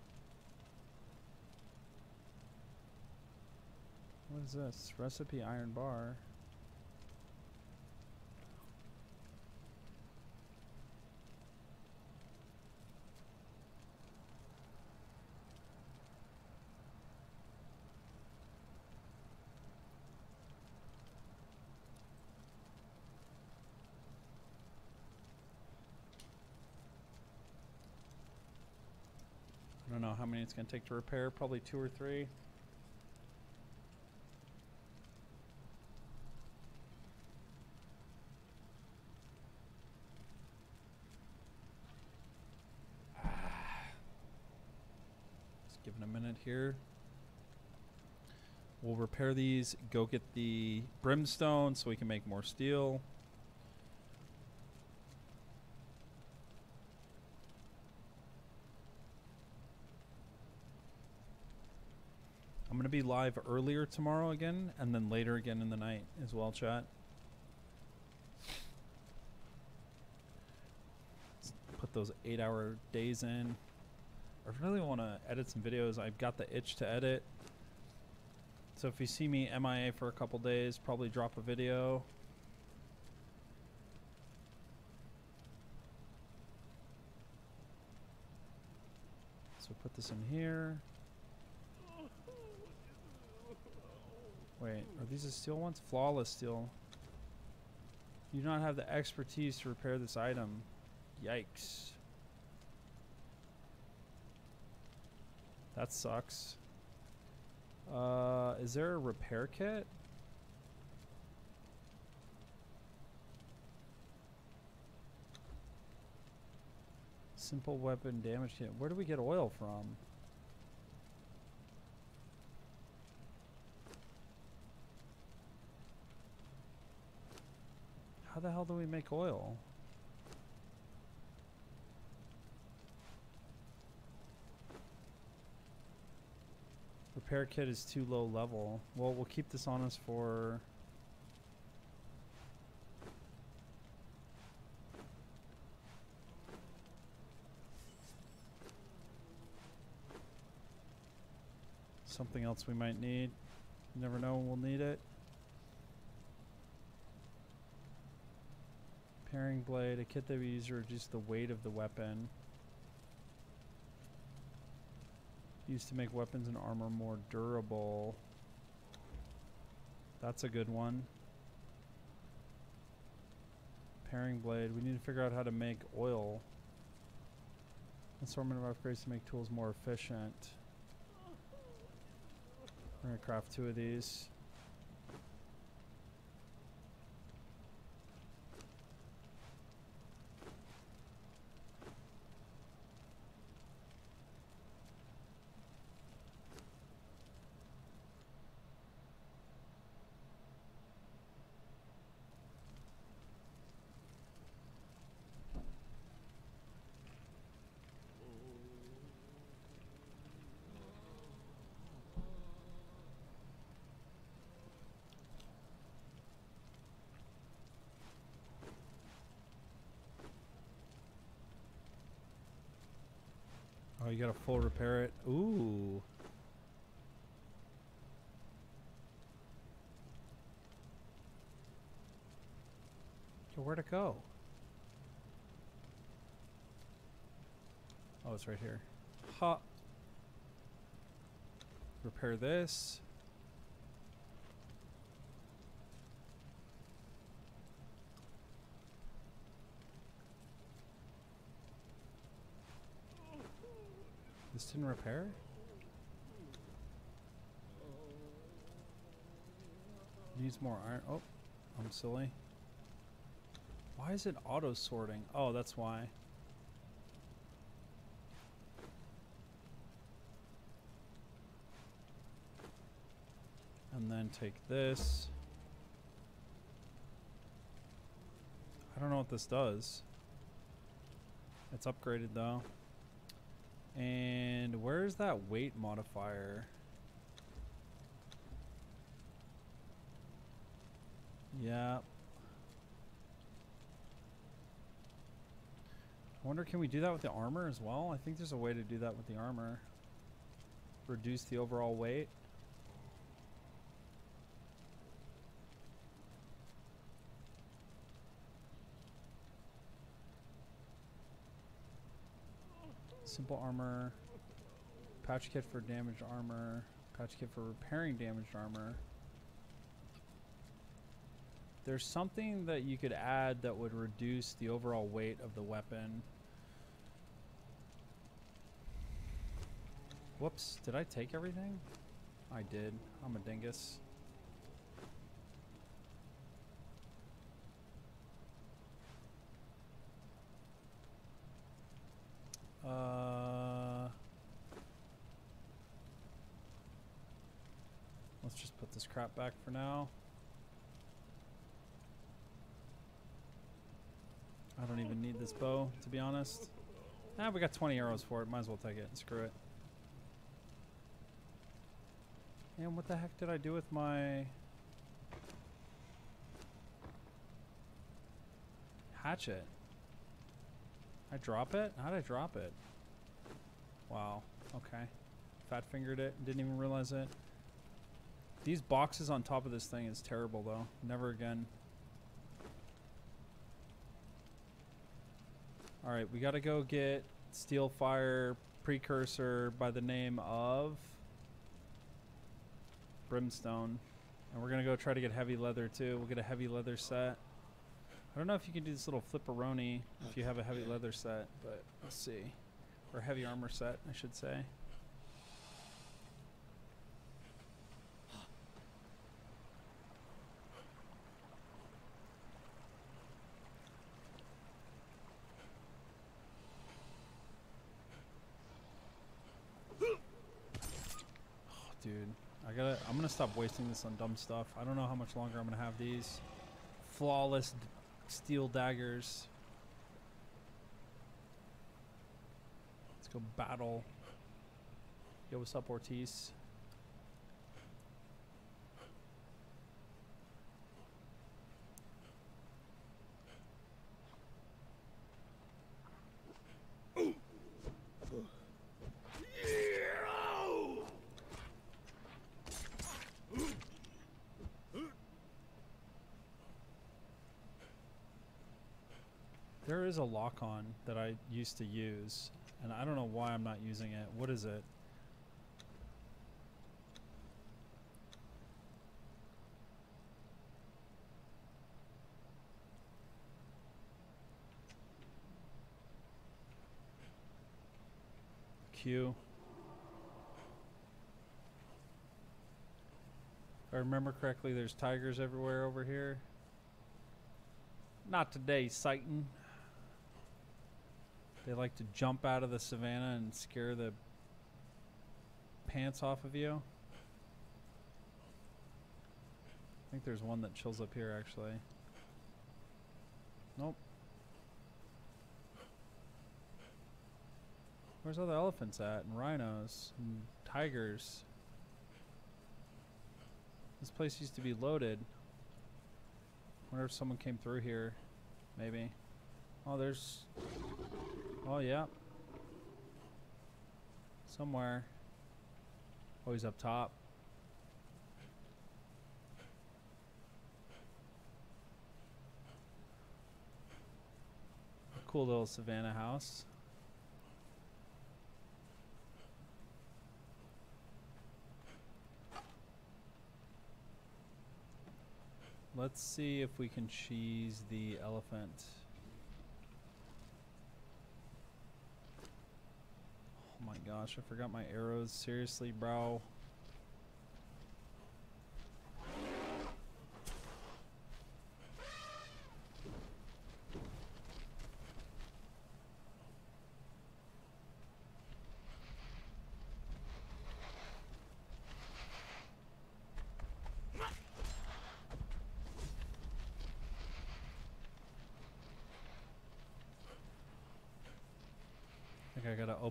What is this? Recipe iron bar. I don't know how many it's going to take to repair. Probably two or three. Just give it a minute here. We'll repair these, go get the brimstone so we can make more steel. I'm going to be live earlier tomorrow again and then later again in the night as well, chat. Put those eight hour days in. I really want to edit some videos. I've got the itch to edit. So if you see me MIA for a couple days, probably drop a video. So put this in here. Wait, are these the steel ones? Flawless steel. You do not have the expertise to repair this item. Yikes. That sucks. Uh, is there a repair kit? Simple weapon damage kit. Where do we get oil from? How the hell do we make oil? Repair kit is too low level. Well, we'll keep this on us for... Something else we might need. Never know when we'll need it. Paring blade, a kit that we use to reduce the weight of the weapon. Used to make weapons and armor more durable. That's a good one. Paring blade. We need to figure out how to make oil. Assortment of upgrades to make tools more efficient. We're gonna craft two of these. Gotta full repair it. Ooh. Yo, where'd it go? Oh, it's right here. Ha. Repair this. Didn't repair? Needs more iron. Oh, I'm silly. Why is it auto sorting? Oh, that's why. And then take this. I don't know what this does. It's upgraded though. And where's that weight modifier? Yeah. I wonder, can we do that with the armor as well? I think there's a way to do that with the armor. Reduce the overall weight. Simple armor. Pouch kit for damaged armor. Pouch kit for repairing damaged armor. There's something that you could add that would reduce the overall weight of the weapon. Whoops, did I take everything? I did. I'm a dingus. Uh, let's just put this crap back for now. I don't even need this bow, to be honest. Ah, we got 20 arrows for it. Might as well take it. And screw it. And what the heck did I do with my hatchet? I drop it? How'd I drop it? Wow. Okay. Fat fingered it. Didn't even realize it. These boxes on top of this thing is terrible though. Never again. Alright, we gotta go get Steel Fire precursor by the name of Brimstone. And we're gonna go try to get heavy leather too. We'll get a heavy leather set. I don't know if you can do this little flipperoni if you have a heavy leather set, but let's see. Or heavy armor set, I should say. Oh, dude, I gotta. I'm gonna stop wasting this on dumb stuff. I don't know how much longer I'm gonna have these flawless steel daggers. Let's go battle. Yo, what's up, Ortiz? Is a lock on that I used to use, and I don't know why I'm not using it. What is it? Q. If I remember correctly, there's tigers everywhere over here. Not today, Satan. They like to jump out of the savannah and scare the pants off of you. I think there's one that chills up here actually. Nope. Where's all the elephants at? And rhinos and tigers. This place used to be loaded. Wonder if someone came through here. Maybe. Oh, there's. Oh, yeah. Somewhere. Oh, he's up top. Cool little savannah house. Let's see if we can cheese the elephant. My gosh, I forgot my arrows. Seriously, bro.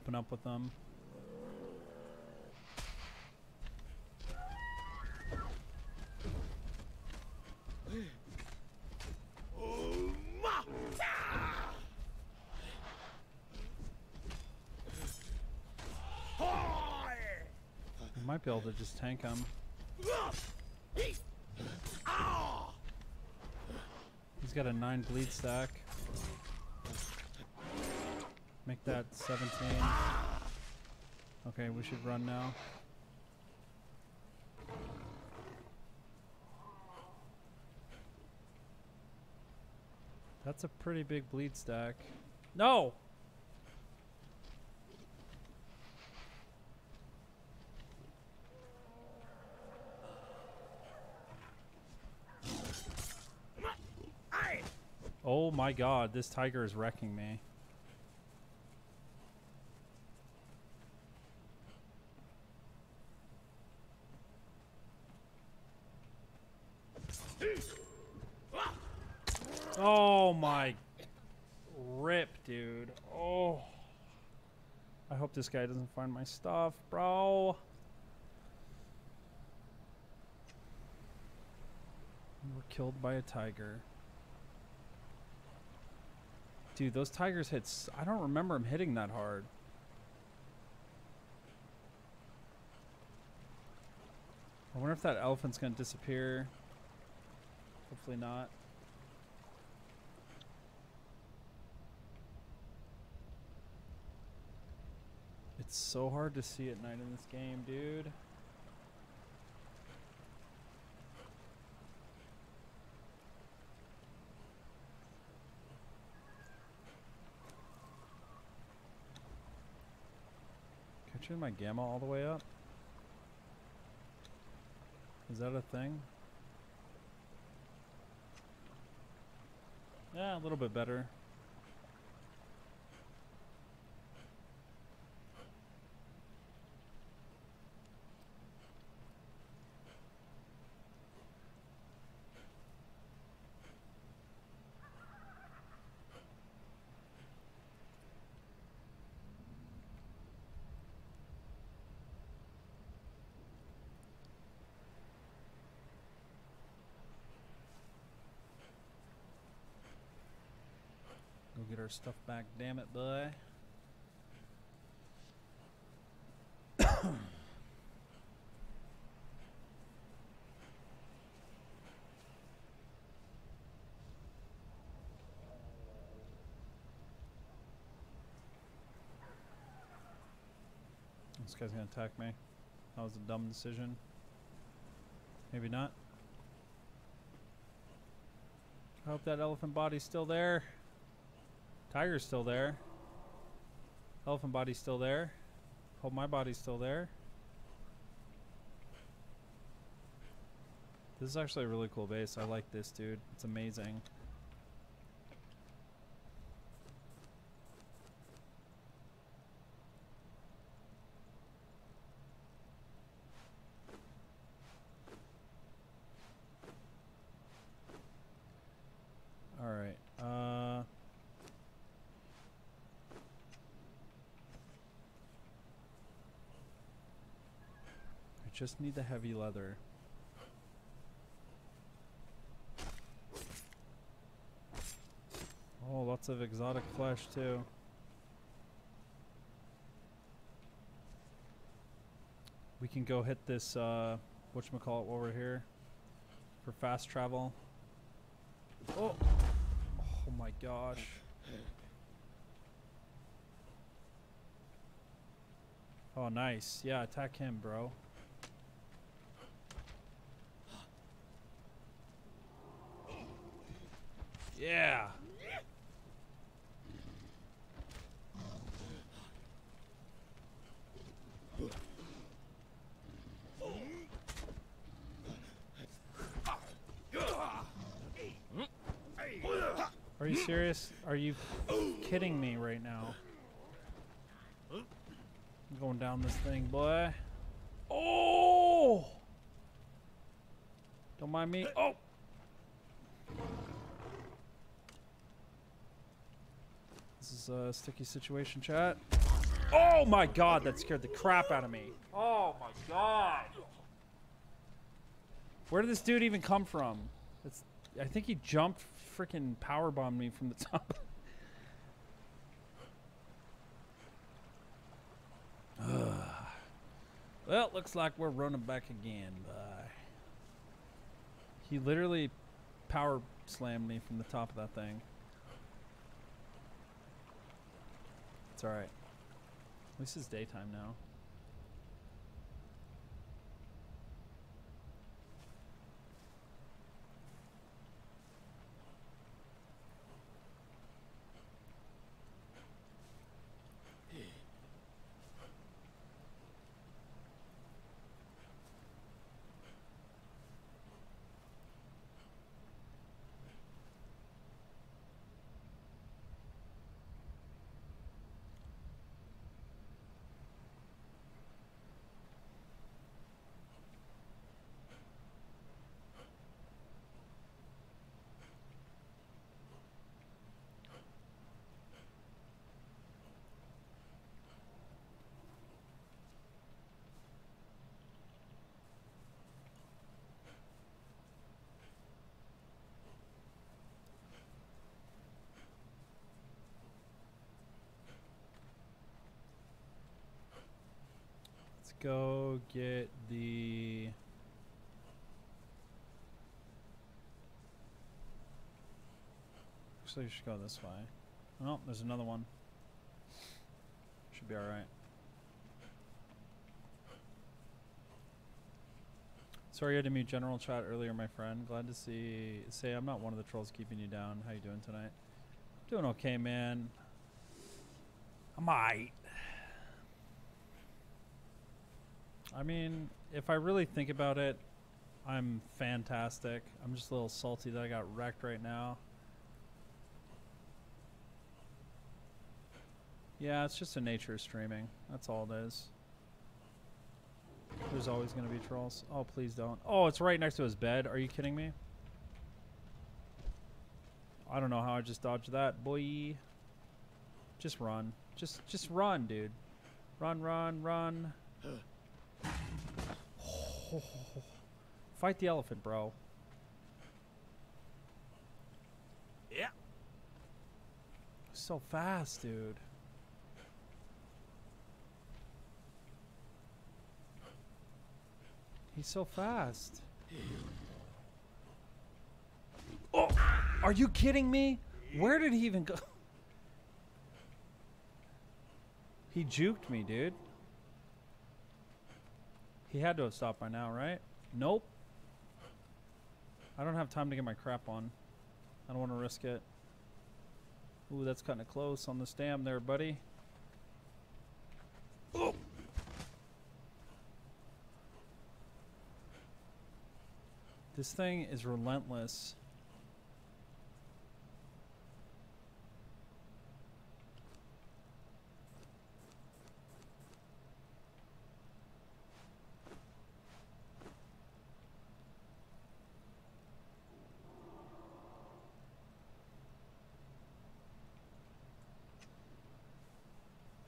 Open up with them. I might be able to just tank him. He's got a nine bleed stack. Make that 17. Okay, we should run now. That's a pretty big bleed stack. No! Oh my god, this tiger is wrecking me. Oh my rip, dude. Oh. I hope this guy doesn't find my stuff, bro. We were killed by a tiger. Dude, those tigers hits. I don't remember him hitting that hard. I wonder if that elephant's gonna disappear. Hopefully not. It's so hard to see at night in this game, dude. Turn my gamma all the way up? Is that a thing? Yeah, a little bit better. Stuff back, damn it, boy. this guy's gonna attack me. That was a dumb decision. Maybe not. I hope that elephant body's still there. Tiger's still there. Elephant body's still there. Hope my body's still there. This is actually a really cool base. I like this, dude. It's amazing. All right. Uh I just need the heavy leather. Oh, lots of exotic flesh too. We can go hit this uh whatchamacallit while we're here for fast travel. Oh Oh my gosh. Oh nice. Yeah, attack him, bro. Yeah. Are you serious? Are you kidding me right now? I'm going down this thing, boy. Oh! Don't mind me. Oh! This is a sticky situation, chat. Oh my god, that scared the crap out of me. Oh my god. Where did this dude even come from? It's, I think he jumped freaking power bombed me from the top. well, looks like we're running back again, bye. He literally power slammed me from the top of that thing. It's alright. At least it's daytime now. Go get the. Actually, we should go this way. Oh, there's another one. Should be alright. Sorry I had to mute general chat earlier, my friend. Glad to see. Say I'm not one of the trolls keeping you down. How you doing tonight? Doing okay, man. I'm alright. I mean, if I really think about it, I'm fantastic. I'm just a little salty that I got wrecked right now. Yeah, it's just the nature of streaming. That's all it is. There's always going to be trolls. Oh, please don't. Oh, it's right next to his bed. Are you kidding me? I don't know how I just dodged that, boy. Just run. Just just run, dude. Run, run, run. Fight the elephant, bro. Yeah. So fast, dude. He's so fast. Oh, are you kidding me? Where did he even go? He juked me, dude. He had to have stopped by now, right? Nope. I don't have time to get my crap on. I don't want to risk it. Ooh, that's kind of close on the stam there, buddy. Oh. This thing is relentless.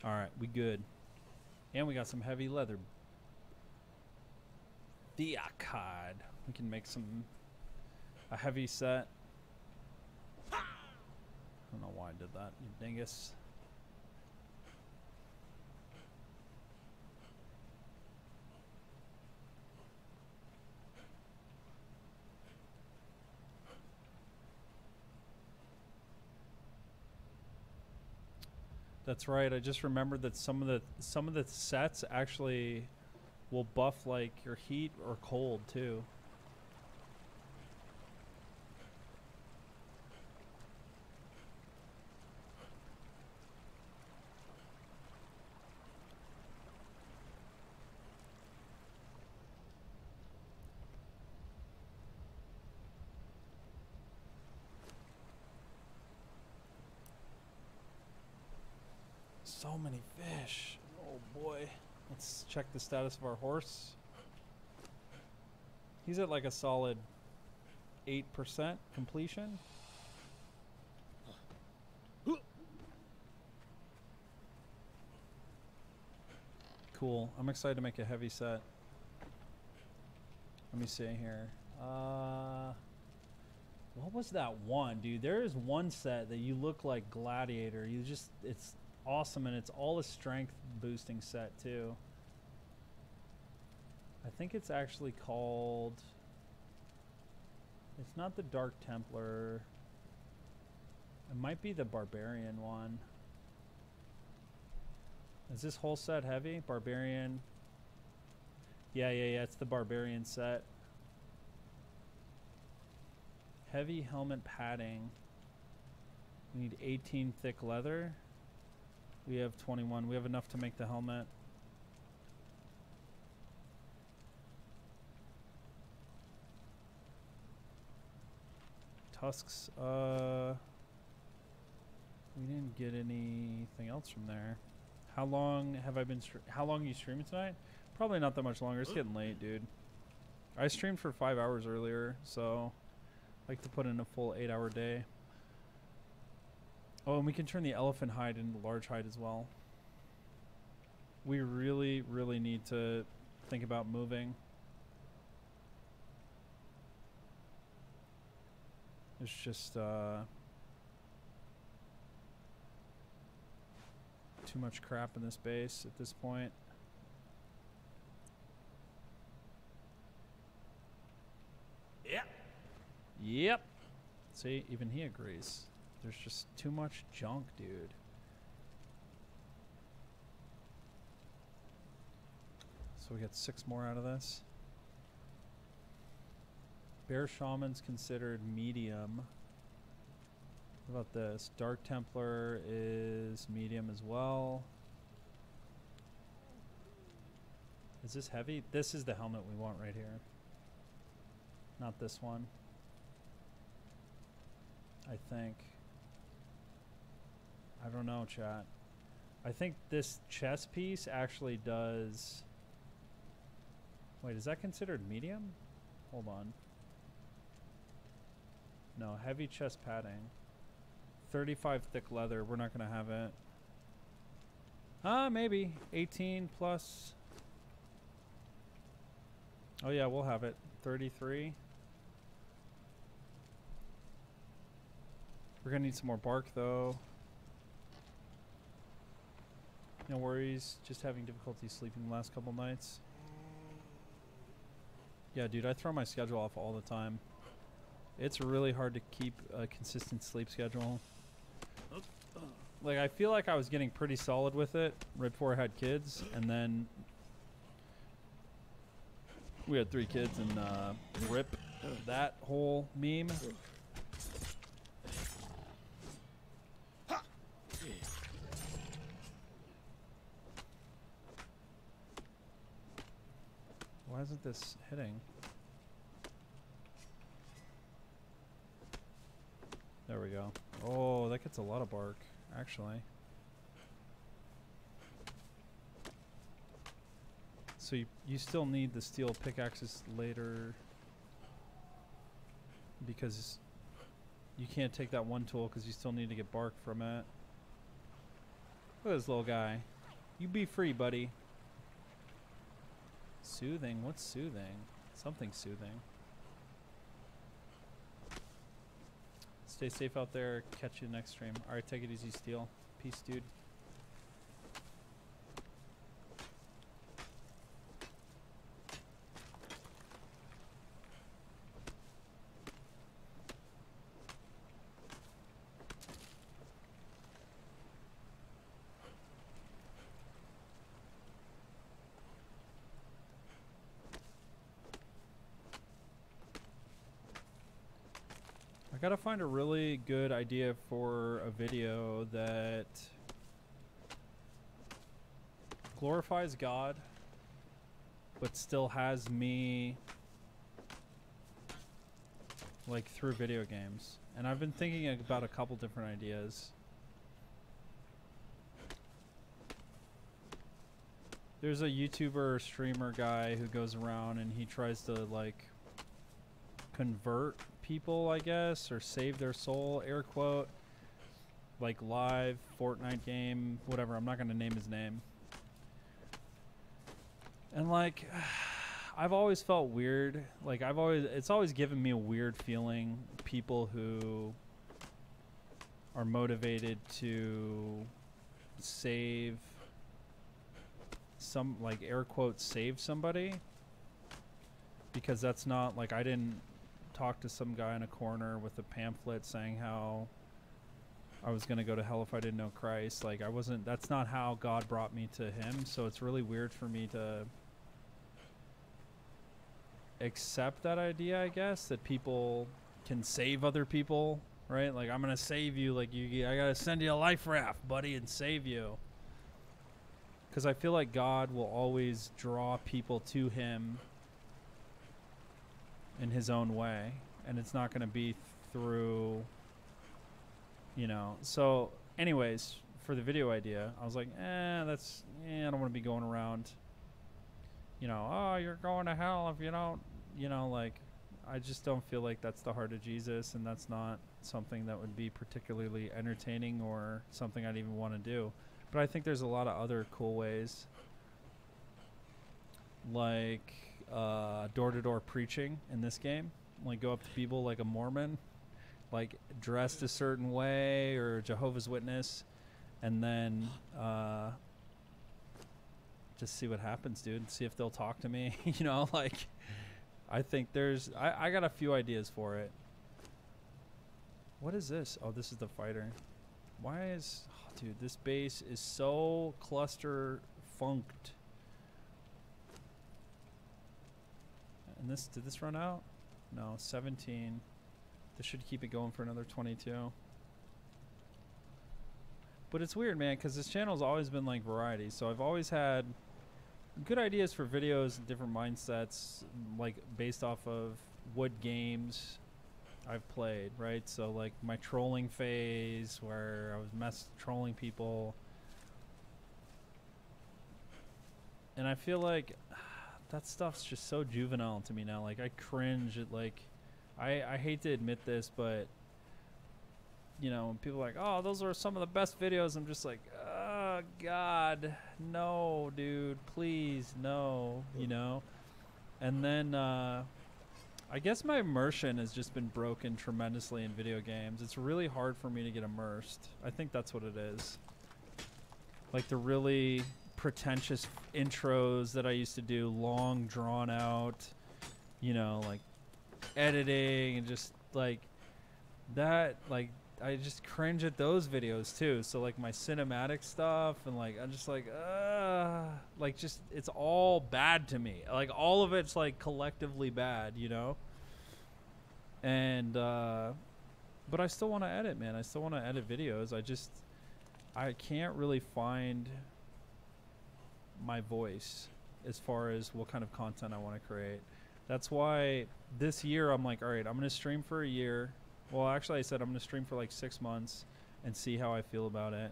All right, we good. And we got some heavy leather. Diakad. We can make some a heavy set. I don't know why I did that, you dingus. That's right. I just remembered that some of the some of the sets actually will buff like your heat or cold too. So many fish. Oh boy. Let's check the status of our horse. He's at like a solid 8% completion. Cool. I'm excited to make a heavy set. Let me see here. Uh, what was that one, dude? There is one set that you look like Gladiator. You just, it's awesome, and it's all a strength boosting set too. I think it's actually called. It's not the Dark Templar. It might be the Barbarian one. Is this whole set heavy? Barbarian. Yeah, yeah, yeah. It's the barbarian set. Heavy helmet padding. We need 18 thick leather. We have 21. We have enough to make the helmet. Tusks. Uh, we didn't get anything else from there. How long have I been? How long are you streaming tonight? Probably not that much longer. It's getting late, dude. I streamed for five hours earlier, so I like to put in a full eight-hour day. Oh, and we can turn the elephant hide into large hide as well. We really, really need to think about moving. It's just uh, too much crap in this base at this point. Yeah. Yep. See, even he agrees. There's just too much junk, dude. So we get six more out of this. Bear Shaman's considered medium. What about this? Dark Templar is medium as well. Is this heavy? This is the helmet we want right here. Not this one. I think. I don't know, chat. I think this chest piece actually does. Wait, is that considered medium? Hold on. No, heavy chest padding. 35 thick leather. We're not going to have it. Ah, maybe. 18 plus. Oh, yeah, we'll have it. 33. We're going to need some more bark, though. No worries. Just having difficulty sleeping the last couple nights. Yeah, dude, I throw my schedule off all the time. It's really hard to keep a consistent sleep schedule. Like, I feel like I was getting pretty solid with it right before I had kids, and then we had three kids, and uh, rip that whole meme. Why isn't this hitting? There we go. Oh, that gets a lot of bark, actually. So you, you still need the steel pickaxes later because you can't take that one tool because you still need to get bark from it. Look at this little guy. You be free, buddy. Soothing? What's soothing? Something soothing. Stay safe out there. Catch you next stream. Alright, take it easy, Steel. Peace, dude. Gotta find a really good idea for a video that glorifies God, but still has me like through video games. And I've been thinking about a couple different ideas. There's a YouTuber streamer guy who goes around and he tries to like convert people, I guess, or save their soul, air quote, like live Fortnite game, whatever. I'm not going to name his name. And like I've always felt weird. Like I've always it's always given me a weird feeling people who are motivated to save some like air quotes save somebody because that's not like I didn't talk to some guy in a corner with a pamphlet saying how I was going to go to hell if I didn't know Christ. Like I wasn't that's not how God brought me to him, so it's really weird for me to accept that idea, I guess, that people can save other people, right? Like I'm going to save you like you I got to send you a life raft, buddy, and save you. Cuz I feel like God will always draw people to him in his own way and it's not going to be through you know. So anyways for the video idea i was like eh that's eh, i don't want to be going around you know oh you're going to hell if you don't you know like i just don't feel like that's the heart of jesus and that's not something that would be particularly entertaining or something i'd even want to do. But i think there's a lot of other cool ways like uh, door-to-door preaching in this game. Like go up to people like a mormon like dressed a certain way or jehovah's witness and then uh, just see what happens dude. See if they'll talk to me you know like i think there's I, I got a few ideas for it. What is this? Oh this is the fighter. Why is oh, dude this base is so cluster funked and this did this run out? No 17 this should keep it going for another 22 but it's weird man because this channel's always been like variety so i've always had good ideas for videos and different mindsets like based off of what games i've played right? So like my trolling phase where i was mess trolling people. And i feel like that stuff's just so juvenile to me now. Like I cringe at like I I hate to admit this, but you know, when people are like, "Oh, those are some of the best videos." I'm just like, "Oh god, no, dude, please, no." You know? And then uh I guess my immersion has just been broken tremendously in video games. It's really hard for me to get immersed. I think that's what it is. Like the really pretentious intros that I used to do, long drawn out, you know, like editing and just like that like I just cringe at those videos too. So like my cinematic stuff and like I'm just like uh like just it's all bad to me. Like all of it's like collectively bad, you know? And uh but I still want to edit, man. I still want to edit videos. I just I can't really find my voice as far as what kind of content I want to create. That's why this year I'm like, all right, I'm going to stream for a year. Well, actually, I said I'm going to stream for like six months and see how I feel about it.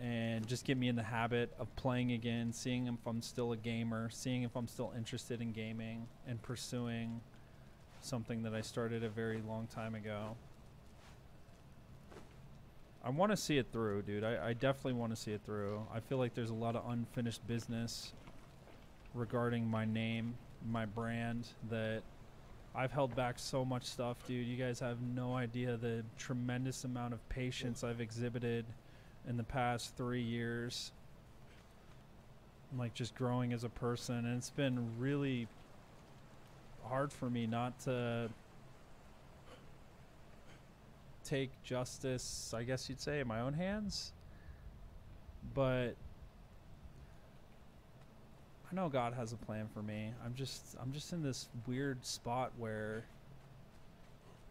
And just get me in the habit of playing again, seeing if I'm still a gamer, seeing if I'm still interested in gaming, and pursuing something that I started a very long time ago. I want to see it through, dude. I, I definitely want to see it through. I feel like there's a lot of unfinished business regarding my name, my brand, that I've held back so much stuff, dude. You guys have no idea the tremendous amount of patience I've exhibited in the past three years. Like just growing as a person. And it's been really hard for me not to take justice, I guess you'd say, in my own hands. But I know God has a plan for me. I'm just I'm just in this weird spot where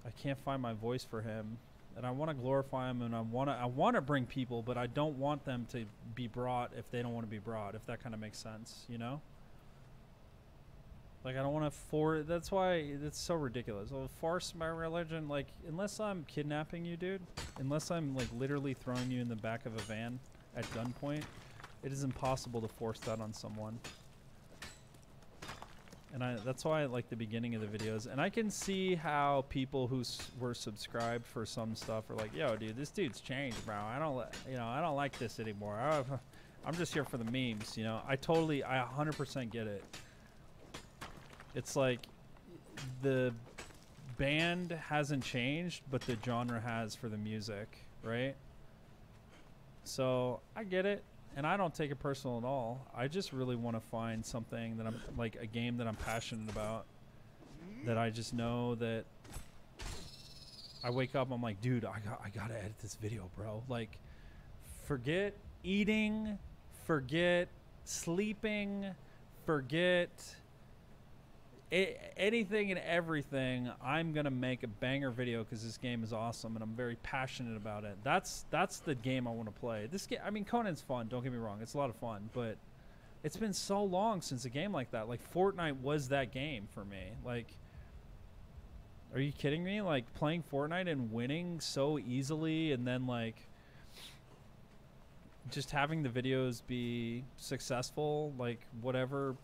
I can't find my voice for him and I want to glorify him and I want to I want to bring people but I don't want them to be brought if they don't want to be brought if that kind of makes sense, you know? Like I don't want to for that's why it's so ridiculous. I'll force my religion like unless I'm kidnapping you, dude, unless I'm like literally throwing you in the back of a van at gunpoint, it is impossible to force that on someone. And I that's why I like the beginning of the videos. And I can see how people who were subscribed for some stuff are like, "Yo, dude, this dude's changed, bro. I don't you know, I don't like this anymore. I, I'm just here for the memes, you know. I totally I 100% get it it's like the band hasn't changed, but the genre has for the music, right? So I get it, and I don't take it personal at all. I just really want to find something that I'm like a game that I'm passionate about, that I just know that I wake up, I'm like, dude, I got I gotta edit this video, bro. Like, forget eating, forget sleeping, forget anything and everything. I'm gonna make a banger video because this game is awesome and I'm very passionate about it. That's that's the game I want to play. This game, I mean, Conan's fun. Don't get me wrong, it's a lot of fun, but it's been so long since a game like that. Like Fortnite was that game for me. Like are you kidding me? Like playing Fortnite and winning so easily and then like just having the videos be successful, like whatever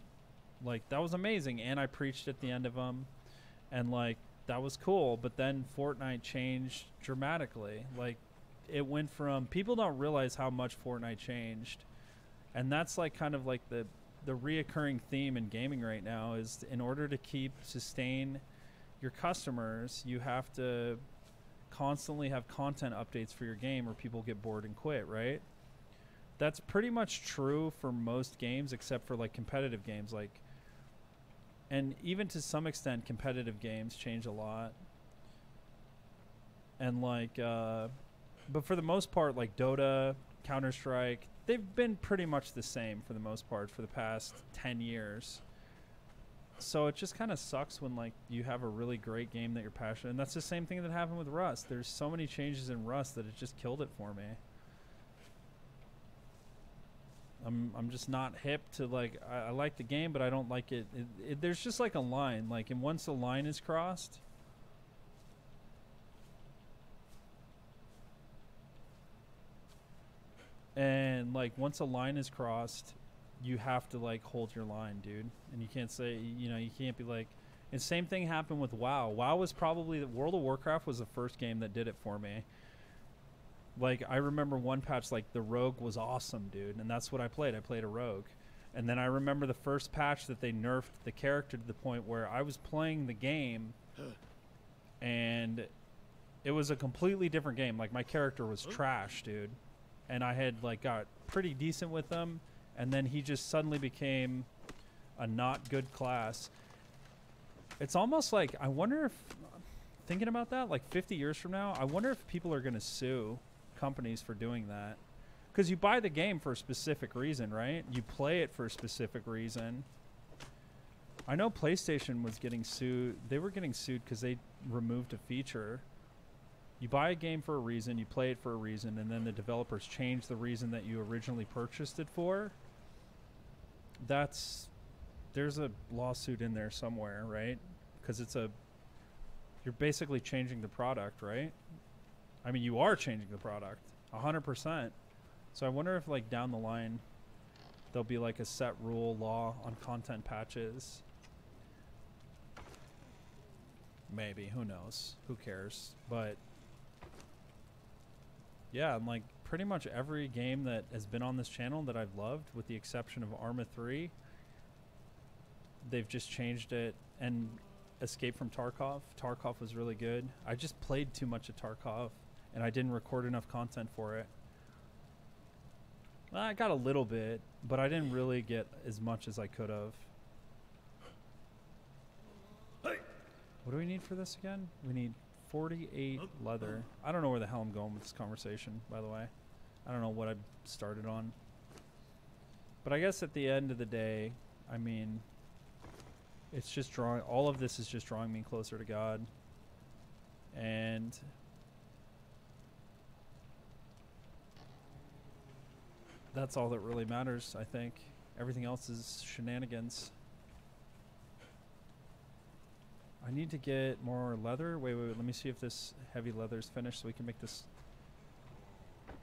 like that was amazing and I preached at the end of them and like that was cool, but then Fortnite changed dramatically. Like it went from people don't realize how much Fortnite changed. And that's like kind of like the the reoccurring theme in gaming right now is in order to keep sustain your customers, you have to constantly have content updates for your game or people get bored and quit, right? That's pretty much true for most games except for like competitive games like and even to some extent competitive games change a lot. And like uh but for the most part like Dota, Counter-Strike, they've been pretty much the same for the most part for the past 10 years. So it just kind of sucks when like you have a really great game that you're passionate and that's the same thing that happened with rust. There's so many changes in rust that it just killed it for me i'm i'm just not hip to like i, I like the game but i don't like it. It, it there's just like a line like and once the line is crossed and like once a line is crossed you have to like hold your line, dude. And you can't say, you know, you can't be like. And same thing happened with WoW. WoW was probably the World of Warcraft was the first game that did it for me. Like I remember one patch, like the Rogue was awesome, dude, and that's what I played. I played a Rogue, and then I remember the first patch that they nerfed the character to the point where I was playing the game, and it was a completely different game. Like my character was oh. trash, dude, and I had like got pretty decent with them and then he just suddenly became a not good class. It's almost like I wonder if thinking about that like 50 years from now, I wonder if people are going to sue companies for doing that. Cuz you buy the game for a specific reason, right? You play it for a specific reason. I know PlayStation was getting sued. They were getting sued cuz they removed a feature you buy a game for a reason, you play it for a reason, and then the developers change the reason that you originally purchased it for that's there's a lawsuit in there somewhere, right? Because it's a you're basically changing the product, right? I mean, you are changing the product, hundred percent. So I wonder if like down the line there'll be like a set rule law on content patches. Maybe, who knows? Who cares? But yeah, I'm like pretty much every game that has been on this channel that I've loved, with the exception of Arma 3, they've just changed it. And Escape from Tarkov, Tarkov was really good. I just played too much of Tarkov, and I didn't record enough content for it. I got a little bit, but I didn't really get as much as I could have. What do we need for this again? We need 48 leather. I don't know where the hell I'm going with this conversation, by the way. I don't know what I started on. But I guess at the end of the day, I mean, it's just drawing, all of this is just drawing me closer to God. And that's all that really matters, I think. Everything else is shenanigans. I need to get more leather. Wait, wait, wait. Let me see if this heavy leather is finished so we can make this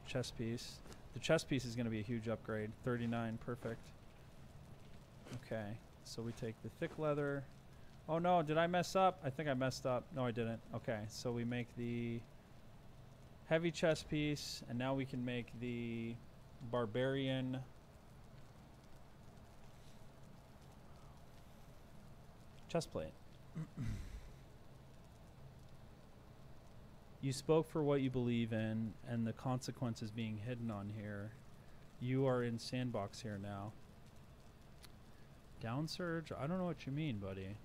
chest piece. The chest piece is going to be a huge upgrade. 39, perfect. Okay, so we take the thick leather. Oh no, did I mess up? I think I messed up. No, I didn't. Okay, so we make the heavy chest piece, and now we can make the barbarian chest plate. you spoke for what you believe in, and the consequences being hidden on here. You are in sandbox here now. Down surge? I don't know what you mean, buddy.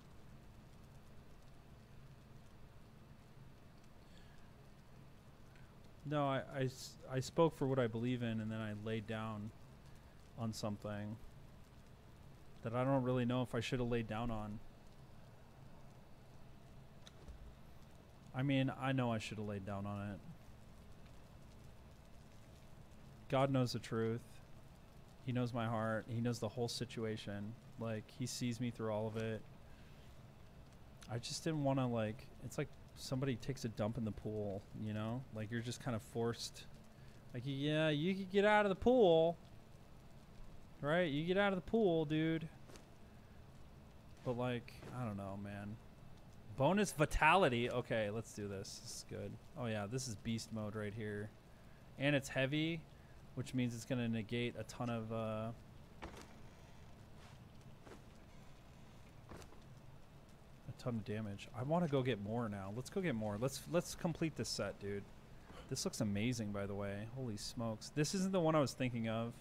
No, I I spoke for what I believe in, and then I laid down on something that I don't really know if I should have laid down on. I mean, I know I should have laid down on it. God knows the truth. He knows my heart. He knows the whole situation. Like, he sees me through all of it. I just didn't want to, like, it's like somebody takes a dump in the pool, you know? Like, you're just kind of forced. Like, yeah, you could get out of the pool. Right? You get out of the pool, dude. But, like, I don't know, man. Bonus vitality. Okay, let's do this. This is good. Oh, yeah, this is beast mode right here. And it's heavy, which means it's going to negate a ton of. Uh, ton of damage. I want to go get more now. Let's go get more. Let's let's complete this set, dude. This looks amazing, by the way. Holy smokes! This isn't the one I was thinking of.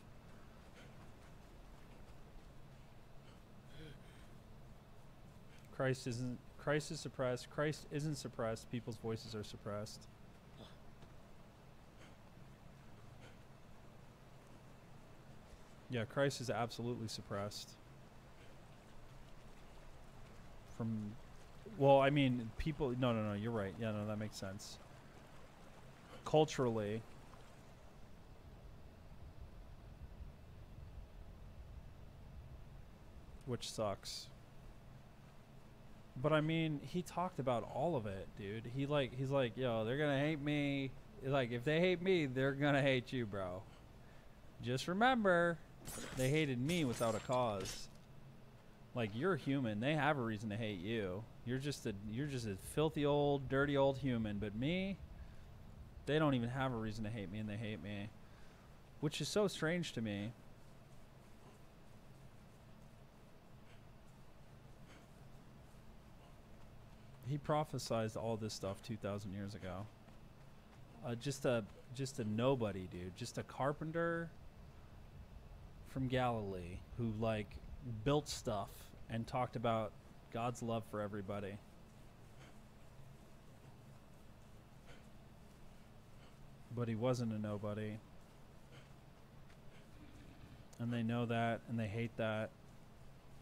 Christ isn't. Christ is suppressed. Christ isn't suppressed. People's voices are suppressed. Yeah, Christ is absolutely suppressed. From, well, I mean, people. No, no, no. You're right. Yeah, no, that makes sense. Culturally, which sucks. But I mean, he talked about all of it, dude. He like, he's like, yo, they're gonna hate me. Like, if they hate me, they're gonna hate you, bro. Just remember, they hated me without a cause. Like you're human, they have a reason to hate you. You're just a you're just a filthy old, dirty old human. But me, they don't even have a reason to hate me, and they hate me, which is so strange to me. He prophesied all this stuff two thousand years ago. Uh, just a just a nobody, dude. Just a carpenter from Galilee who like built stuff and talked about God's love for everybody. But he wasn't a nobody. And they know that and they hate that.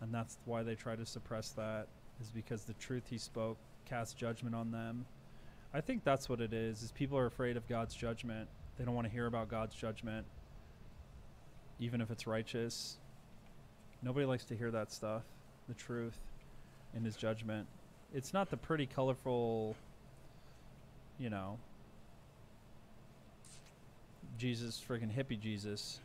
And that's why they try to suppress that is because the truth he spoke cast judgment on them. I think that's what it is. Is people are afraid of God's judgment. They don't want to hear about God's judgment even if it's righteous. Nobody likes to hear that stuff, the truth in his judgment. It's not the pretty, colorful, you know, Jesus, freaking hippie Jesus.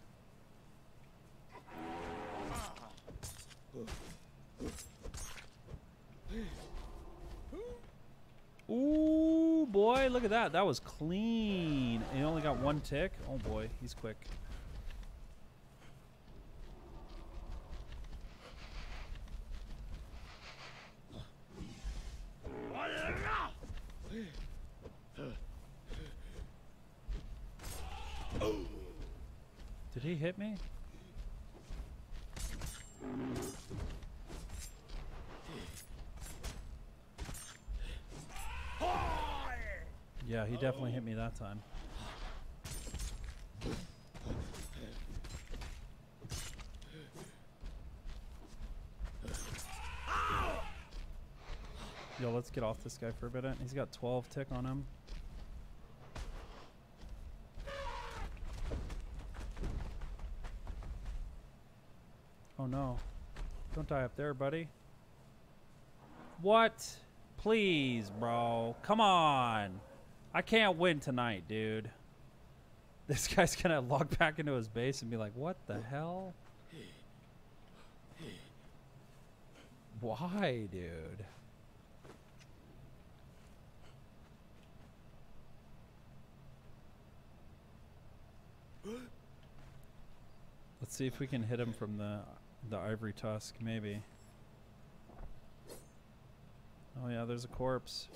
Ooh, boy, look at that. That was clean. And he only got one tick. Oh, boy, he's quick. Did he hit me? Yeah, he definitely hit me that time. Yo, let's get off this guy for a minute. He's got 12 tick on him. Oh no. Don't die up there, buddy. What? Please, bro. Come on. I can't win tonight, dude. This guy's gonna log back into his base and be like, what the hell? Why, dude? Let's see if we can hit him from the the ivory tusk, maybe. Oh yeah, there's a corpse.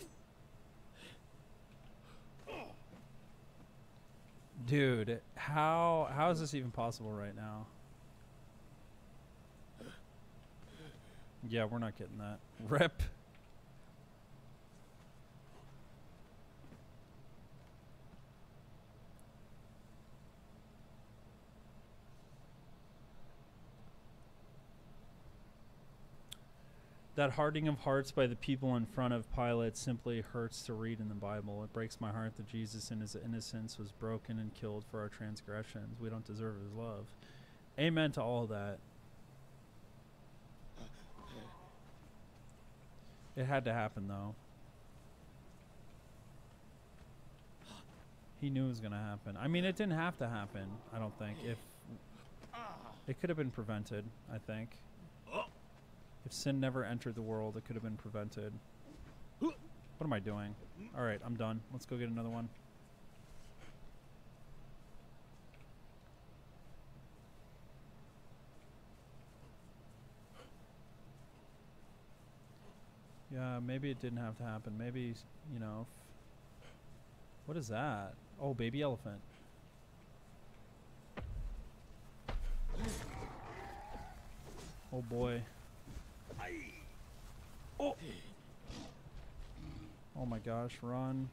Dude, how how is this even possible right now? Yeah, we're not getting that. Rip. That hardening of hearts by the people in front of Pilate simply hurts to read in the Bible. It breaks my heart that Jesus, in his innocence, was broken and killed for our transgressions. We don't deserve his love. Amen to all that. It had to happen, though. He knew it was going to happen. I mean, it didn't have to happen, I don't think. If It could have been prevented, I think. If sin never entered the world, it could have been prevented. What am I doing? All right, I'm done. Let's go get another one. Yeah, maybe it didn't have to happen. Maybe, you know. What is that? Oh, baby elephant. Oh boy. Oh. Oh my gosh, run.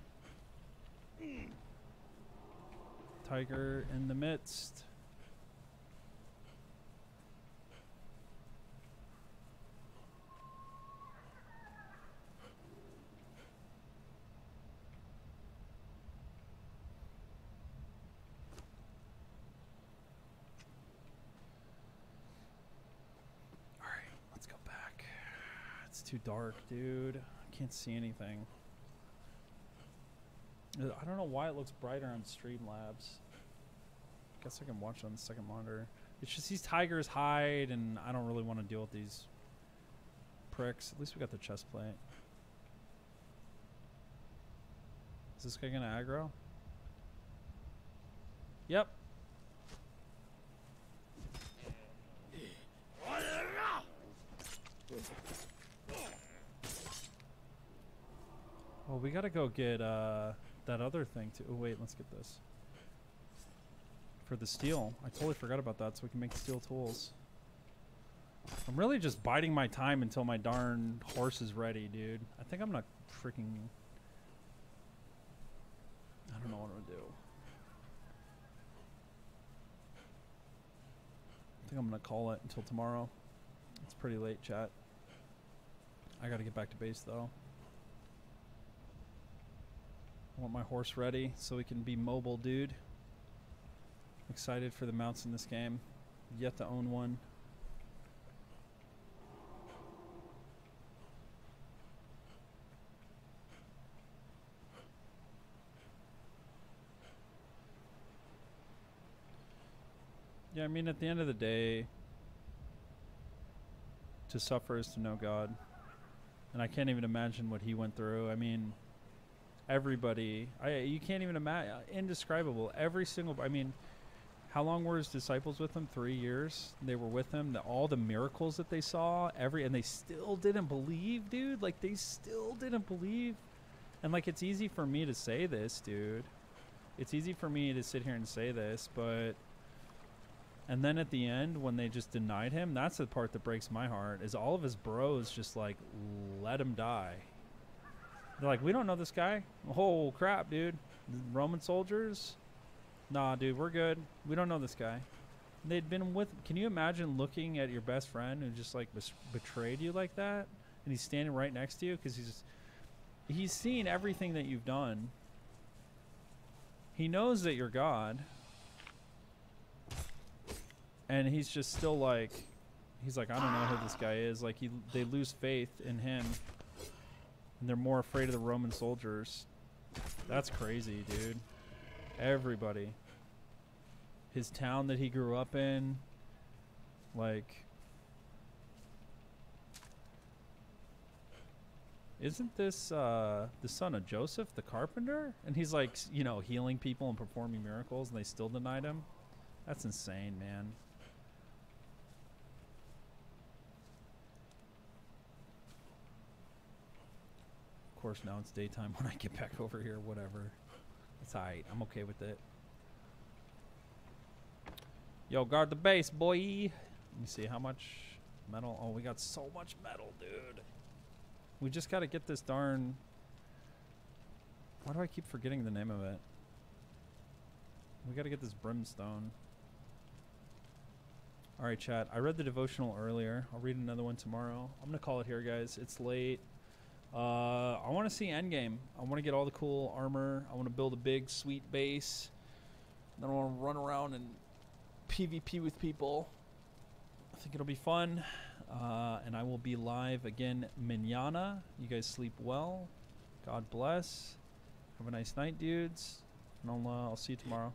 Tiger in the midst. Alright, let's go back. It's too dark, dude. I can't see anything. I don't know why it looks brighter on Streamlabs. Guess I can watch it on the second monitor. It's just these tigers hide, and I don't really want to deal with these pricks. At least we got the chest plate. Is this guy gonna aggro? Yep. Well, we gotta go get uh, that other thing too. Oh, wait, let's get this. For the steel. I totally forgot about that, so we can make steel tools. I'm really just biding my time until my darn horse is ready, dude. I think I'm gonna freaking. I don't know what I'm gonna do. I think I'm gonna call it until tomorrow. It's pretty late, chat. I gotta get back to base though. I want my horse ready so we can be mobile, dude. Excited for the mounts in this game. Yet to own one. Yeah, I mean, at the end of the day, to suffer is to know God. And I can't even imagine what he went through. I mean, everybody, I you can't even imagine, indescribable. Every single, I mean, how long were his disciples with him? Three years. They were with him. The, all the miracles that they saw, every, and they still didn't believe, dude. Like they still didn't believe. And like, it's easy for me to say this, dude. It's easy for me to sit here and say this, but and then at the end, when they just denied him, that's the part that breaks my heart. Is all of his bros just like let him die? They're like, we don't know this guy. Oh crap, dude! Roman soldiers? Nah, dude, we're good. We don't know this guy. They'd been with. Can you imagine looking at your best friend who just like betrayed you like that, and he's standing right next to you because he's he's seen everything that you've done. He knows that you're God and he's just still like he's like i don't know who this guy is like he they lose faith in him and they're more afraid of the roman soldiers. That's crazy dude. Everybody. His town that he grew up in like isn't this uh the son of joseph the carpenter? And he's like you know healing people and performing miracles and they still denied him? That's insane man course, now it's daytime when I get back over here. Whatever. It's alright. I'm okay with it. Yo, guard the base, boy. Let me see how much metal. Oh, we got so much metal, dude. We just got to get this darn. Why do I keep forgetting the name of it? We got to get this brimstone. All right, chat. I read the devotional earlier. I'll read another one tomorrow. I'm gonna call it here, guys. It's late. Uh, I want to see Endgame. I want to get all the cool armor. I want to build a big, sweet base. Then I want to run around and PvP with people. I think it'll be fun. Uh, and I will be live again manana. You guys sleep well. God bless. Have a nice night, dudes. And I'll, uh, I'll see you tomorrow.